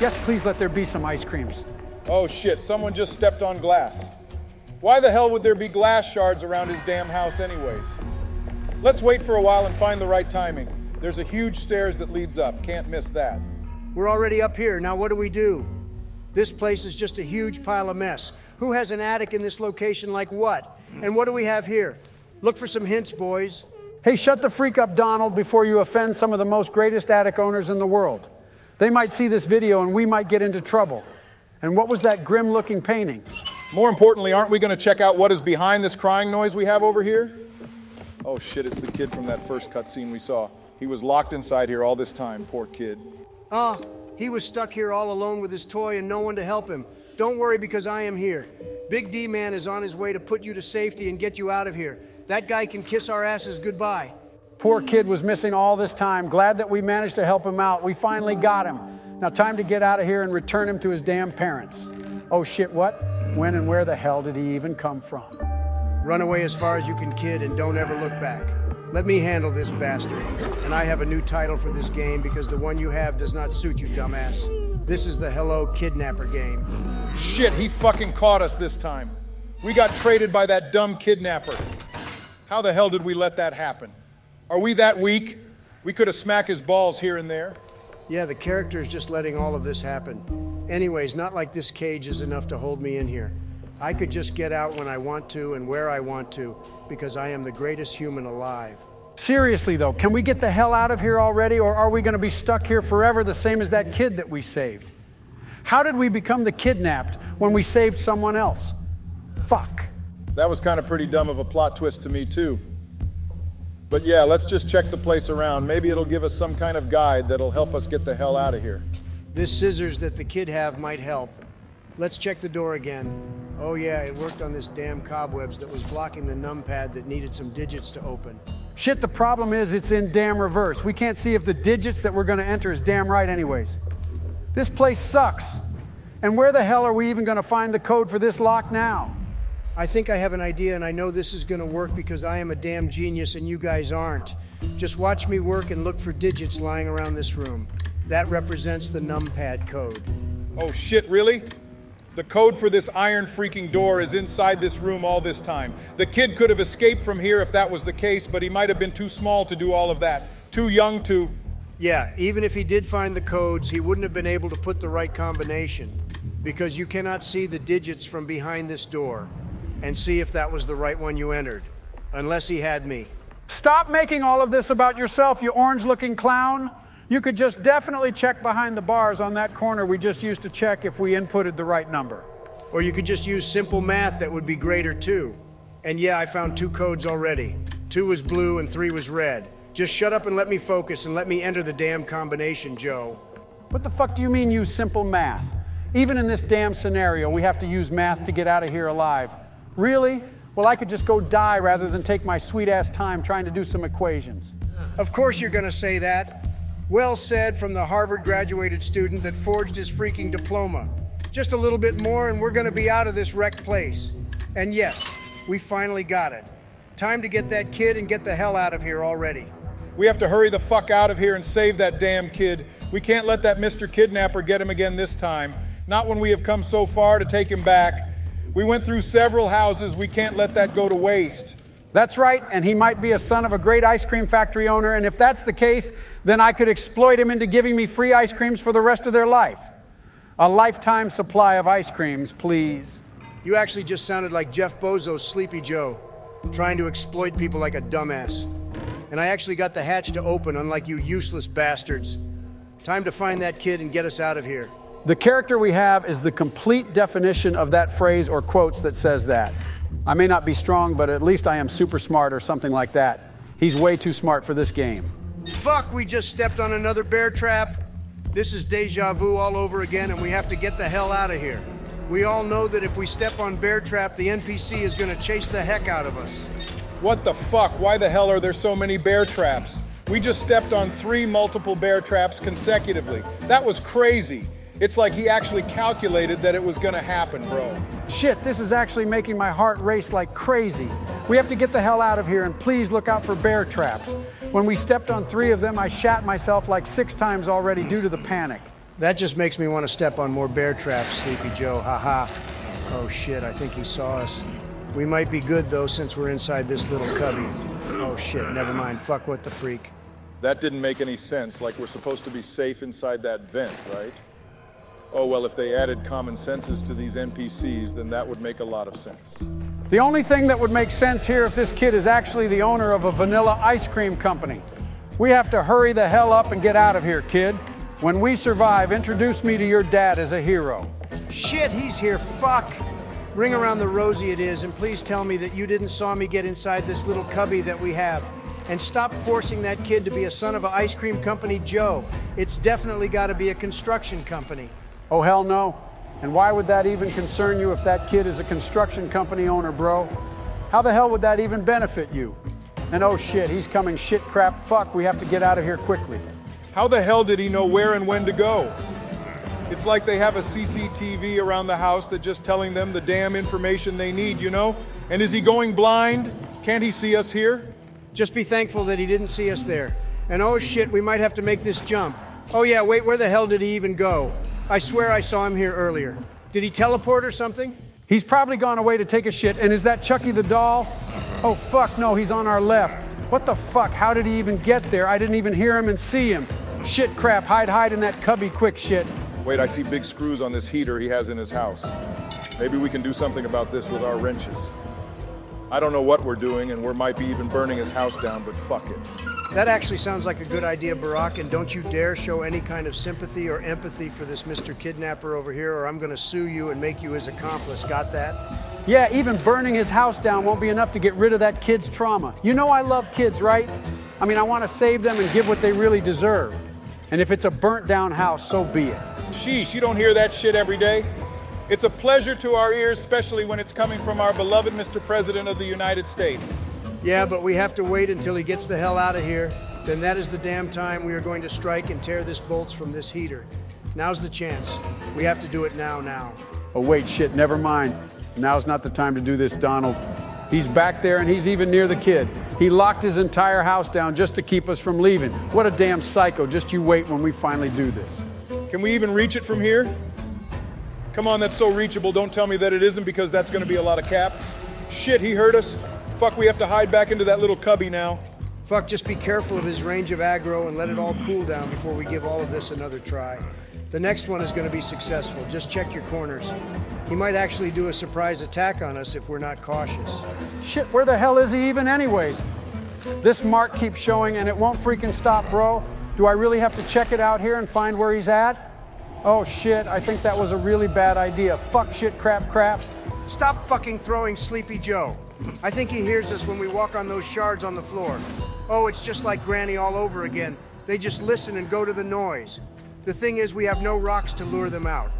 Speaker 1: Yes, please let there be some ice creams.
Speaker 3: Oh shit, someone just stepped on glass. Why the hell would there be glass shards around his damn house, anyways? Let's wait for a while and find the right timing. There's a huge stairs that leads up. Can't miss that.
Speaker 2: We're already up here. Now what do we do? This place is just a huge pile of mess. Who has an attic in this location like what? And what do we have here? Look for some hints, boys.
Speaker 1: Hey, shut the freak up, Donald, before you offend some of the most greatest attic owners in the world. They might see this video and we might get into trouble. And what was that grim looking painting?
Speaker 3: More importantly, aren't we going to check out what is behind this crying noise we have over here? Oh shit, it's the kid from that first cutscene we saw. He was locked inside here all this time, poor kid.
Speaker 2: Ah, he was stuck here all alone with his toy and no one to help him. Don't worry because I am here. Big D Man is on his way to put you to safety and get you out of here. That guy can kiss our asses goodbye.
Speaker 1: Poor kid was missing all this time. Glad that we managed to help him out. We finally got him. Now, time to get out of here and return him to his damn parents. Oh shit, what? When and where the hell did he even come from?
Speaker 2: Run away as far as you can, kid, and don't ever look back. Let me handle this bastard. And I have a new title for this game because the one you have does not suit you, dumbass. This is the Hello Kidnapper game.
Speaker 3: Shit, he fucking caught us this time. We got traded by that dumb kidnapper. How the hell did we let that happen? Are we that weak? We could have smacked his balls here and there.
Speaker 2: Yeah, the character is just letting all of this happen. Anyways, not like this cage is enough to hold me in here. I could just get out when I want to and where I want to because I am the greatest human alive.
Speaker 1: Seriously, though, can we get the hell out of here already, or are we going to be stuck here forever, the same as that kid that we saved? How did we become the kidnapped when we saved someone else? Fuck.
Speaker 3: That was kind of pretty dumb of a plot twist to me, too. But yeah, let's just check the place around. Maybe it'll give us some kind of guide that'll help us get the hell out of here.
Speaker 2: This scissors that the kid have might help. Let's check the door again. Oh yeah, it worked on this damn cobwebs that was blocking the numpad that needed some digits to open.
Speaker 1: Shit, the problem is it's in damn reverse. We can't see if the digits that we're going to enter is damn right, anyways. This place sucks. And where the hell are we even going to find the code for this lock now?
Speaker 2: I think I have an idea, and I know this is going to work because I am a damn genius and you guys aren't. Just watch me work and look for digits lying around this room. That represents the numpad code.
Speaker 3: Oh shit, really? The code for this iron freaking door is inside this room all this time. The kid could have escaped from here if that was the case, but he might have been too small to do all of that. Too young to.
Speaker 2: Yeah, even if he did find the codes, he wouldn't have been able to put the right combination because you cannot see the digits from behind this door and see if that was the right one you entered, unless he had me.
Speaker 1: Stop making all of this about yourself, you orange looking clown. You could just definitely check behind the bars on that corner we just used to check if we inputted the right number.
Speaker 2: Or you could just use simple math that would be greater too. And yeah, I found two codes already. Two was blue and three was red. Just shut up and let me focus and let me enter the damn combination, Joe.
Speaker 1: What the fuck do you mean use simple math? Even in this damn scenario, we have to use math to get out of here alive. Really? Well, I could just go die rather than take my sweet ass time trying to do some equations.
Speaker 2: Of course you're gonna say that. Well said from the Harvard graduated student that forged his freaking diploma. Just a little bit more and we're gonna be out of this wrecked place. And yes, we finally got it. Time to get that kid and get the hell out of here already.
Speaker 3: We have to hurry the fuck out of here and save that damn kid. We can't let that Mr. Kidnapper get him again this time. Not when we have come so far to take him back. We went through several houses. We can't let that go to waste.
Speaker 1: That's right, and he might be a son of a great ice cream factory owner, and if that's the case, then I could exploit him into giving me free ice creams for the rest of their life. A lifetime supply of ice creams, please.
Speaker 2: You actually just sounded like Jeff Bezos Sleepy Joe, trying to exploit people like a dumbass. And I actually got the hatch to open, unlike you useless bastards. Time to find that kid and get us out of here.
Speaker 1: The character we have is the complete definition of that phrase or quotes that says that. I may not be strong, but at least I am super smart or something like that. He's way too smart for this game.
Speaker 2: Fuck, we just stepped on another bear trap. This is deja vu all over again, and we have to get the hell out of here. We all know that if we step on bear trap, the NPC is gonna chase the heck out of us.
Speaker 3: What the fuck? Why the hell are there so many bear traps? We just stepped on three multiple bear traps consecutively. That was crazy. It's like he actually calculated that it was gonna happen, bro.
Speaker 1: Shit, this is actually making my heart race like crazy. We have to get the hell out of here and please look out for bear traps. When we stepped on three of them, I shat myself like six times already due to the panic.
Speaker 2: That just makes me want to step on more bear traps, Sleepy Joe. Haha. Oh shit, I think he saw us. We might be good though since we're inside this little cubby. Oh shit, never mind. Fuck what the freak.
Speaker 3: That didn't make any sense. Like we're supposed to be safe inside that vent, right? Oh, well, if they added common senses to these NPCs, then that would make a lot of sense.
Speaker 1: The only thing that would make sense here if this kid is actually the owner of a vanilla ice cream company. We have to hurry the hell up and get out of here, kid. When we survive, introduce me to your dad as a hero.
Speaker 2: Shit, he's here. Fuck. Ring around the rosy it is, and please tell me that you didn't saw me get inside this little cubby that we have. And stop forcing that kid to be a son of an ice cream company Joe. It's definitely got to be a construction company.
Speaker 1: Oh, hell no. And why would that even concern you if that kid is a construction company owner, bro? How the hell would that even benefit you? And oh shit, he's coming shit crap fuck, we have to get out of here quickly.
Speaker 3: How the hell did he know where and when to go? It's like they have a CCTV around the house that just telling them the damn information they need, you know? And is he going blind? Can't he see us here?
Speaker 2: Just be thankful that he didn't see us there. And oh shit, we might have to make this jump. Oh yeah, wait, where the hell did he even go? I swear I saw him here earlier. Did he teleport or something?
Speaker 1: He's probably gone away to take a shit. And is that Chucky the doll? Oh, fuck, no, he's on our left. What the fuck? How did he even get there? I didn't even hear him and see him. Shit, crap, hide, hide in that cubby quick shit.
Speaker 3: Wait, I see big screws on this heater he has in his house. Maybe we can do something about this with our wrenches. I don't know what we're doing, and we might be even burning his house down, but fuck it.
Speaker 2: That actually sounds like a good idea, Barack, and don't you dare show any kind of sympathy or empathy for this Mr. Kidnapper over here, or I'm gonna sue you and make you his accomplice. Got that?
Speaker 1: Yeah, even burning his house down won't be enough to get rid of that kid's trauma. You know I love kids, right? I mean, I want to save them and give what they really deserve. And if it's a burnt down house, so be it.
Speaker 3: Sheesh, you don't hear that shit every day? It's a pleasure to our ears, especially when it's coming from our beloved Mr. President of the United States.
Speaker 2: Yeah, but we have to wait until he gets the hell out of here. Then that is the damn time we are going to strike and tear this bolts from this heater. Now's the chance. We have to do it now, now.
Speaker 1: Oh, wait, shit, never mind. Now's not the time to do this, Donald. He's back there and he's even near the kid. He locked his entire house down just to keep us from leaving. What a damn psycho. Just you wait when we finally do this.
Speaker 3: Can we even reach it from here? Come on, that's so reachable. Don't tell me that it isn't because that's going to be a lot of cap. Shit, he heard us. Fuck, we have to hide back into that little cubby now.
Speaker 2: Fuck, just be careful of his range of aggro and let it all cool down before we give all of this another try. The next one is going to be successful. Just check your corners. He might actually do a surprise attack on us if we're not cautious.
Speaker 1: Shit, where the hell is he even, anyways? This mark keeps showing and it won't freaking stop, bro. Do I really have to check it out here and find where he's at? Oh shit, I think that was a really bad idea. Fuck, shit, crap, crap.
Speaker 2: Stop fucking throwing Sleepy Joe. I think he hears us when we walk on those shards on the floor. Oh, it's just like Granny all over again. They just listen and go to the noise. The thing is, we have no rocks to lure them out.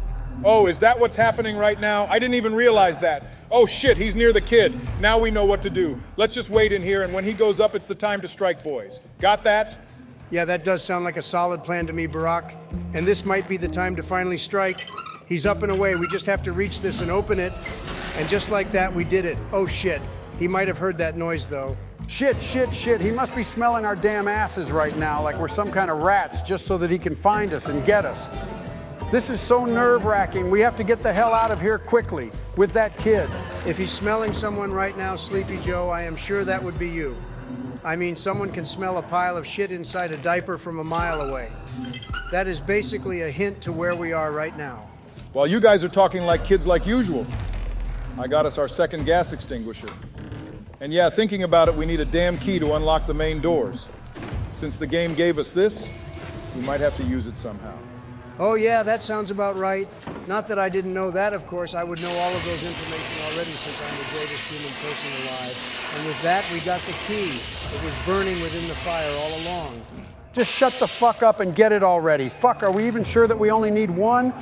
Speaker 3: Oh, is that what's happening right now? I didn't even realize that. Oh shit, he's near the kid. Now we know what to do. Let's just wait in here, and when he goes up, it's the time to strike, boys. Got that?
Speaker 2: Yeah, that does sound like a solid plan to me, Barack. And this might be the time to finally strike. He's up and away. We just have to reach this and open it. And just like that, we did it. Oh shit. He might have heard that noise, though.
Speaker 1: Shit, shit, shit. He must be smelling our damn asses right now like we're some kind of rats just so that he can find us and get us. This is so nerve wracking. We have to get the hell out of here quickly with that kid.
Speaker 2: If he's smelling someone right now, Sleepy Joe, I am sure that would be you. I mean, someone can smell a pile of shit inside a diaper from a mile away. That is basically a hint to where we are right now.
Speaker 3: While you guys are talking like kids like usual, I got us our second gas extinguisher. And yeah, thinking about it, we need a damn key to unlock the main doors. Since the game gave us this, we might have to use it somehow.
Speaker 2: Oh, yeah, that sounds about right. Not that I didn't know that, of course. I would know all of those information already since I'm the greatest human person alive. And with that, we got the key. It was burning within the fire all along.
Speaker 1: Just shut the fuck up and get it already. Fuck, are we even sure that we only need one?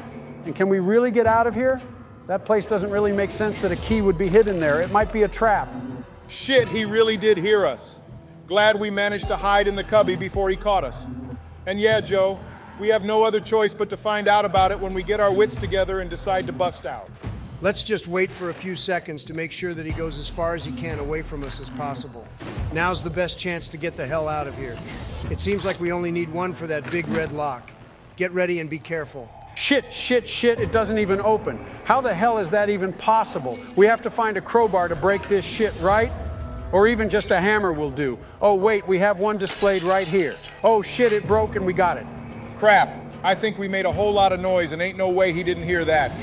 Speaker 1: And can we really get out of here? That place doesn't really make sense that a key would be hidden there. It might be a trap.
Speaker 3: Shit, he really did hear us. Glad we managed to hide in the cubby before he caught us. And yeah, Joe, we have no other choice but to find out about it when we get our wits together and decide to bust out.
Speaker 2: Let's just wait for a few seconds to make sure that he goes as far as he can away from us as possible. Now's the best chance to get the hell out of here. It seems like we only need one for that big red lock. Get ready and be careful.
Speaker 1: Shit, shit, shit, it doesn't even open. How the hell is that even possible? We have to find a crowbar to break this shit, right? Or even just a hammer will do. Oh, wait, we have one displayed right here. Oh, shit, it broke and we got it.
Speaker 3: Crap, I think we made a whole lot of noise and ain't no way he didn't hear that.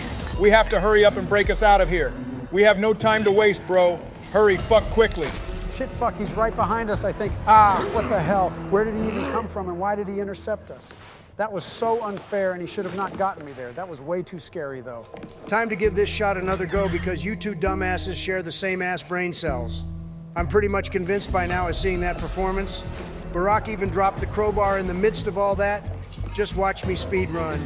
Speaker 3: We have to hurry up and break us out of here. We have no time to waste, bro. Hurry, fuck quickly.
Speaker 1: Shit, fuck, he's right behind us, I think. Ah, what the hell? Where did he even come from and why did he intercept us? That was so unfair and he should have not gotten me there. That was way too scary, though.
Speaker 2: Time to give this shot another go because you two dumbasses share the same ass brain cells. I'm pretty much convinced by now as seeing that performance. Barack even dropped the crowbar in the midst of all that. Just watch me speed run.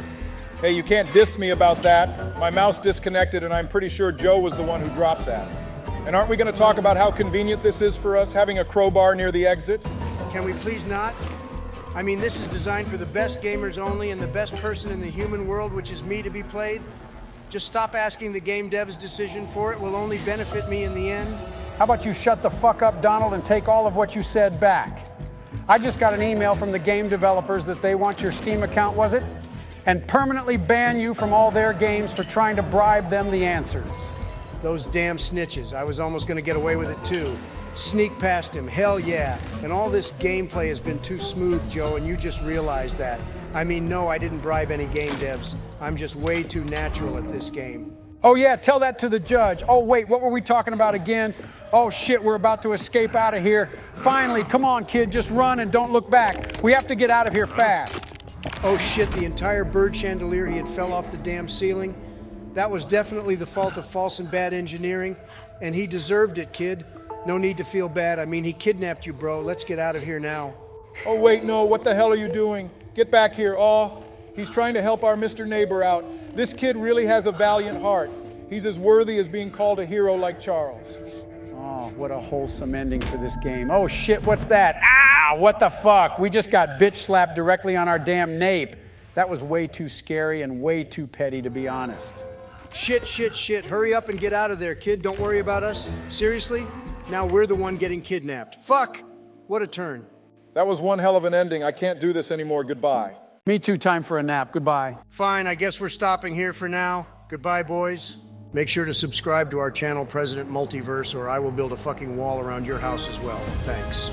Speaker 3: Hey, you can't diss me about that. My mouse disconnected, and I'm pretty sure Joe was the one who dropped that. And aren't we going to talk about how convenient this is for us, having a crowbar near the exit?
Speaker 2: Can we please not? I mean, this is designed for the best gamers only and the best person in the human world, which is me, to be played. Just stop asking the game dev's decision for it will only benefit me in the end.
Speaker 1: How about you shut the fuck up, Donald, and take all of what you said back? I just got an email from the game developers that they want your Steam account, was it? And permanently ban you from all their games for trying to bribe them the answers.
Speaker 2: Those damn snitches. I was almost going to get away with it too. Sneak past him, hell yeah. And all this gameplay has been too smooth, Joe, and you just realized that. I mean, no, I didn't bribe any game devs. I'm just way too natural at this game.
Speaker 1: Oh, yeah, tell that to the judge. Oh, wait, what were we talking about again? Oh, shit, we're about to escape out of here. Finally, come on, kid, just run and don't look back. We have to get out of here fast.
Speaker 2: Oh shit, the entire bird chandelier he had fell off the damn ceiling. That was definitely the fault of false and bad engineering, and he deserved it, kid. No need to feel bad. I mean, he kidnapped you, bro. Let's get out of here now.
Speaker 3: Oh, wait, no, what the hell are you doing? Get back here, all. He's trying to help our Mr. Neighbor out. This kid really has a valiant heart. He's as worthy as being called a hero like Charles.
Speaker 1: Oh, what a wholesome ending for this game. Oh, shit, what's that? Ah, what the fuck? We just got bitch slapped directly on our damn nape. That was way too scary and way too petty, to be honest.
Speaker 2: Shit, shit, shit. Hurry up and get out of there, kid. Don't worry about us. Seriously? Now we're the one getting kidnapped. Fuck! What a turn.
Speaker 3: That was one hell of an ending. I can't do this anymore. Goodbye.
Speaker 1: Me too, time for a nap. Goodbye.
Speaker 2: Fine, I guess we're stopping here for now. Goodbye, boys. Make sure to subscribe to our channel, President Multiverse, or I will build a fucking wall around your house as well. Thanks.